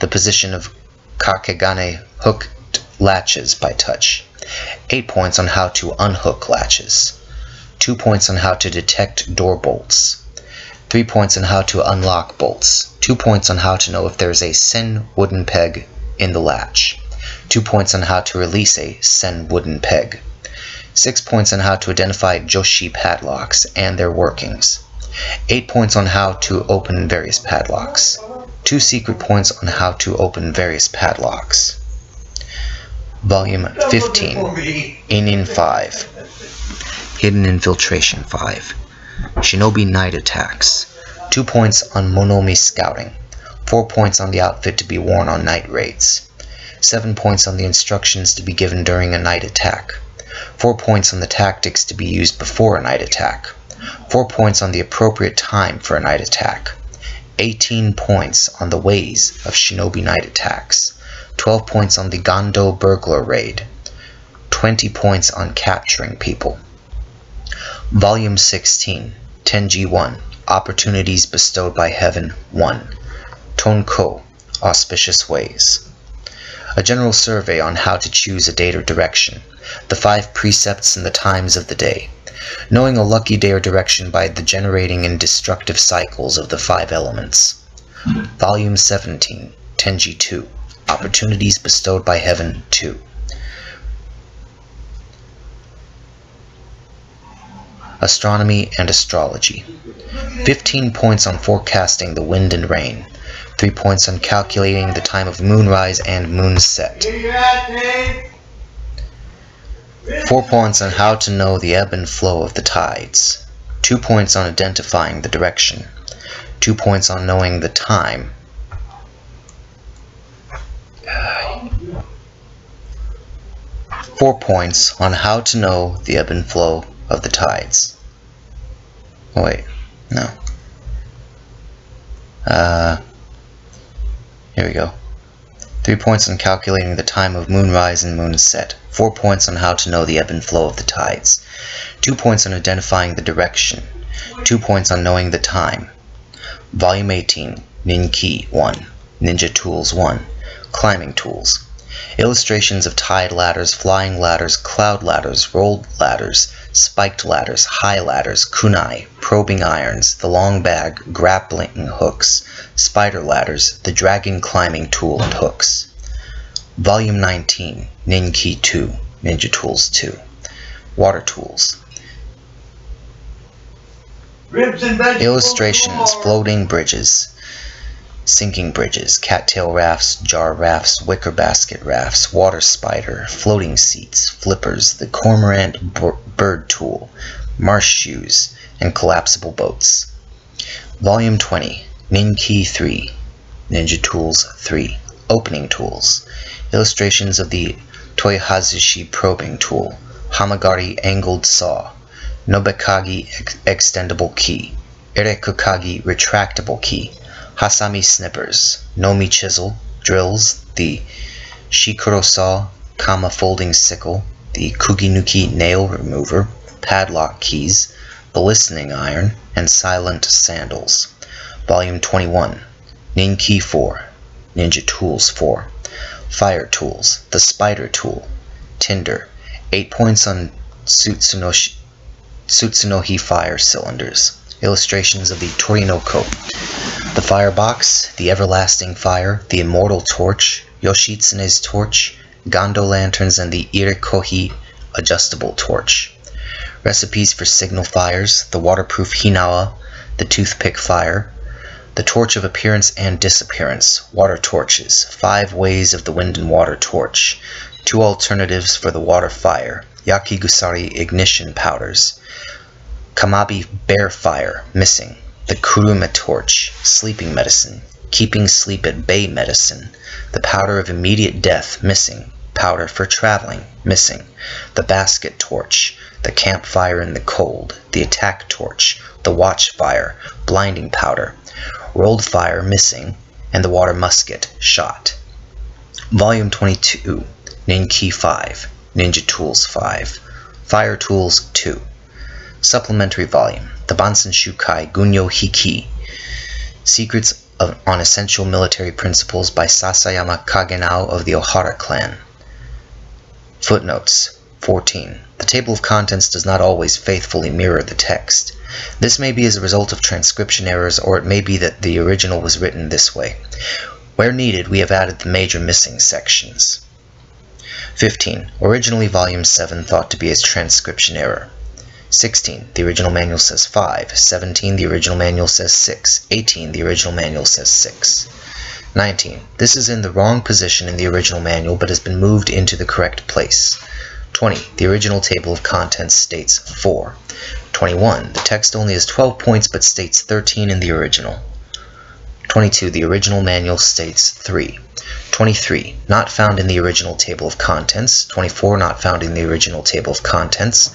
the position of Kakegane hooked latches by touch. 8 points on how to unhook latches. 2 points on how to detect door bolts. 3 points on how to unlock bolts, 2 points on how to know if there is a Sen wooden peg in the latch, 2 points on how to release a Sen wooden peg, 6 points on how to identify Joshi padlocks and their workings, 8 points on how to open various padlocks, Two secret points on how to open various padlocks. Volume 15, Inin 5, Hidden Infiltration 5, Shinobi Night Attacks, 2 points on Monomi Scouting, 4 points on the outfit to be worn on night raids, 7 points on the instructions to be given during a night attack, 4 points on the tactics to be used before a night attack, 4 points on the appropriate time for a night attack, 18 points on the ways of shinobi night attacks, 12 points on the Gando burglar raid, 20 points on capturing people. Volume 16, Tenji 1, Opportunities Bestowed by Heaven 1, Tonko, Auspicious Ways. A general survey on how to choose a date or direction, the five precepts and the times of the day, knowing a lucky day or direction by the generating and destructive cycles of the five elements. Volume 17, Tenji 2, Opportunities Bestowed by Heaven 2. Astronomy and Astrology. 15 points on forecasting the wind and rain. 3 points on calculating the time of moonrise and moonset. 4 points on how to know the ebb and flow of the tides. 2 points on identifying the direction. 2 points on knowing the time Four points on how to know the ebb and flow of the tides. Oh wait, no. Uh, here we go. Three points on calculating the time of moonrise and moonset. Four points on how to know the ebb and flow of the tides. Two points on identifying the direction. Two points on knowing the time. Volume 18, Ninki 1, Ninja Tools 1, Climbing Tools. Illustrations of tied ladders, flying ladders, cloud ladders, rolled ladders, spiked ladders, high ladders, kunai, probing irons, the long bag, grappling hooks, spider ladders, the dragon climbing tool and hooks. Volume 19, Ninki 2, Ninja Tools 2. Water Tools. Illustrations, floating bridges, sinking bridges, cattail rafts, jar rafts, wicker basket rafts, water spider, floating seats, flippers, the cormorant bird tool, marsh shoes, and collapsible boats. Volume 20, Ninki 3, Ninja Tools 3, Opening Tools, illustrations of the Toihazushi probing tool, Hamagari angled saw, Nobekagi ex extendable key, Irekukagi retractable key, Hasami snippers, Nomi chisel, drills, the Shikoro saw, comma folding sickle, the Kuginuki nail remover, padlock keys, the listening iron, and silent sandals. Volume 21, Ninki 4, Ninja Tools 4, Fire Tools, the Spider Tool, Tinder, 8 points on Sutsunoshi, Sutsunohi fire cylinders illustrations of the Torino Torinoko, the firebox, the everlasting fire, the immortal torch, Yoshitsune's torch, Gondo lanterns, and the Irikohi adjustable torch. Recipes for signal fires, the waterproof Hinawa, the toothpick fire, the torch of appearance and disappearance, water torches, five ways of the wind and water torch, two alternatives for the water fire, Yakigusari ignition powders, Kamabi Bear Fire, missing. The Kuruma Torch, Sleeping Medicine. Keeping Sleep at Bay Medicine. The Powder of Immediate Death, missing. Powder for Traveling, missing. The Basket Torch. The Campfire in the Cold. The Attack Torch. The Watch Fire, Blinding Powder. Rolled Fire, missing. And the Water Musket, shot. Volume 22, Ninki 5, Ninja Tools 5, Fire Tools 2. Supplementary volume, the Bansen Shukai Gunyo Hiki, Secrets of, on Essential Military Principles by Sasayama Kagenao of the Ohara clan. Footnotes 14. The table of contents does not always faithfully mirror the text. This may be as a result of transcription errors, or it may be that the original was written this way. Where needed, we have added the major missing sections. 15. Originally Volume 7 thought to be a transcription error. 16. The original manual says 5. 17. The original manual says 6. 18. The original manual says 6. 19. This is in the wrong position in the original manual but has been moved into the correct place. 20. The original table of contents states 4. 21. The text only has 12 points but states 13 in the original. 22. The original manual states 3. 23. Not found in the original table of contents. 24. Not found in the original table of contents.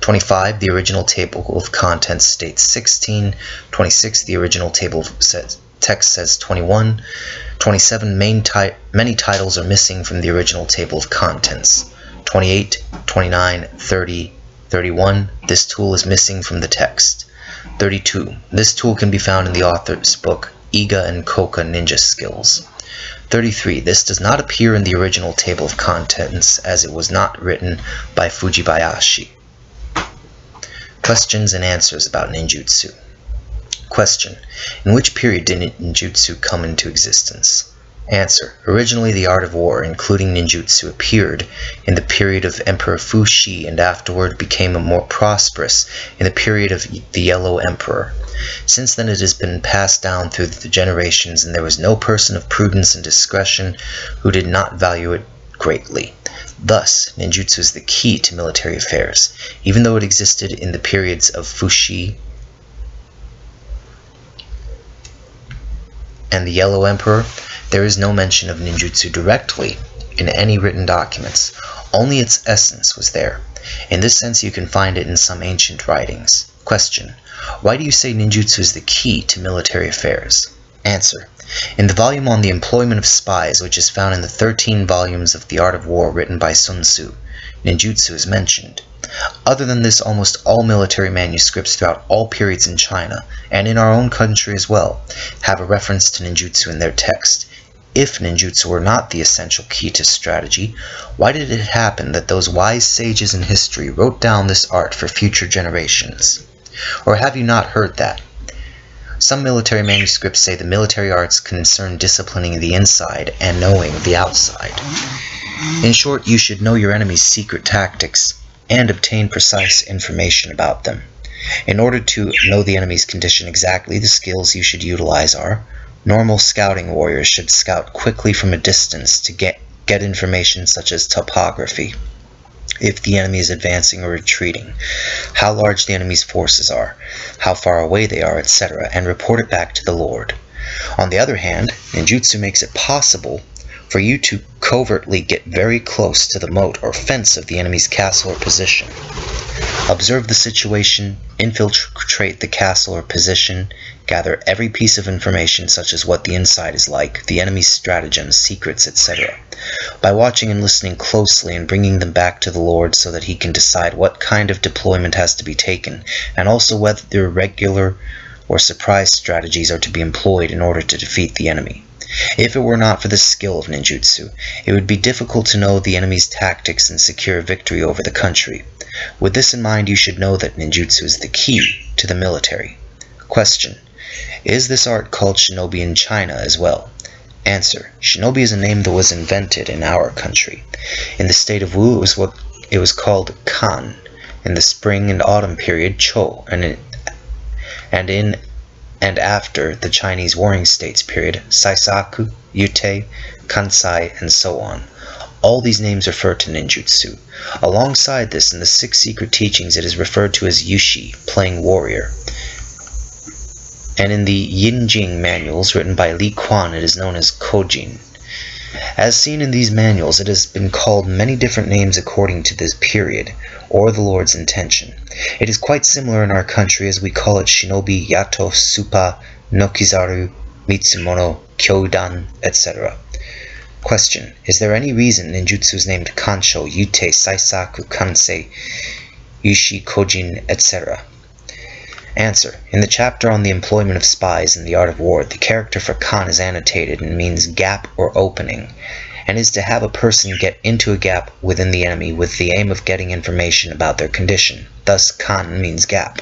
25. The original table of contents states 16. 26. The original table says text says 21. 27. Main ti many titles are missing from the original table of contents. 28, 29, 30, 31. This tool is missing from the text. 32. This tool can be found in the author's book, Iga and Koka Ninja Skills. 33. This does not appear in the original table of contents as it was not written by Fujibayashi. Questions and answers about ninjutsu. Question. In which period did ninjutsu come into existence? Answer. Originally the art of war, including ninjutsu, appeared in the period of Emperor Fuxi and afterward became more prosperous in the period of the Yellow Emperor. Since then it has been passed down through the generations and there was no person of prudence and discretion who did not value it greatly. Thus, ninjutsu is the key to military affairs, even though it existed in the periods of Fuxi and the Yellow Emperor, there is no mention of ninjutsu directly in any written documents. Only its essence was there. In this sense, you can find it in some ancient writings. Question. Why do you say ninjutsu is the key to military affairs? Answer. In the volume on the employment of spies, which is found in the 13 volumes of The Art of War written by Sun Tzu, ninjutsu is mentioned. Other than this, almost all military manuscripts throughout all periods in China, and in our own country as well, have a reference to ninjutsu in their text. If ninjutsu were not the essential key to strategy, why did it happen that those wise sages in history wrote down this art for future generations? Or have you not heard that? Some military manuscripts say the military arts concern disciplining the inside and knowing the outside. In short, you should know your enemy's secret tactics and obtain precise information about them. In order to know the enemy's condition exactly, the skills you should utilize are normal scouting warriors should scout quickly from a distance to get, get information such as topography, if the enemy is advancing or retreating, how large the enemy's forces are, how far away they are, etc., and report it back to the Lord. On the other hand, ninjutsu makes it possible for you to covertly get very close to the moat or fence of the enemy's castle or position. Observe the situation, infiltrate the castle or position, gather every piece of information such as what the inside is like, the enemy's stratagems, secrets, etc. By watching and listening closely and bringing them back to the Lord so that he can decide what kind of deployment has to be taken, and also whether regular or surprise strategies are to be employed in order to defeat the enemy. If it were not for the skill of ninjutsu, it would be difficult to know the enemy's tactics and secure victory over the country. With this in mind, you should know that ninjutsu is the key to the military. Question. Is this art called shinobi in China as well? Answer. Shinobi is a name that was invented in our country. In the state of Wu, it was what it was called kan. In the spring and autumn period, cho, and in, and in and after the Chinese Warring States period, Saisaku, Yutei, Kansai, and so on. All these names refer to ninjutsu. Alongside this, in the Six Secret Teachings, it is referred to as Yushi, playing warrior. And in the Yinjing manuals written by Li Quan, it is known as Kojin. As seen in these manuals, it has been called many different names according to this period, or the Lord's intention. It is quite similar in our country as we call it Shinobi, Yato, Supa, Nokizaru, Mitsumono, Kyodan, etc. Question. Is there any reason ninjutsu is named Kancho, Yutei, Saisaku, Kansai, Yushi, Kojin, etc.? Answer. In the chapter on the employment of spies in the art of war, the character for kan is annotated and means gap or opening, and is to have a person get into a gap within the enemy with the aim of getting information about their condition. Thus, kan means gap.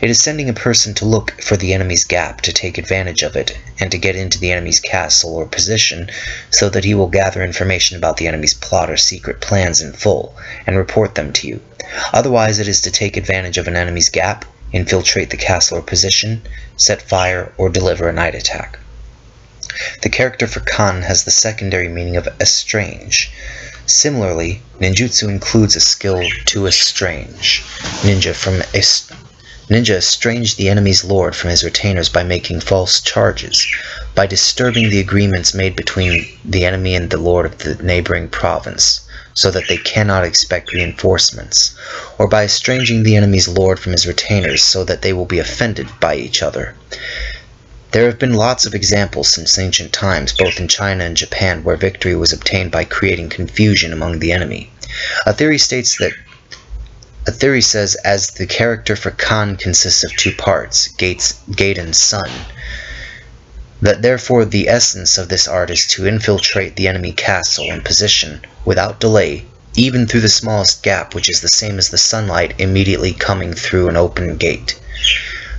It is sending a person to look for the enemy's gap, to take advantage of it, and to get into the enemy's castle or position, so that he will gather information about the enemy's plot or secret plans in full, and report them to you. Otherwise, it is to take advantage of an enemy's gap, infiltrate the castle or position, set fire, or deliver a night attack. The character for kan has the secondary meaning of estrange. Similarly, ninjutsu includes a skill to estrange. Ninja from est Ninja estranged the enemy's lord from his retainers by making false charges, by disturbing the agreements made between the enemy and the lord of the neighboring province, so that they cannot expect reinforcements, or by estranging the enemy's lord from his retainers so that they will be offended by each other. There have been lots of examples since ancient times, both in China and Japan, where victory was obtained by creating confusion among the enemy. A theory states that a theory says as the character for kan consists of two parts, gates, gate and sun, that therefore the essence of this art is to infiltrate the enemy castle and position without delay, even through the smallest gap, which is the same as the sunlight immediately coming through an open gate.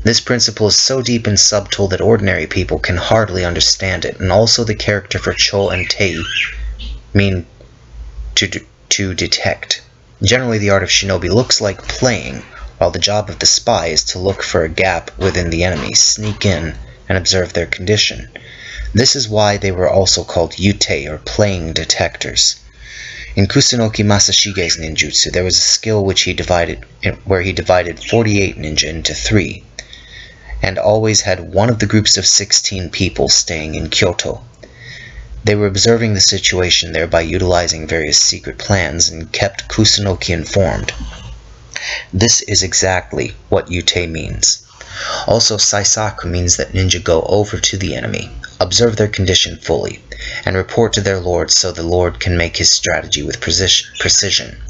This principle is so deep and subtle that ordinary people can hardly understand it, and also the character for Cho and Tei mean to, to detect. Generally, the art of shinobi looks like playing, while the job of the spy is to look for a gap within the enemy, sneak in, and observe their condition. This is why they were also called yutei, or playing detectors. In Kusunoki Masashige's ninjutsu, there was a skill which he divided, where he divided 48 ninja into three, and always had one of the groups of 16 people staying in Kyoto. They were observing the situation there by utilizing various secret plans and kept Kusunoki informed. This is exactly what Yutei means. Also, Saisaku means that ninja go over to the enemy, observe their condition fully, and report to their lord so the lord can make his strategy with precision.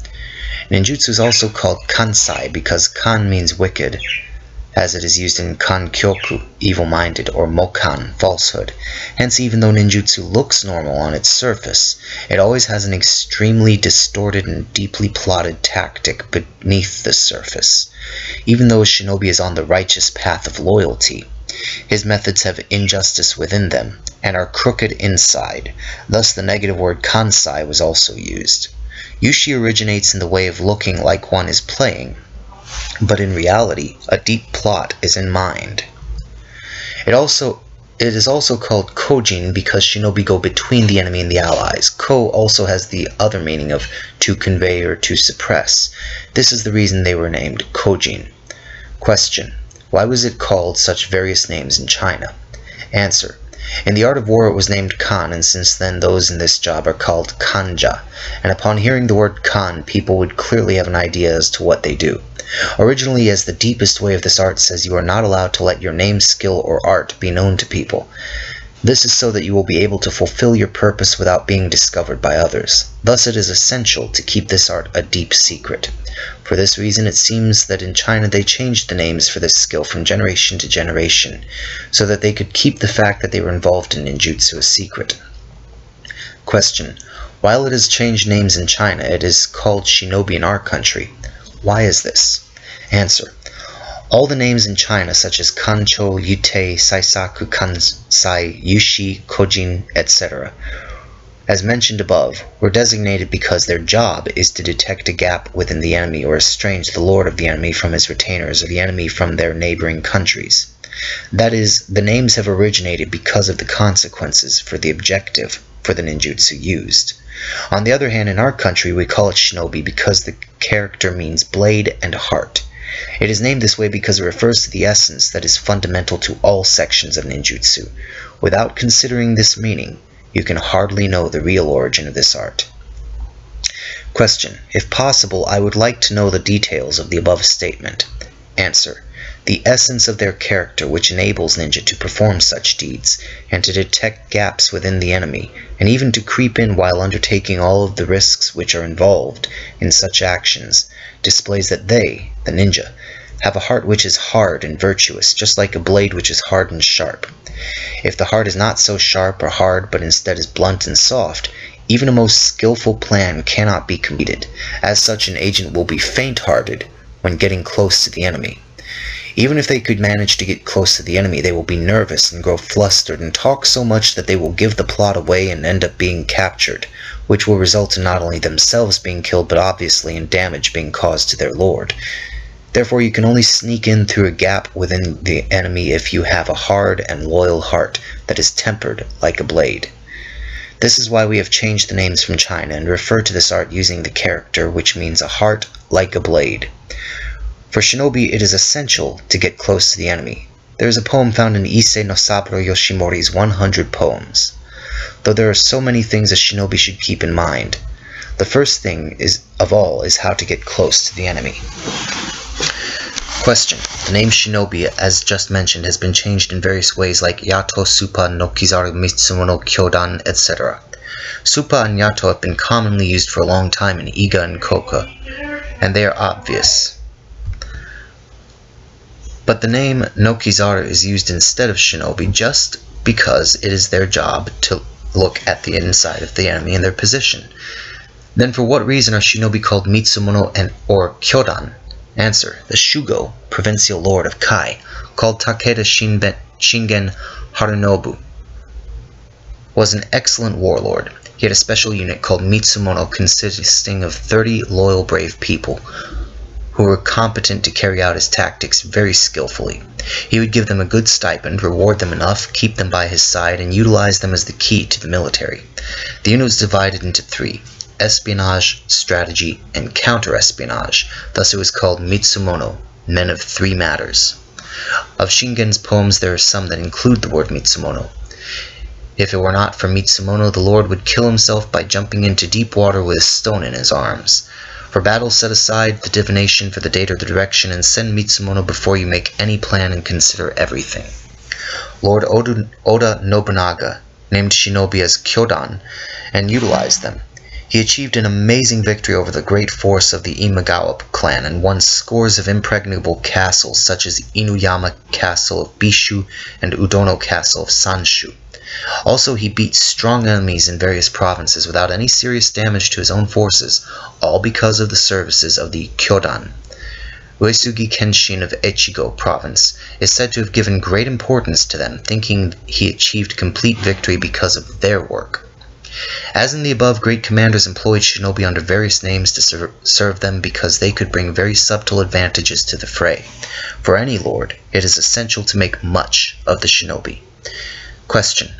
Ninjutsu is also called kansai because kan means wicked as it is used in kankyoku, evil-minded, or mokan, falsehood. Hence, even though ninjutsu looks normal on its surface, it always has an extremely distorted and deeply plotted tactic beneath the surface. Even though a shinobi is on the righteous path of loyalty, his methods have injustice within them, and are crooked inside. Thus the negative word kansai was also used. Yushi originates in the way of looking like one is playing, but in reality a deep plot is in mind. It also it is also called kojin because shinobi go between the enemy and the allies. Ko also has the other meaning of to convey or to suppress. This is the reason they were named kojin. Question. Why was it called such various names in China? Answer. In the art of war it was named kan, and since then those in this job are called kanja, and upon hearing the word kan people would clearly have an idea as to what they do. Originally as the deepest way of this art says you are not allowed to let your name, skill, or art be known to people. This is so that you will be able to fulfill your purpose without being discovered by others. Thus it is essential to keep this art a deep secret. For this reason it seems that in China they changed the names for this skill from generation to generation, so that they could keep the fact that they were involved in ninjutsu a secret. Question. While it has changed names in China, it is called shinobi in our country. Why is this? Answer. All the names in China such as Kancho, Yutei, Saisaku, Kansai, Yushi, Kojin, etc., as mentioned above, were designated because their job is to detect a gap within the enemy or estrange the lord of the enemy from his retainers or the enemy from their neighboring countries. That is, the names have originated because of the consequences for the objective for the ninjutsu used. On the other hand, in our country, we call it shinobi because the character means blade and heart. It is named this way because it refers to the essence that is fundamental to all sections of ninjutsu. Without considering this meaning, you can hardly know the real origin of this art. Question. If possible, I would like to know the details of the above statement. Answer the essence of their character which enables ninja to perform such deeds, and to detect gaps within the enemy, and even to creep in while undertaking all of the risks which are involved in such actions, displays that they, the ninja, have a heart which is hard and virtuous, just like a blade which is hard and sharp. If the heart is not so sharp or hard, but instead is blunt and soft, even a most skillful plan cannot be completed, as such an agent will be faint-hearted when getting close to the enemy. Even if they could manage to get close to the enemy, they will be nervous and grow flustered and talk so much that they will give the plot away and end up being captured, which will result in not only themselves being killed but obviously in damage being caused to their lord. Therefore, you can only sneak in through a gap within the enemy if you have a hard and loyal heart that is tempered like a blade. This is why we have changed the names from China and refer to this art using the character which means a heart like a blade. For shinobi, it is essential to get close to the enemy. There is a poem found in Ise no Saburo Yoshimori's 100 Poems. Though there are so many things a shinobi should keep in mind, the first thing is of all is how to get close to the enemy. Question. The name Shinobi, as just mentioned, has been changed in various ways like Yato, Supa, no Kizaru, Mitsumono, Kyodan, etc. Supa and Yato have been commonly used for a long time in Iga and Koka, and they are obvious. But the name Nokizaru is used instead of Shinobi just because it is their job to look at the inside of the enemy and their position. Then for what reason are Shinobi called Mitsumono and or Kyodan? Answer. The Shugo, provincial lord of Kai, called Takeda Shinben, Shingen Harunobu, was an excellent warlord. He had a special unit called Mitsumono consisting of 30 loyal brave people who were competent to carry out his tactics very skillfully. He would give them a good stipend, reward them enough, keep them by his side, and utilize them as the key to the military. The unit was divided into three espionage, strategy, and counter-espionage. Thus it was called Mitsumono, men of three matters. Of Shingen's poems there are some that include the word Mitsumono. If it were not for Mitsumono, the lord would kill himself by jumping into deep water with a stone in his arms. For battle, set aside the divination for the date or the direction, and send Mitsumono before you make any plan and consider everything. Lord Oda, Oda Nobunaga named shinobi as Kyodan and utilized them. He achieved an amazing victory over the great force of the Imagawa clan and won scores of impregnable castles such as Inuyama Castle of Bishu and Udono Castle of Sanshu. Also, he beat strong enemies in various provinces without any serious damage to his own forces, all because of the services of the Kyodan. Uesugi Kenshin of Echigo province is said to have given great importance to them, thinking he achieved complete victory because of their work. As in the above, great commanders employed shinobi under various names to ser serve them because they could bring very subtle advantages to the fray. For any lord, it is essential to make much of the shinobi. Question.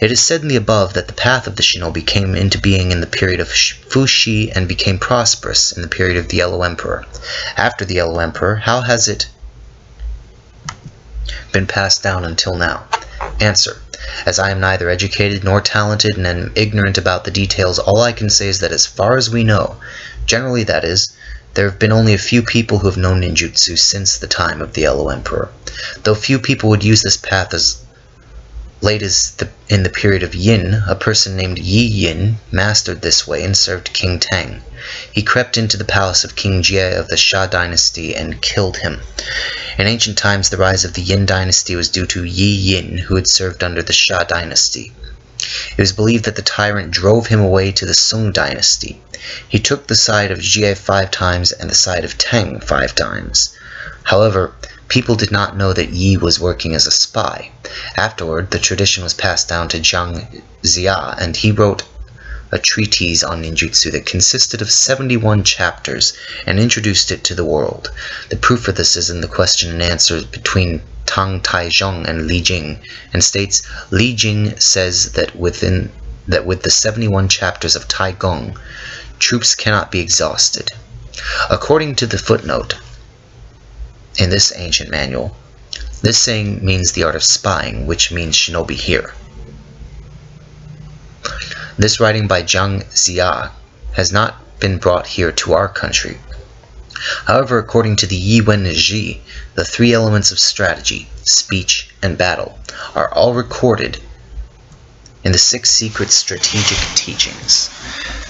It is said in the above that the path of the shinobi came into being in the period of Fuxi and became prosperous in the period of the Yellow Emperor. After the Yellow Emperor, how has it been passed down until now? Answer. As I am neither educated nor talented and am ignorant about the details, all I can say is that as far as we know, generally that is, there have been only a few people who have known ninjutsu since the time of the Yellow Emperor. Though few people would use this path as late as the, in the period of Yin, a person named Yi Yin mastered this way and served King Tang. He crept into the palace of King Jie of the Xia dynasty and killed him. In ancient times, the rise of the Yin dynasty was due to Yi Yin, who had served under the Xia dynasty. It was believed that the tyrant drove him away to the Sung dynasty. He took the side of Jie five times and the side of Tang five times. However, people did not know that Yi was working as a spy. Afterward, the tradition was passed down to Zhang Xia, and he wrote a treatise on ninjutsu that consisted of 71 chapters and introduced it to the world. The proof for this is in the question and answer between Tang Taizong and Li Jing, and states Li Jing says that within that with the 71 chapters of Tai Gong, troops cannot be exhausted. According to the footnote in this ancient manual, this saying means the art of spying, which means shinobi here. This writing by Zhang Xia has not been brought here to our country. However, according to the Yiwen Ji, the three elements of strategy, speech, and battle are all recorded in the six secret strategic teachings.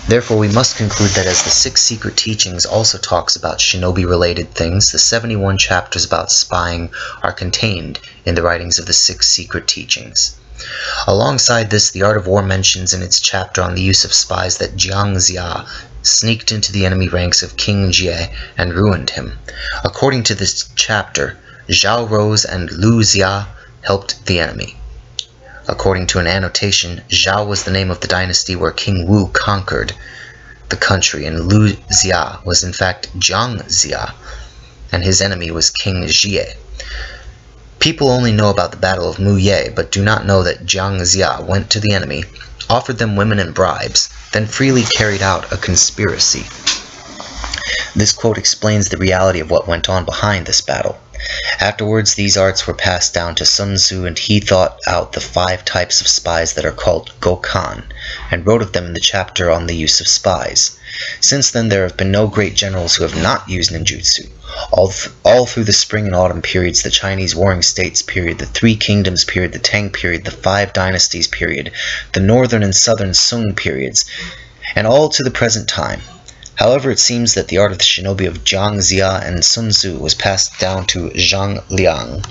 Therefore, we must conclude that as the six secret teachings also talks about shinobi-related things, the 71 chapters about spying are contained in the writings of the six secret teachings. Alongside this, The Art of War mentions in its chapter on the use of spies that Jiang Xia sneaked into the enemy ranks of King Jie and ruined him. According to this chapter, Zhao Rose and Lu Xia helped the enemy. According to an annotation, Zhao was the name of the dynasty where King Wu conquered the country, and Lu Xia was in fact Jiang Xia. and his enemy was King Jie. People only know about the Battle of Muye, but do not know that Jiang Xia went to the enemy, offered them women and bribes, then freely carried out a conspiracy. This quote explains the reality of what went on behind this battle. Afterwards, these arts were passed down to Sun Tzu, and he thought out the five types of spies that are called Gokan, and wrote of them in the chapter on the use of spies. Since then, there have been no great generals who have not used ninjutsu. All, th all through the spring and autumn periods, the Chinese Warring States period, the Three Kingdoms period, the Tang period, the Five Dynasties period, the Northern and Southern Sung periods, and all to the present time. However, it seems that the art of the shinobi of Jiang Xia and Sun Tzu was passed down to Zhang Liang,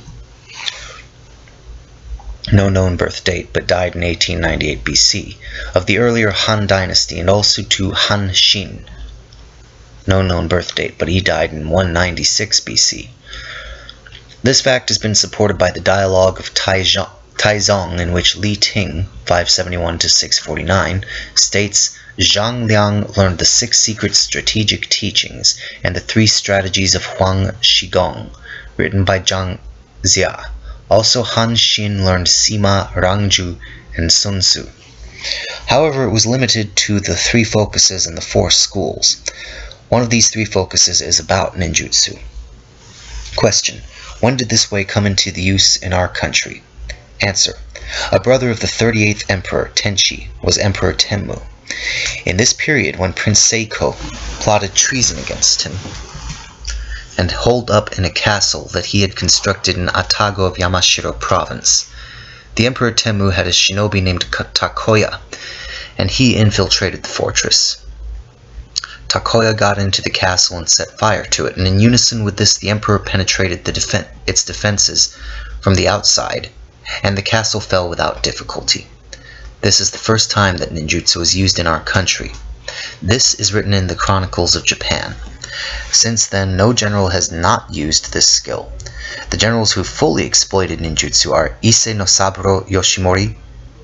no known birth date, but died in 1898 BC, of the earlier Han Dynasty, and also to Han Xin, no known birth date, but he died in 196 BC. This fact has been supported by the dialogue of Taizong, in which Li Jing, 571 to 649, states Zhang Liang learned the six secret strategic teachings and the three strategies of Huang Shigong, written by Zhang Xia. Also, Han Xin learned Sima, Rangju, and Sun Tzu. However, it was limited to the three focuses and the four schools. One of these three focuses is about ninjutsu. Question. When did this way come into the use in our country? Answer. A brother of the 38th Emperor, Tenchi, was Emperor Tenmu. In this period, when Prince Seiko plotted treason against him, and holed up in a castle that he had constructed in Atago of Yamashiro province. The Emperor Temmu had a shinobi named Takoya, and he infiltrated the fortress. Takoya got into the castle and set fire to it, and in unison with this the Emperor penetrated defen its defenses from the outside, and the castle fell without difficulty. This is the first time that ninjutsu was used in our country. This is written in the Chronicles of Japan. Since then, no general has not used this skill. The generals who fully exploited ninjutsu are Ise no Saburo Yoshimori,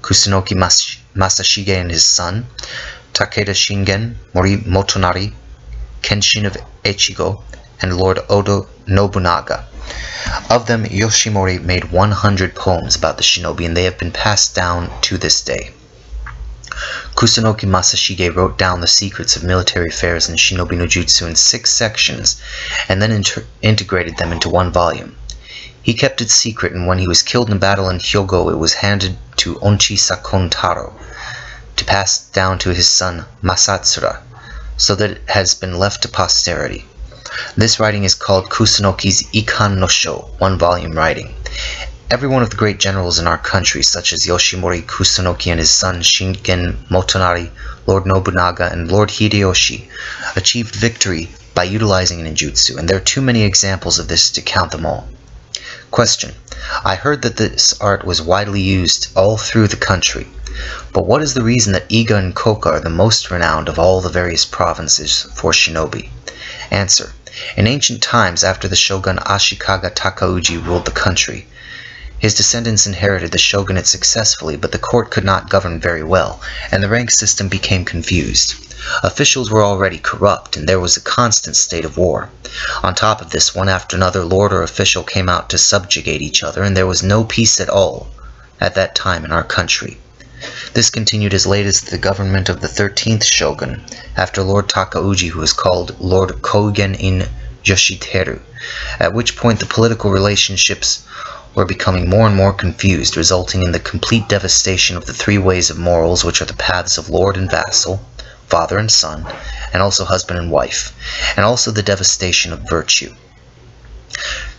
Kusunoki Mas Masashige and his son, Takeda Shingen, Mori Motonari, Kenshin of Echigo, and Lord Oda Nobunaga. Of them, Yoshimori made 100 poems about the shinobi, and they have been passed down to this day. Kusunoki Masashige wrote down the secrets of military affairs in Shinobi no Jutsu in six sections and then integrated them into one volume. He kept it secret and when he was killed in battle in Hyogo it was handed to Onchi Sakon Taro to pass down to his son Masatsura so that it has been left to posterity. This writing is called Kusunoki's Ikan no Sho, one volume writing. Every one of the great generals in our country, such as Yoshimori Kusunoki and his son Shingen Motonari, Lord Nobunaga, and Lord Hideyoshi, achieved victory by utilizing ninjutsu, and there are too many examples of this to count them all. Question. I heard that this art was widely used all through the country, but what is the reason that Iga and Koka are the most renowned of all the various provinces for shinobi? Answer. In ancient times, after the shogun Ashikaga Takauji ruled the country, his descendants inherited the shogunate successfully, but the court could not govern very well, and the rank system became confused. Officials were already corrupt, and there was a constant state of war. On top of this, one after another lord or official came out to subjugate each other, and there was no peace at all at that time in our country. This continued as late as the government of the 13th shogun, after Lord Takauji, who was called Lord Kogen in Yoshiteru, at which point the political relationships were becoming more and more confused, resulting in the complete devastation of the three ways of morals, which are the paths of lord and vassal, father and son, and also husband and wife, and also the devastation of virtue.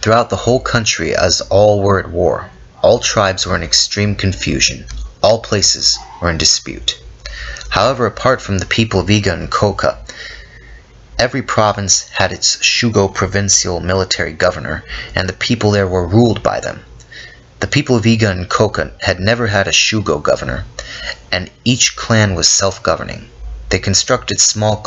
Throughout the whole country, as all were at war, all tribes were in extreme confusion, all places were in dispute. However, apart from the people of Iga and Koka, Every province had its Shugo provincial military governor, and the people there were ruled by them. The people of Iga and Koka had never had a Shugo governor, and each clan was self-governing. They constructed small,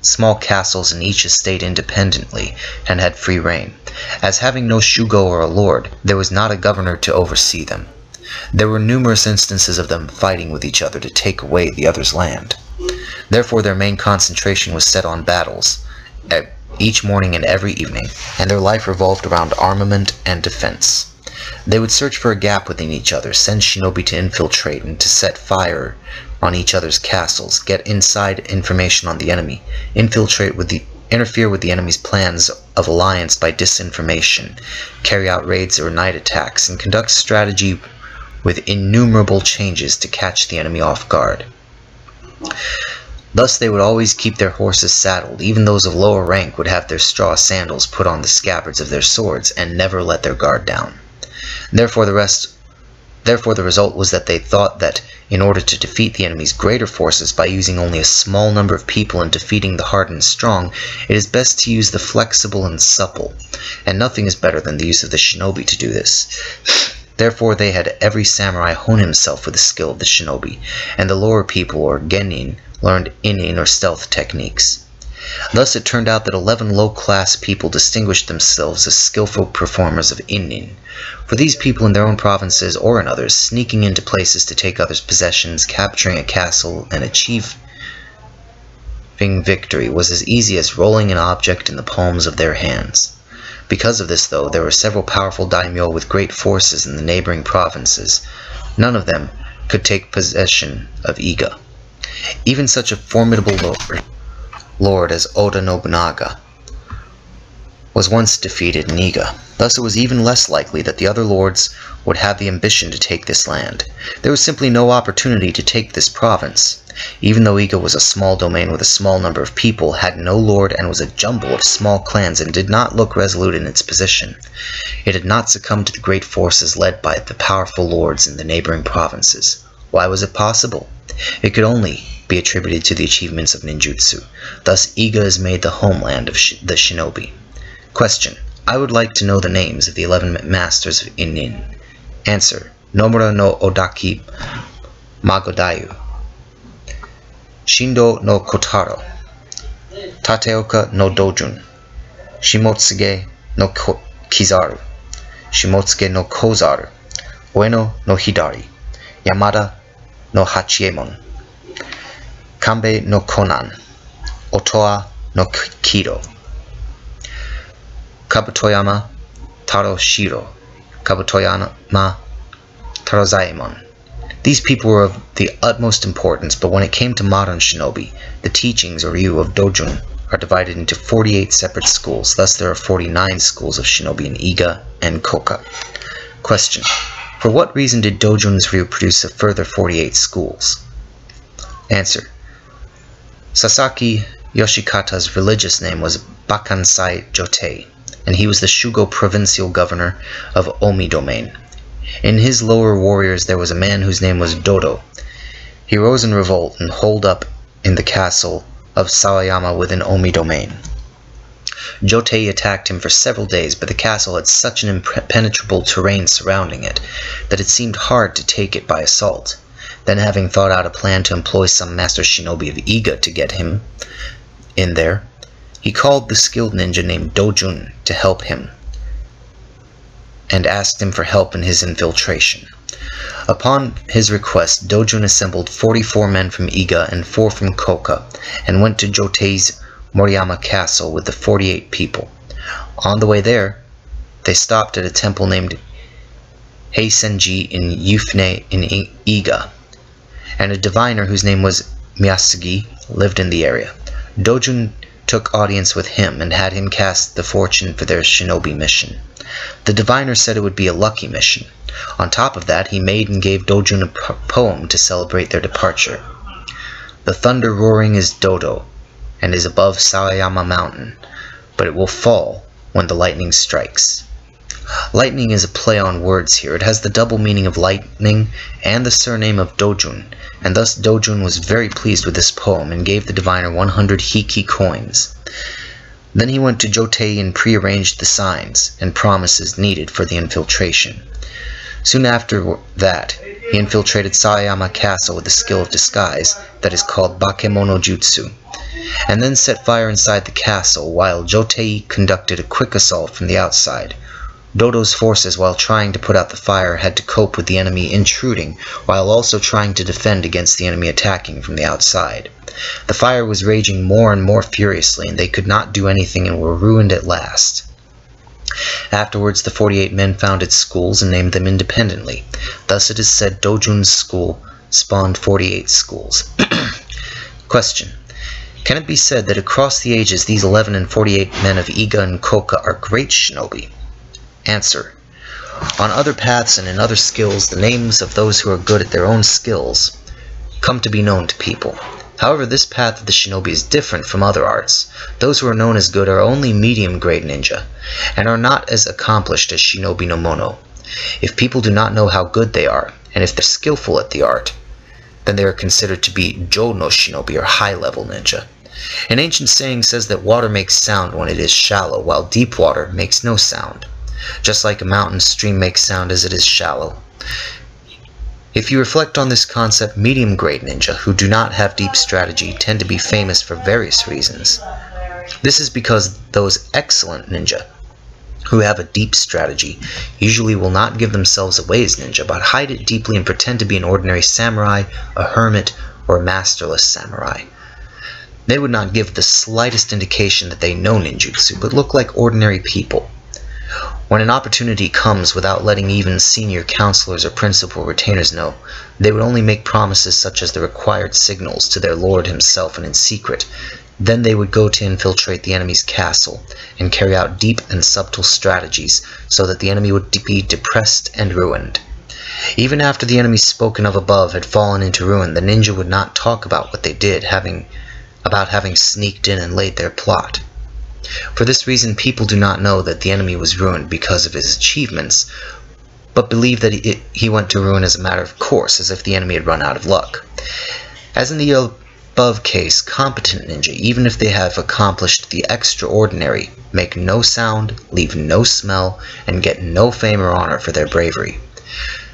small castles in each estate independently and had free reign. As having no Shugo or a lord, there was not a governor to oversee them. There were numerous instances of them fighting with each other to take away the other's land. Therefore, their main concentration was set on battles, at each morning and every evening, and their life revolved around armament and defense. They would search for a gap within each other, send shinobi to infiltrate and to set fire on each other's castles, get inside information on the enemy, infiltrate with the interfere with the enemy's plans of alliance by disinformation, carry out raids or night attacks, and conduct strategy with innumerable changes to catch the enemy off guard. Thus they would always keep their horses saddled, even those of lower rank would have their straw sandals put on the scabbards of their swords, and never let their guard down. Therefore the rest Therefore the result was that they thought that in order to defeat the enemy's greater forces by using only a small number of people and defeating the hard and strong, it is best to use the flexible and supple, and nothing is better than the use of the shinobi to do this. Therefore they had every samurai hone himself with the skill of the shinobi, and the lower people or genin learned inin or stealth techniques. Thus it turned out that eleven low-class people distinguished themselves as skillful performers of inin. For these people in their own provinces or in others, sneaking into places to take others' possessions, capturing a castle, and achieving victory was as easy as rolling an object in the palms of their hands. Because of this, though, there were several powerful daimyo with great forces in the neighboring provinces. None of them could take possession of Iga. Even such a formidable lord lord as Oda Nobunaga was once defeated in Iga. Thus it was even less likely that the other lords would have the ambition to take this land. There was simply no opportunity to take this province. Even though Iga was a small domain with a small number of people, had no lord and was a jumble of small clans and did not look resolute in its position. It had not succumbed to the great forces led by the powerful lords in the neighboring provinces. Why was it possible? It could only be attributed to the achievements of ninjutsu. Thus, Iga is made the homeland of sh the shinobi. Question. I would like to know the names of the 11 masters of Inin. Answer. Nomura no Odaki Magodayu. Shindo no Kotaro. Tateoka no Dojun. Shimotsuge no Kizaru. Shimotsuge no Kozaru. Ueno no Hidari. Yamada no Hachiemon. Kambe no Konan, Otowa no Kido, Kabutoyama Taro Shiro, Kabutoyama Tarozaemon. These people were of the utmost importance, but when it came to modern shinobi, the teachings or ryu of Dojun are divided into 48 separate schools. Thus, there are 49 schools of shinobi in Iga and Koka. Question. For what reason did Dojun's ryu produce a further 48 schools? Answer. Sasaki Yoshikata's religious name was Bakansai Jotei, and he was the Shugo provincial governor of Omi domain. In his lower warriors there was a man whose name was Dodo. He rose in revolt and holed up in the castle of Sawayama within Omi domain. Jotei attacked him for several days, but the castle had such an impenetrable terrain surrounding it that it seemed hard to take it by assault. Then having thought out a plan to employ some master shinobi of Iga to get him in there, he called the skilled ninja named Dojun to help him and asked him for help in his infiltration. Upon his request, Dojun assembled 44 men from Iga and 4 from Koka and went to Jotei's Moriyama Castle with the 48 people. On the way there, they stopped at a temple named Heisenji in Yufune in Iga and a diviner whose name was Miyasugi lived in the area. Dojun took audience with him and had him cast the fortune for their shinobi mission. The diviner said it would be a lucky mission. On top of that, he made and gave Dojun a poem to celebrate their departure. The thunder roaring is Dodo, and is above Sawayama Mountain, but it will fall when the lightning strikes. Lightning is a play on words here. It has the double meaning of lightning and the surname of Dojun, and thus Dojun was very pleased with this poem and gave the diviner 100 hiki coins. Then he went to Jotei and prearranged the signs and promises needed for the infiltration. Soon after that, he infiltrated Sawayama Castle with the skill of disguise that is called Bakemono Jutsu, and then set fire inside the castle while Jotei conducted a quick assault from the outside. Dodo's forces, while trying to put out the fire, had to cope with the enemy intruding, while also trying to defend against the enemy attacking from the outside. The fire was raging more and more furiously, and they could not do anything and were ruined at last. Afterwards, the 48 men founded schools and named them independently. Thus it is said Dojun's school spawned 48 schools. Question. Can it be said that across the ages these 11 and 48 men of Iga and Koka are great shinobi? Answer. On other paths and in other skills, the names of those who are good at their own skills come to be known to people. However, this path of the shinobi is different from other arts. Those who are known as good are only medium-grade ninja, and are not as accomplished as shinobi no mono. If people do not know how good they are, and if they're skillful at the art, then they are considered to be jo no shinobi or high-level ninja. An ancient saying says that water makes sound when it is shallow, while deep water makes no sound just like a mountain stream makes sound as it is shallow. If you reflect on this concept, medium-grade ninja who do not have deep strategy tend to be famous for various reasons. This is because those excellent ninja who have a deep strategy usually will not give themselves away as ninja, but hide it deeply and pretend to be an ordinary samurai, a hermit, or a masterless samurai. They would not give the slightest indication that they know ninjutsu, but look like ordinary people. When an opportunity comes without letting even senior counselors or principal retainers know, they would only make promises such as the required signals to their lord himself and in secret. Then they would go to infiltrate the enemy's castle and carry out deep and subtle strategies so that the enemy would be depressed and ruined. Even after the enemy spoken of above had fallen into ruin, the ninja would not talk about what they did, having about having sneaked in and laid their plot. For this reason, people do not know that the enemy was ruined because of his achievements, but believe that he, went to ruin as a matter of course, as if the enemy had run out of luck. As in the above case, competent ninja, even if they have accomplished the extraordinary, make no sound, leave no smell, and get no fame or honor for their bravery.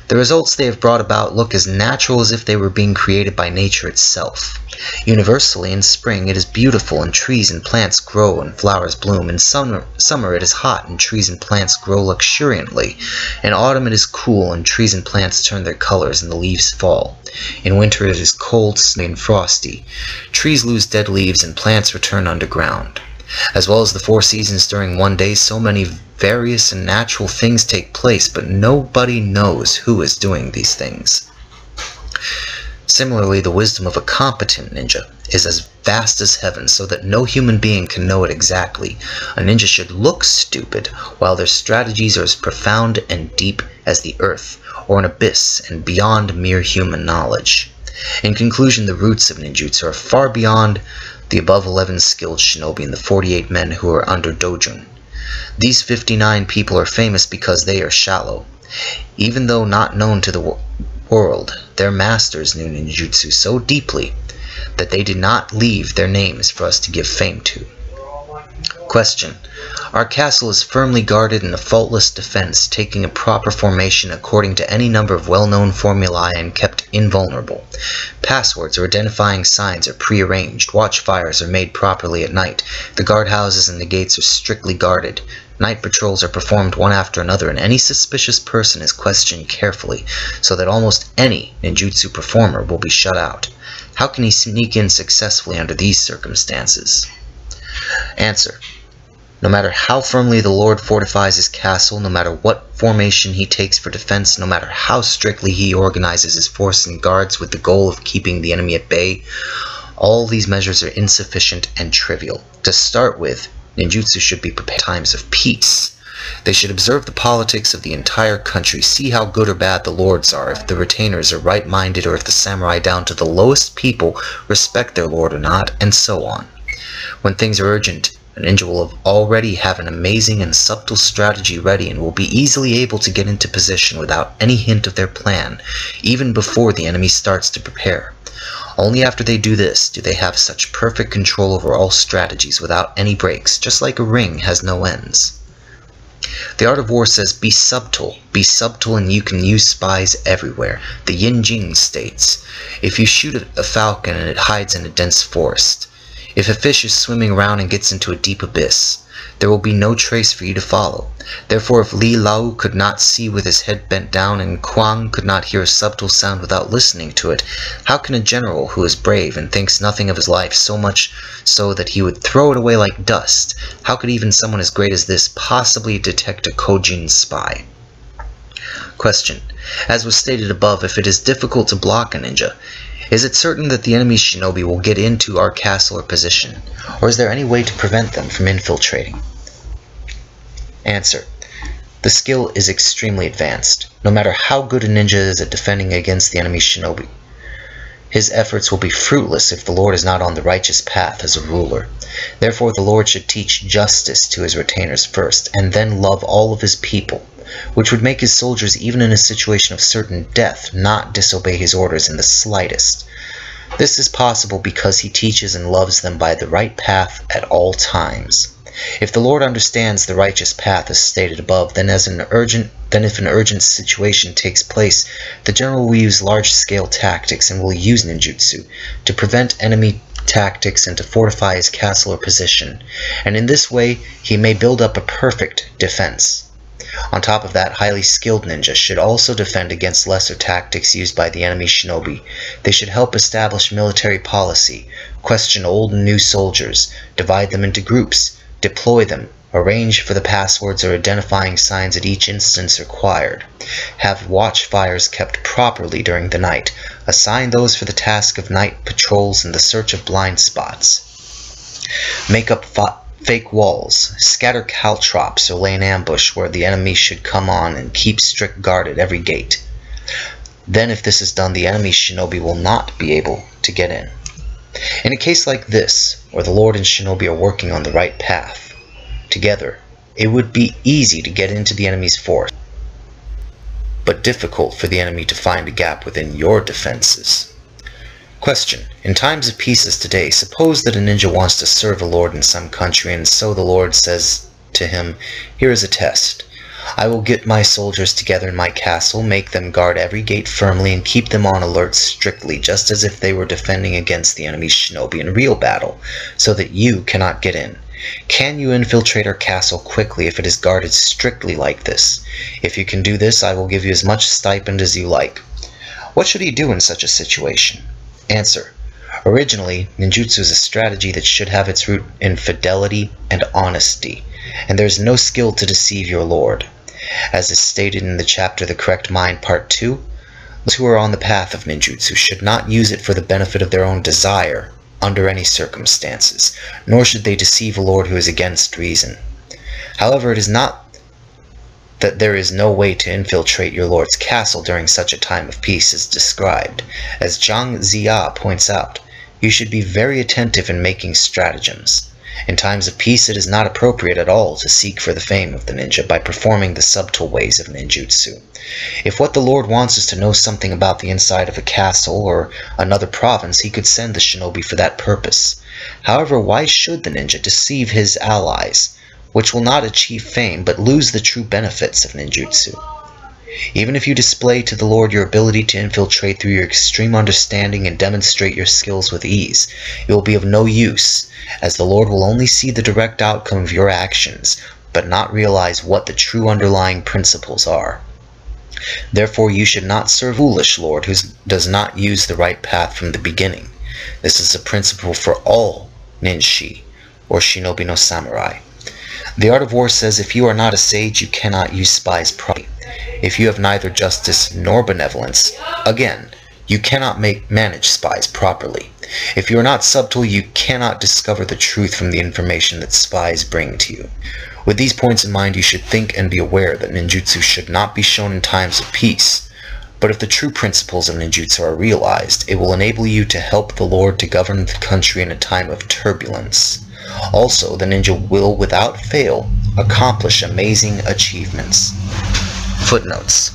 The results they have brought about look as natural as if they were being created by nature itself. Universally, in spring it is beautiful and trees and plants grow and flowers bloom. In summer, summer it is hot and trees and plants grow luxuriantly. In autumn it is cool and trees and plants turn their colors and the leaves fall. In winter it is cold, snowy, and frosty. Trees lose dead leaves and plants return underground. As well as the four seasons during one day, so many various and natural things take place, but nobody knows who is doing these things. Similarly, the wisdom of a competent ninja is as vast as heaven, so that no human being can know it exactly. A ninja should look stupid, while their strategies are as profound and deep as the earth, or an abyss, and beyond mere human knowledge. In conclusion, the roots of ninjutsu are far beyond the above 11 skilled shinobi and the 48 men who are under Dojun. These 59 people are famous because they are shallow. Even though not known to the world, their masters knew ninjutsu so deeply that they did not leave their names for us to give fame to. Question. Our castle is firmly guarded in a faultless defense, taking a proper formation according to any number of well-known formulae and kept invulnerable. Passwords or identifying signs are prearranged. Watchfires are made properly at night. The guardhouses and the gates are strictly guarded. Night patrols are performed one after another, and any suspicious person is questioned carefully, so that almost any ninjutsu performer will be shut out. How can he sneak in successfully under these circumstances? Answer. No matter how firmly the Lord fortifies his castle, no matter what formation he takes for defense, no matter how strictly he organizes his force and guards with the goal of keeping the enemy at bay, all these measures are insufficient and trivial. To start with, ninjutsu should be prepared times of peace. They should observe the politics of the entire country, see how good or bad the lords are, if the retainers are right-minded or if the samurai down to the lowest people respect their lord or not, and so on. When things are urgent, an ninja will already have an amazing and subtle strategy ready and will be easily able to get into position without any hint of their plan, even before the enemy starts to prepare. Only after they do this do they have such perfect control over all strategies without any breaks, just like a ring has no ends. The art of war says, be subtle, be subtle and you can use spies everywhere. The Yin Jing states, if you shoot a falcon and it hides in a dense forest, If a fish is swimming around and gets into a deep abyss, there will be no trace for you to follow. Therefore, if Li Lao could not see with his head bent down, and Kuang could not hear a subtle sound without listening to it, how can a general who is brave and thinks nothing of his life so much so that he would throw it away like dust, how could even someone as great as this possibly detect a Kojin spy? Question. As was stated above, if it is difficult to block a ninja, is it certain that the enemy's shinobi will get into our castle or position, or is there any way to prevent them from infiltrating? Answer. The skill is extremely advanced, no matter how good a ninja is at defending against the enemy's shinobi. His efforts will be fruitless if the Lord is not on the righteous path as a ruler. Therefore the Lord should teach justice to his retainers first, and then love all of his people, which would make his soldiers, even in a situation of certain death, not disobey his orders in the slightest. This is possible because he teaches and loves them by the right path at all times. If the Lord understands the righteous path as stated above, then as an urgent then if an urgent situation takes place, the general will use large-scale tactics and will use ninjutsu to prevent enemy tactics and to fortify his castle or position, and in this way he may build up a perfect defense. On top of that, highly skilled ninjas should also defend against lesser tactics used by the enemy shinobi. They should help establish military policy, question old and new soldiers, divide them into groups, deploy them, arrange for the passwords or identifying signs at each instance required, have watch fires kept properly during the night, assign those for the task of night patrols and the search of blind spots, make up fake walls, scatter caltrops, or lay an ambush where the enemy should come on and keep strict guard at every gate. Then if this is done, the enemy shinobi will not be able to get in. In a case like this, where the Lord and shinobi are working on the right path, together, it would be easy to get into the enemy's force, but difficult for the enemy to find a gap within your defenses. Question. In times of peace as today, suppose that a ninja wants to serve a lord in some country, and so the lord says to him, Here is a test. I will get my soldiers together in my castle, make them guard every gate firmly, and keep them on alert strictly, just as if they were defending against the enemy's shinobi in real battle, so that you cannot get in. Can you infiltrate our castle quickly if it is guarded strictly like this? If you can do this, I will give you as much stipend as you like. What should he do in such a situation? Answer. Originally, ninjutsu is a strategy that should have its root in fidelity and honesty, and there is no skill to deceive your lord. As is stated in the chapter The Correct Mind Part 2, those who are on the path of ninjutsu should not use it for the benefit of their own desire under any circumstances, nor should they deceive a lord who is against reason. However, it is not that there is no way to infiltrate your lord's castle during such a time of peace is described. As Zhang Ziya points out, you should be very attentive in making stratagems. In times of peace, it is not appropriate at all to seek for the fame of the ninja by performing the subtle ways of ninjutsu. If what the Lord wants is to know something about the inside of a castle or another province, he could send the shinobi for that purpose. However, why should the ninja deceive his allies? Which will not achieve fame but lose the true benefits of ninjutsu. Even if you display to the Lord your ability to infiltrate through your extreme understanding and demonstrate your skills with ease, it will be of no use, as the Lord will only see the direct outcome of your actions, but not realize what the true underlying principles are. Therefore you should not serve foolish Lord who does not use the right path from the beginning. This is a principle for all ninshi, or shinobi no samurai. The art of war says if you are not a sage, you cannot use spies properly. If you have neither justice nor benevolence, again, you cannot make manage spies properly. If you are not subtle, you cannot discover the truth from the information that spies bring to you. With these points in mind, you should think and be aware that ninjutsu should not be shown in times of peace. But if the true principles of ninjutsu are realized, it will enable you to help the Lord to govern the country in a time of turbulence. Also, the ninja will, without fail, accomplish amazing achievements. Footnotes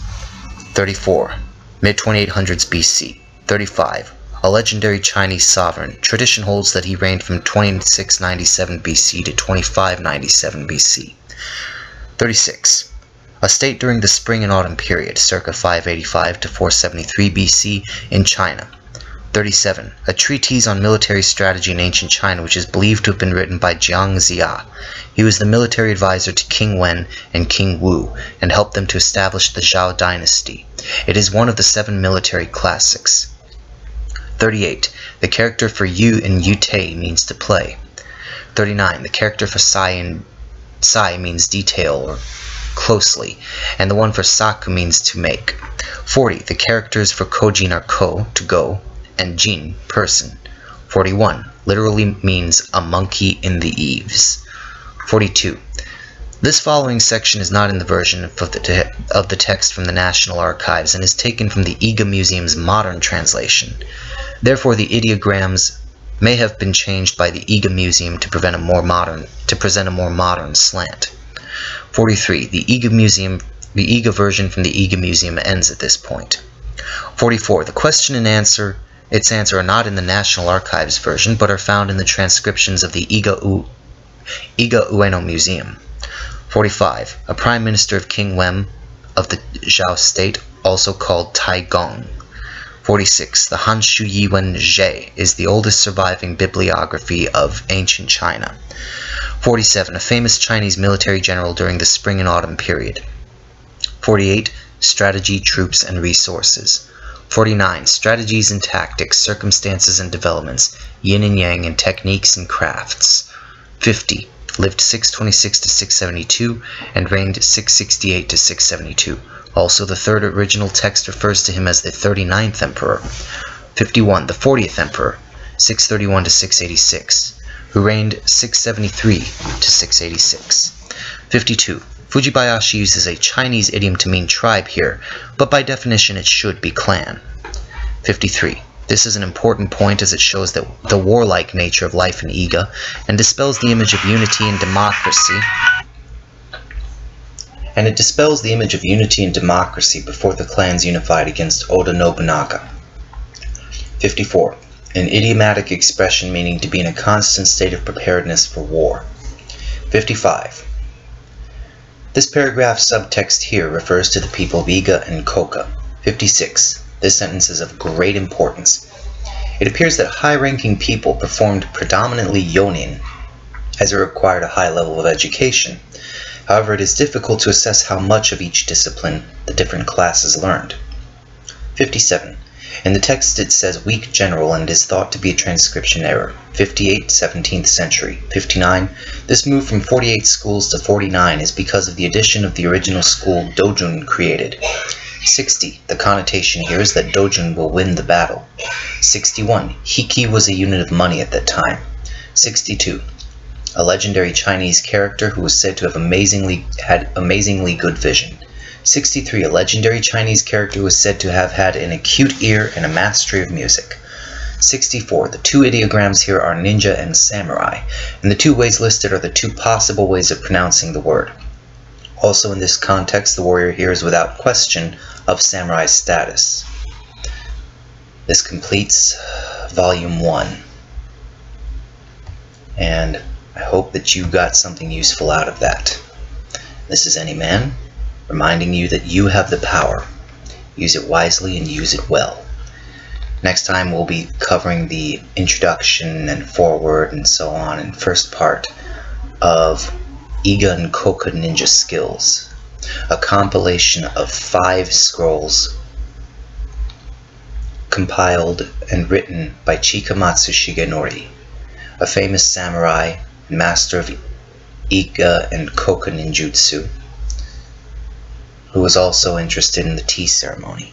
34. Mid-2800s BC. 35. A legendary Chinese sovereign. Tradition holds that he reigned from 2697 BC to 2597 BC. 36. A state during the spring and autumn period, circa 585 to 473 BC, in China. 37. A treatise on military strategy in ancient China which is believed to have been written by Jiang Ziya. He was the military advisor to King Wen and King Wu and helped them to establish the Zhao dynasty. It is one of the seven military classics. 38. The character for Yu in Yutei means to play. 39. The character for Sai in Sai means detail or closely, and the one for Saku means to make. 40. The characters for Kojin are Ko, to go, and Jin, person. 41. Literally means a monkey in the eaves. 42. This following section is not in the version of the, of the text from the National Archives and is taken from the Iga Museum's modern translation. Therefore, the ideograms may have been changed by the Iga Museum to prevent a more modern to present a more modern slant. 43. The Iga Museum the Iga version from the Iga Museum ends at this point. 44. The question and answer its answer are not in the National Archives version, but are found in the transcriptions of the Iga, U Iga Ueno Museum. 45. A Prime Minister of King Wen of the Zhao state, also called Tai Gong. 46. The Han Shu Yiwen Zhi is the oldest surviving bibliography of ancient China. 47. A famous Chinese military general during the spring and autumn period. 48. Strategy, troops, and resources. 49. Strategies and tactics, circumstances and developments, yin and yang, and techniques and crafts. 50. Lived 626 to 672 and reigned 668 to 672. Also, the third original text refers to him as the 39th emperor. 51. The 40th emperor, 631 to 686, who reigned 673 to 686. 52. Fujibayashi uses a Chinese idiom to mean tribe here, but by definition it should be clan. 53. This is an important point as it shows that the warlike nature of life in Iga and dispels the image of unity and democracy and it dispels the image of unity and democracy before the clans unified against Oda Nobunaga. 54. An idiomatic expression meaning to be in a constant state of preparedness for war. 55. This paragraph subtext here refers to the people of Iga and Koka. 56. This sentence is of great importance. It appears that high-ranking people performed predominantly yonin, as it required a high level of education. However, it is difficult to assess how much of each discipline the different classes learned. 57. In the text it says weak general and is thought to be a transcription error. 58, 17th century. 59. This move from 48 schools to 49 is because of the addition of the original school Dojun created. 60. The connotation here is that Dojun will win the battle. 61. Hiki was a unit of money at that time. 62. A legendary Chinese character who was said to have amazingly had amazingly good vision. 63. A legendary Chinese character was said to have had an acute ear and a mastery of music. 64. The two ideograms here are ninja and samurai, and the two ways listed are the two possible ways of pronouncing the word. Also in this context, the warrior here is without question of samurai status. This completes volume 1. And I hope that you got something useful out of that. This is Any Man reminding you that you have the power. Use it wisely and use it well. Next time we'll be covering the introduction and forward and so on and first part of and Koka Ninja Skills, a compilation of five scrolls compiled and written by Chikamatsu Shigenori, a famous samurai and master of Iga and Koka ninjutsu who was also interested in the tea ceremony.